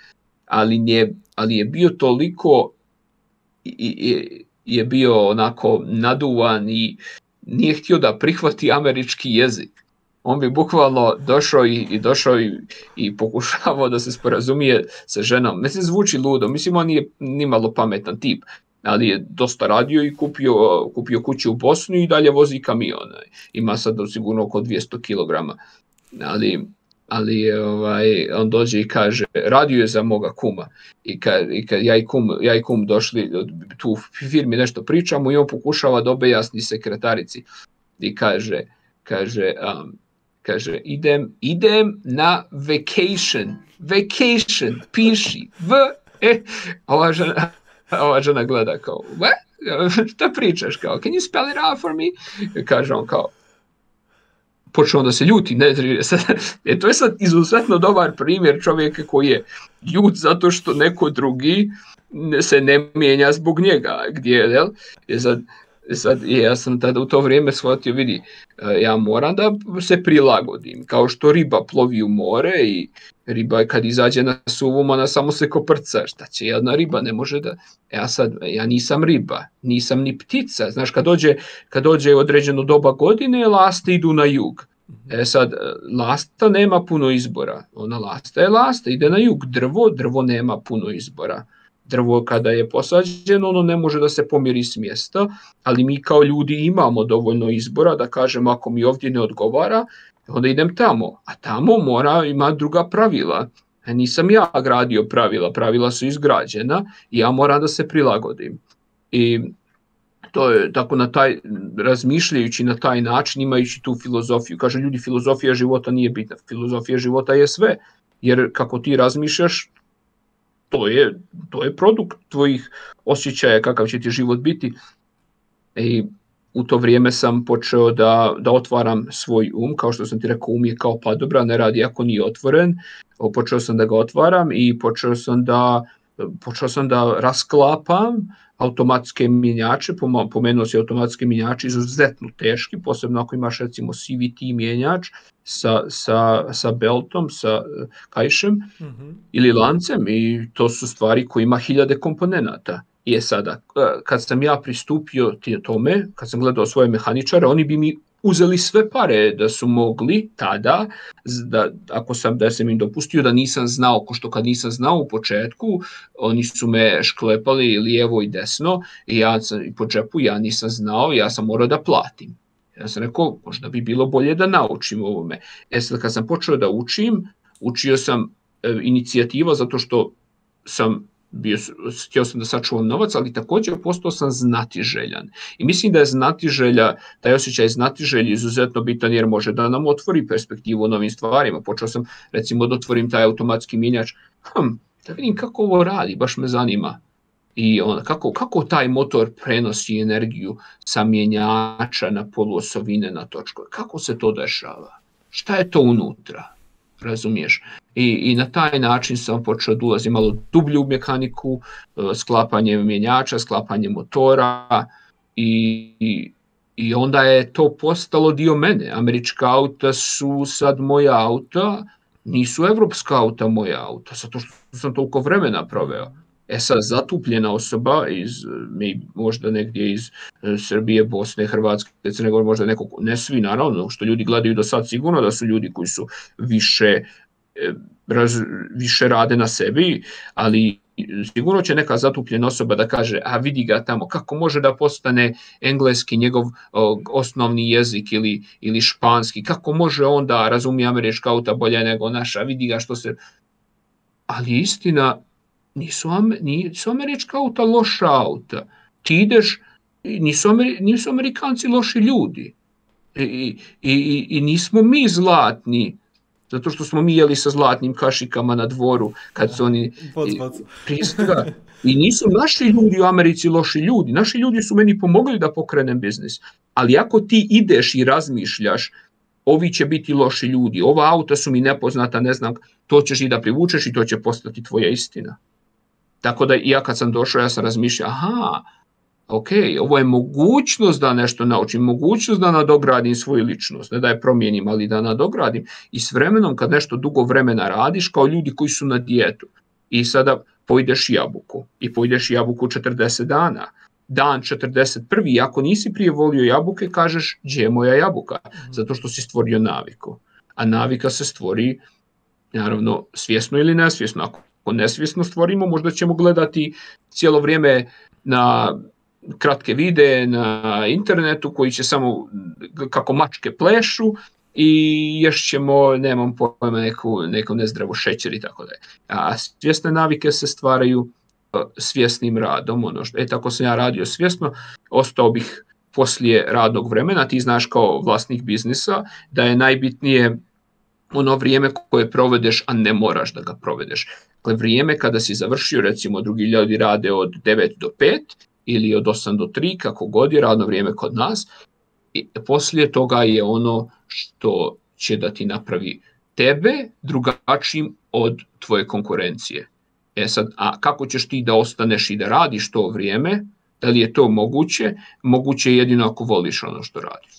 ali je, ali je bio toliko i, i, je bio onako naduvan i nije htio da prihvati američki jezik. On bi bukvalno došao i, i došao i, i pokušavao da se sporazumije sa ženom. Mislim, zvuči ludo, mislim, on nije nimalo pametan tip, ali je dosta radio i kupio, kupio kuću u Bosnu i dalje vozi kamion. Ima sad sigurno oko 200 kg. Ali, ali ovaj, on dođe i kaže, radio je za moga kuma. I kad, i kad ja, i kum, ja i kum došli, tu firmi nešto pričamo i on pokušava da objasni sekretarici. I kaže, kaže, um, kaže, idem, idem na vacation, vacation, piši, v, e, ova žena, ova žena gleda kao, what? šta pričaš, kao, can you spell it out for me? Kaže on kao, počeo da se ljuti. Ne, e, to je sad izuzetno dobar primjer čovjeka koji je ljut zato što neko drugi se ne mijenja zbog njega. Gdje, jel? Je sad, sad ja sam tada u to vrijeme shvatio, vidi, ja moram da se prilagodim, kao što riba plovi u more i, Riba kad izađe na suvom, ona samo se koprca. Šta će jedna riba? Ne može da... Ja sad, ja nisam riba, nisam ni ptica. Znaš, kad dođe, kad dođe određeno doba godine, laste idu na jug. E sad, lasta nema puno izbora. Ona lasta je lasta, ide na jug. Drvo, drvo nema puno izbora. Drvo kada je posađeno, ono ne može da se pomiri s mjesta, ali mi kao ljudi imamo dovoljno izbora da kažemo ako mi ovdje ne odgovara, onda idem tamo, a tamo mora ima druga pravila. E, nisam ja gradio pravila, pravila su izgrađena i ja moram da se prilagodim. I to je tako na taj razmišljajući na taj način imajući tu filozofiju kaže ljudi filozofija života nije bitna filozofija života je sve jer kako ti razmišljaš to je to je produkt tvojih osjećaja kakav će ti život biti i u to vrijeme sam počeo da, da otvaram svoj um, kao što sam ti rekao, um je kao padobra, ne radi ako nije otvoren, počeo sam da ga otvaram i počeo sam da, počeo sam da rasklapam automatske mjenjače, pomenuo se automatske mjenjače, izuzetno teški, posebno ako imaš recimo CVT mjenjač sa, sa, sa beltom, sa kajšem mm -hmm. ili lancem i to su stvari koje ima hiljade komponenata je sada, kad sam ja pristupio tome, kad sam gledao svoje mehaničare, oni bi mi uzeli sve pare da su mogli tada, da, ako sam, da sam im dopustio da nisam znao, ko što kad nisam znao u početku, oni su me šklepali lijevo i desno i ja sam i po džepu, ja nisam znao, ja sam morao da platim. Ja sam rekao, možda bi bilo bolje da naučim ovome. E sad kad sam počeo da učim, učio sam e, inicijativa zato što sam bio, htio sam da sačuvam novac, ali također postao sam znati željan. I mislim da je znati želja, taj osjećaj znati želje izuzetno bitan jer može da nam otvori perspektivu o novim stvarima. Počeo sam recimo da otvorim taj automatski minjač, hm, da vidim kako ovo radi, baš me zanima. I on, kako, kako taj motor prenosi energiju sa mjenjača na poluosovine na točku. Kako se to dešava? Šta je to unutra? razumiješ. I, I na taj način sam počeo da ulazim malo dublje u mehaniku, e, sklapanje mjenjača, sklapanje motora i, i, i onda je to postalo dio mene. Američka auta su sad moja auta, nisu evropska auta moja auta, zato što sam toliko vremena proveo. E sad, zatupljena osoba iz, možda negdje iz e, Srbije, Bosne, Hrvatske, Crne Gore, možda neko, ne svi naravno, što ljudi gledaju do sad sigurno da su ljudi koji su više, raz, više rade na sebi, ali sigurno će neka zatupljena osoba da kaže, a vidi ga tamo, kako može da postane engleski njegov o, osnovni jezik ili, ili španski, kako može onda razumije američka auta bolje nego naša, vidi ga što se... Ali istina, nisu, nisu američka auta loša auta. Ti ideš, nisu, Ameri, nisu amerikanci loši ljudi. I, i, i, I nismo mi zlatni, zato što smo mi jeli sa zlatnim kašikama na dvoru, kad su oni... Prije svega, I nisu naši ljudi u Americi loši ljudi. Naši ljudi su meni pomogli da pokrenem biznis. Ali ako ti ideš i razmišljaš, ovi će biti loši ljudi, ova auta su mi nepoznata, ne znam, to ćeš i da privučeš i to će postati tvoja istina. Tako da ja kad sam došao, ja sam razmišljao, aha, ok, ovo je mogućnost da nešto naučim, mogućnost da nadogradim svoju ličnost, ne da je promijenim, ali da nadogradim. I s vremenom, kad nešto dugo vremena radiš, kao ljudi koji su na dijetu, i sada pojdeš jabuku, i pojdeš jabuku 40 dana, dan 41. Ako nisi prije volio jabuke, kažeš, gdje je moja jabuka? Mhm. Zato što si stvorio naviku. A navika se stvori, naravno, svjesno ili nesvjesno. Ako ako nesvjesno stvorimo, možda ćemo gledati cijelo vrijeme na kratke videe na internetu koji će samo kako mačke plešu i još ćemo, nemam pojma, neku, neku nezdravu šećer i tako da A svjesne navike se stvaraju e, svjesnim radom, ono što, e tako sam ja radio svjesno, ostao bih poslije radnog vremena, ti znaš kao vlasnik biznisa, da je najbitnije ono vrijeme koje provedeš, a ne moraš da ga provedeš. Dakle, vrijeme kada si završio, recimo drugi ljudi rade od 9 do 5 ili od 8 do 3, kako god je radno vrijeme kod nas, i poslije toga je ono što će da ti napravi tebe drugačijim od tvoje konkurencije. E sad, a kako ćeš ti da ostaneš i da radiš to vrijeme, da li je to moguće? Moguće je jedino ako voliš ono što radiš.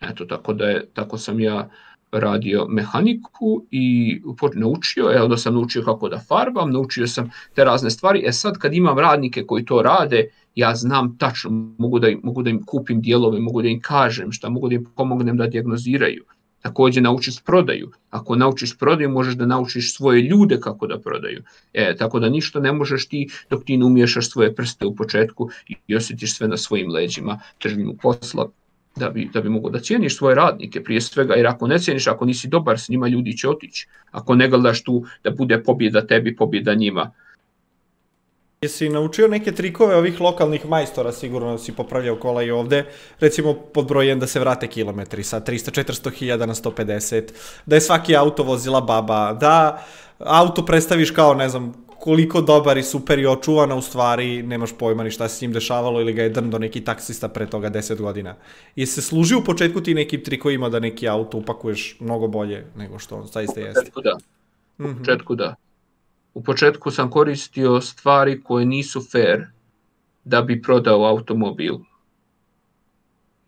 Eto, tako da je, tako sam ja radio mehaniku i naučio, evo da sam naučio kako da farbam, naučio sam te razne stvari, e sad kad imam radnike koji to rade, ja znam tačno, mogu da im, mogu da im kupim dijelove, mogu da im kažem šta, mogu da im pomognem da dijagnoziraju. Takođe naučiš prodaju. Ako naučiš prodaju, možeš da naučiš svoje ljude kako da prodaju. E, tako da ništa ne možeš ti dok ti ne umiješaš svoje prste u početku i osjetiš sve na svojim leđima, težinu posla, da bi, da bi mogo da cijeniš svoje radnike prije svega, jer ako ne cijeniš, ako nisi dobar s njima, ljudi će otići. Ako ne gledaš tu da bude pobjeda tebi, pobjeda njima. Jesi naučio neke trikove ovih lokalnih majstora, sigurno si popravljao kola i ovde, recimo pod broj 1 da se vrate kilometri sa 300-400 hiljada na 150, da je svaki auto vozila baba, da auto predstaviš kao, ne znam, koliko dobar i super i očuvan, a u stvari nemaš pojma ni šta se s njim dešavalo ili ga je drndo neki taksista pre toga 10 godina. I se služi u početku ti nekim trikovima da neki auto upakuješ mnogo bolje nego što on zaista U jeste. početku da. Mhm. U početku da. U početku sam koristio stvari koje nisu fair da bi prodao automobil.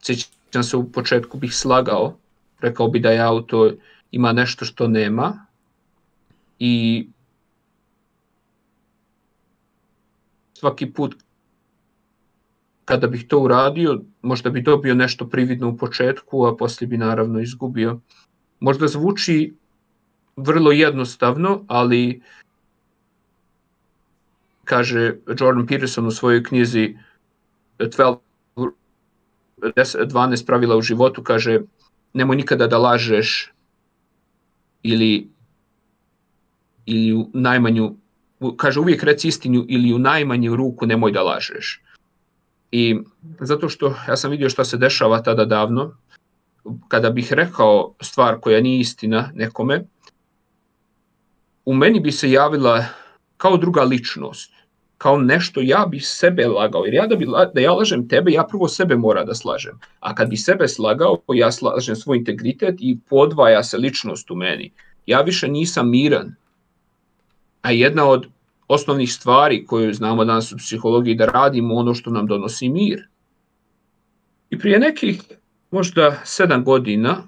Sjećam se u početku bih slagao, rekao bi da je auto ima nešto što nema i svaki put kada bih to uradio, možda bi dobio nešto prividno u početku, a poslije bi naravno izgubio. Možda zvuči vrlo jednostavno, ali kaže Jordan Peterson u svojoj knjizi 12, 10 12 pravila u životu, kaže nemoj nikada da lažeš ili ili u najmanju kaže uvijek reci istinu ili u najmanju ruku nemoj da lažeš. I zato što ja sam vidio šta se dešava tada davno, kada bih rekao stvar koja nije istina nekome, u meni bi se javila kao druga ličnost, kao nešto ja bi sebe lagao, jer ja da, bi, da ja lažem tebe, ja prvo sebe mora da slažem. A kad bi sebe slagao, ja slažem svoj integritet i podvaja se ličnost u meni. Ja više nisam miran. A jedna od osnovnih stvari koju znamo danas u psihologiji da radimo ono što nam donosi mir. I prije nekih možda sedam godina,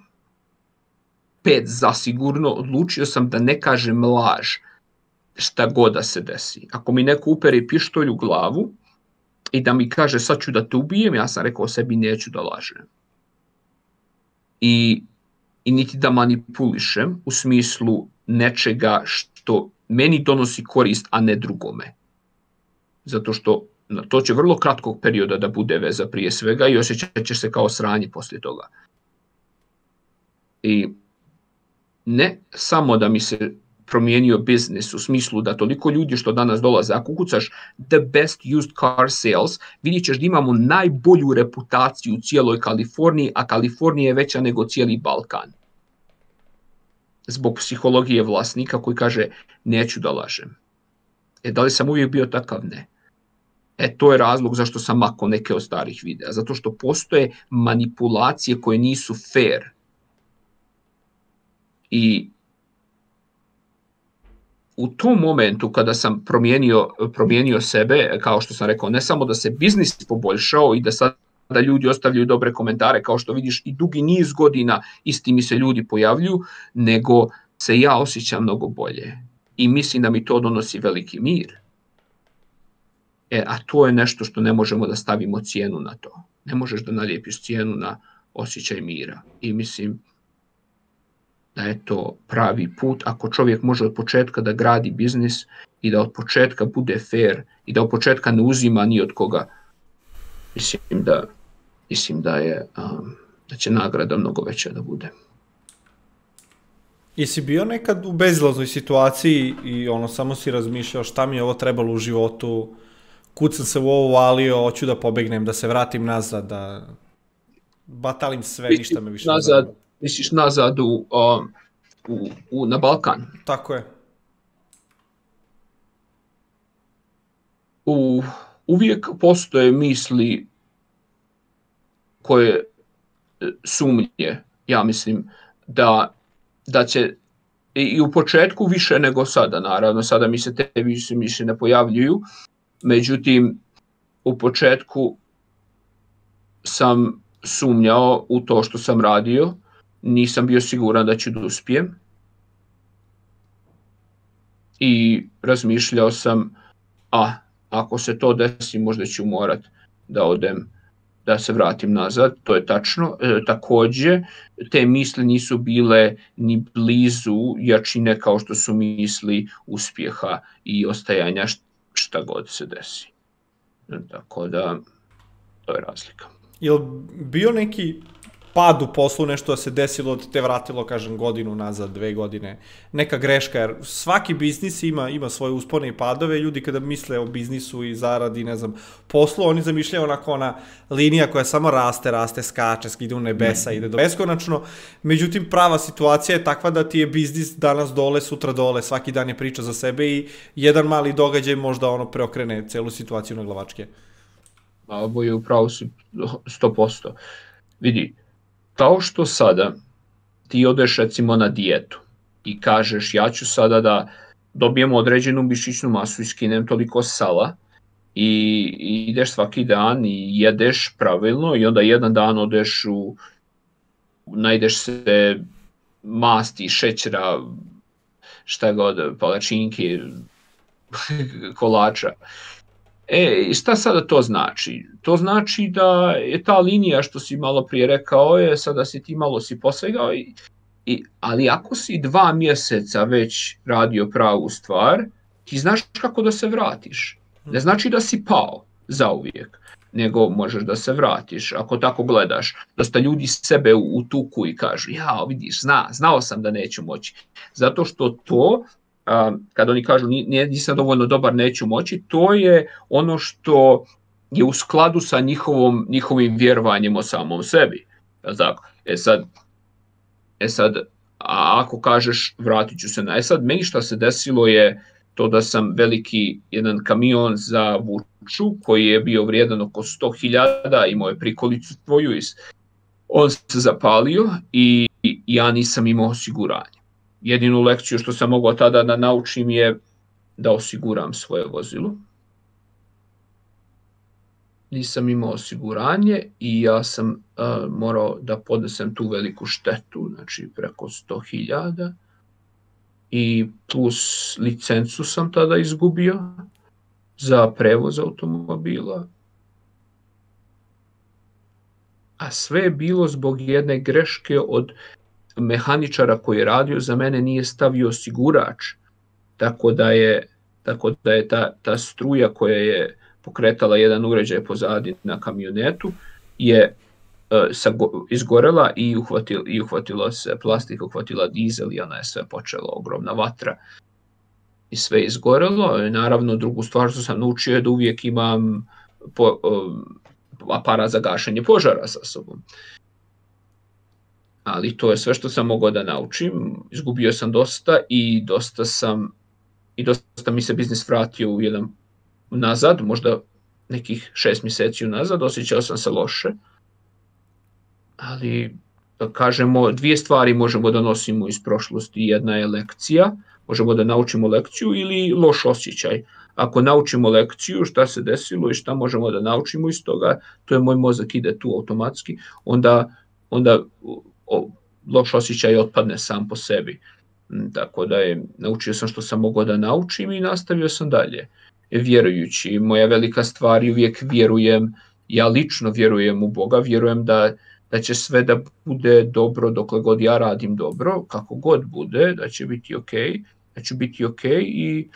pet zasigurno, odlučio sam da ne kažem laž šta god da se desi. Ako mi neko upere pištolj u glavu i da mi kaže sad ću da te ubijem, ja sam rekao sebi neću da lažem. I, i niti da manipulišem u smislu nečega što meni donosi korist, a ne drugome. Zato što na to će vrlo kratkog perioda da bude veza prije svega i osjećat će se kao sranje poslije toga. I ne samo da mi se promijenio biznis u smislu da toliko ljudi što danas dolaze, ako ukucaš the best used car sales, vidjet ćeš da imamo najbolju reputaciju u cijeloj Kaliforniji, a Kalifornija je veća nego cijeli Balkan. Zbog psihologije vlasnika koji kaže neću da lažem. E da li sam uvijek bio takav? Ne. E to je razlog zašto sam mako neke od starih videa. Zato što postoje manipulacije koje nisu fair. I u tom momentu kada sam promijenio, promijenio sebe, kao što sam rekao, ne samo da se biznis poboljšao i da sad da ljudi ostavljaju dobre komentare, kao što vidiš i dugi niz godina isti mi se ljudi pojavljuju, nego se ja osjećam mnogo bolje. I mislim da mi to donosi veliki mir. E, a to je nešto što ne možemo da stavimo cijenu na to. Ne možeš da nalijepiš cijenu na osjećaj mira. I mislim da je to pravi put ako čovjek može od početka da gradi biznis i da od početka bude fair i da od početka ne uzima ni od koga. Mislim da, mislim da je um, da će nagrada mnogo veća da bude. Jesi bio nekad u bezlaznoj situaciji i ono samo si razmišljao šta mi je ovo trebalo u životu, kud sam se u ovo valio, hoću da pobegnem, da se vratim nazad, da batalim sve, ništa me više ne nazad, zanima. misliš nazad u, um, u, u, na Balkan. Tako je. u, uvijek postoje misli koje e, sumnje, ja mislim, da, da će i, u početku više nego sada, naravno, sada mi se te više, više ne pojavljuju, međutim, u početku sam sumnjao u to što sam radio nisam bio siguran da ću da uspijem. I razmišljao sam, a ako se to desi možda ću morat da odem da se vratim nazad, to je tačno. E, takođe, te misli nisu bile ni blizu jačine kao što su misli uspjeha i ostajanja šta god se desi. E, tako da, to je razlika. Jel bio neki pad u poslu, nešto da se desilo, da te vratilo, kažem, godinu nazad, dve godine, neka greška, jer svaki biznis ima, ima svoje uspone i padove, ljudi kada misle o biznisu i zaradi, ne znam, poslu, oni zamišljaju onako ona linija koja samo raste, raste, skače, ide u nebesa, mm. ide do beskonačno, međutim, prava situacija je takva da ti je biznis danas dole, sutra dole, svaki dan je priča za sebe i jedan mali događaj možda ono preokrene celu situaciju na glavačke. A ovo je upravo 100%. Vidi, kao što sada ti odeš recimo na dijetu i kažeš ja ću sada da dobijem određenu mišićnu masu i skinem toliko sala i, ideš svaki dan i jedeš pravilno i onda jedan dan odeš u najdeš se masti, šećera, šta god, palačinke, kolača E, šta sada to znači? To znači da je ta linija što si malo prije rekao je, sada si ti malo si posegao, i, i, ali ako si dva mjeseca već radio pravu stvar, ti znaš kako da se vratiš. Ne znači da si pao za uvijek, nego možeš da se vratiš. Ako tako gledaš, dosta ljudi sebe utuku i kažu, ja vidiš, zna, znao sam da neću moći. Zato što to a, kada oni kažu nisam dovoljno dobar, neću moći, to je ono što je u skladu sa njihovom, njihovim vjerovanjem o samom sebi. Tako. E sad, e sad, a ako kažeš vratit ću se na... E sad, meni što se desilo je to da sam veliki jedan kamion za vuču koji je bio vrijedan oko 100.000, imao je prikolicu tvoju, on se zapalio i ja nisam imao osiguranje jedinu lekciju što sam mogao tada da naučim je da osiguram svoje vozilo. Nisam imao osiguranje i ja sam uh, morao da podnesem tu veliku štetu, znači preko 100.000 i plus licencu sam tada izgubio za prevoz automobila. A sve je bilo zbog jedne greške od mehaničara koji je radio za mene nije stavio osigurač, tako da je, tako da je ta, ta struja koja je pokretala jedan uređaj pozadi na kamionetu je uh, sa, izgorela i uhvatila, i uhvatila se plastika, uhvatila dizel i ona je sve počela ogromna vatra i sve izgorelo. I naravno drugu stvar što sam naučio je da uvijek imam po, um, aparat za gašenje požara sa sobom ali to je sve što sam mogao da naučim. Izgubio sam dosta i dosta sam i dosta mi se biznis vratio u jedan nazad, možda nekih šest mjeseci unazad, osjećao sam se loše. Ali, da kažemo, dvije stvari možemo da nosimo iz prošlosti. Jedna je lekcija, možemo da naučimo lekciju ili loš osjećaj. Ako naučimo lekciju, šta se desilo i šta možemo da naučimo iz toga, to je moj mozak ide tu automatski, onda, onda loš osjećaj otpadne sam po sebi. Mm, tako da je, naučio sam što sam mogao da naučim i nastavio sam dalje. Vjerujući, moja velika stvar uvijek vjerujem, ja lično vjerujem u Boga, vjerujem da, da će sve da bude dobro dokle god ja radim dobro, kako god bude, da će biti ok, da će biti ok i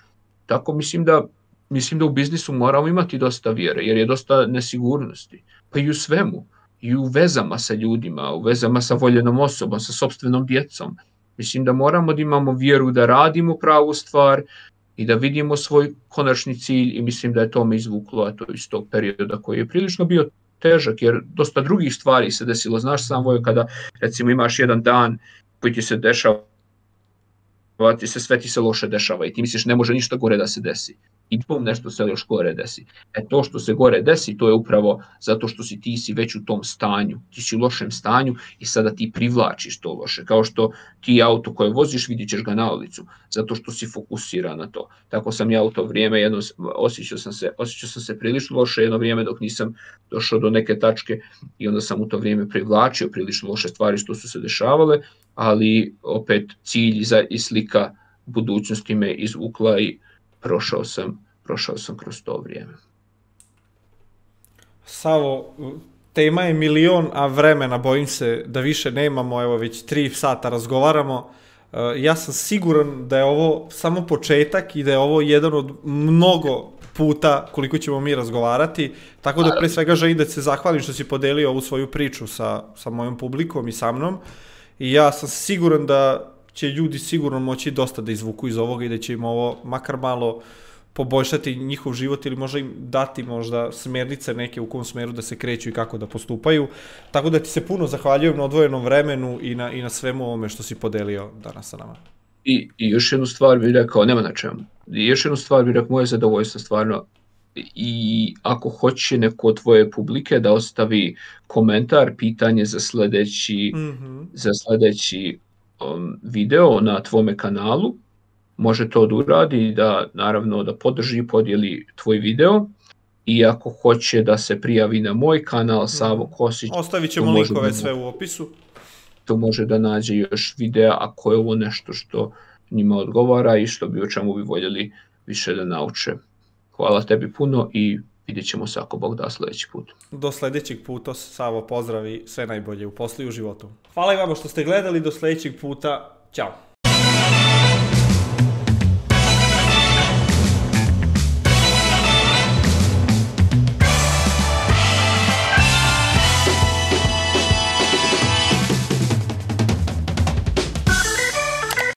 tako mislim da mislim da u biznisu moramo imati dosta vjere, jer je dosta nesigurnosti, pa i u svemu i u vezama sa ljudima, u vezama sa voljenom osobom, sa sobstvenom djecom. Mislim da moramo da imamo vjeru da radimo pravu stvar i da vidimo svoj konačni cilj i mislim da je to me izvuklo a to iz tog perioda koji je prilično bio težak jer dosta drugih stvari se desilo. Znaš sam vojo kada recimo imaš jedan dan koji ti se dešava ti se sve ti se loše dešava i ti misliš ne može ništa gore da se desi. I bum, nešto se još gore desi. E to što se gore desi, to je upravo zato što si ti si već u tom stanju, ti si u lošem stanju i sada ti privlačiš to loše, kao što ti auto koje voziš vidit ćeš ga na ulicu, zato što si fokusiran na to. Tako sam ja u to vrijeme, jedno, osjećao, sam se, osjećao sam se prilično loše jedno vrijeme dok nisam došao do neke tačke i onda sam u to vrijeme privlačio prilično loše stvari što su se dešavale, ali opet cilj i slika budućnosti me izvukla i prošao sam, prošao sam kroz to vrijeme. Savo, tema je milion, a vremena bojim se da više nemamo, evo već tri sata razgovaramo. E, ja sam siguran da je ovo samo početak i da je ovo jedan od mnogo puta koliko ćemo mi razgovarati, tako da pre svega želim da se zahvalim što si podelio ovu svoju priču sa, sa mojom publikom i sa mnom i ja sam siguran da će ljudi sigurno moći dosta da izvuku iz ovoga i da će im ovo makar malo poboljšati njihov život ili možda im dati možda smernice neke u kom smeru da se kreću i kako da postupaju. Tako da ti se puno zahvaljujem na odvojenom vremenu i na, i na svemu ovome što si podelio danas sa nama. I, i još jednu stvar bih rekao, nema na čemu. I još jednu stvar bih rekao, moje zadovoljstvo stvarno i ako hoće neko od tvoje publike da ostavi komentar, pitanje za sledeći, mm -hmm. za sledeći video na tvome kanalu, može to da uradi da naravno da podrži i podijeli tvoj video i ako hoće da se prijavi na moj kanal Savo mhm. Kosić ostavit ćemo linkove da, sve u opisu to može da nađe još videa ako je ovo nešto što njima odgovara i što bi o čemu bi voljeli više da nauče. Hvala tebi puno i vidjet ćemo se ako Bog da sledeći put. Do sledećeg puta, Savo, pozdravi, sve najbolje u poslu i u životu. Hvala i vama što ste gledali, do sledećeg puta, ćao!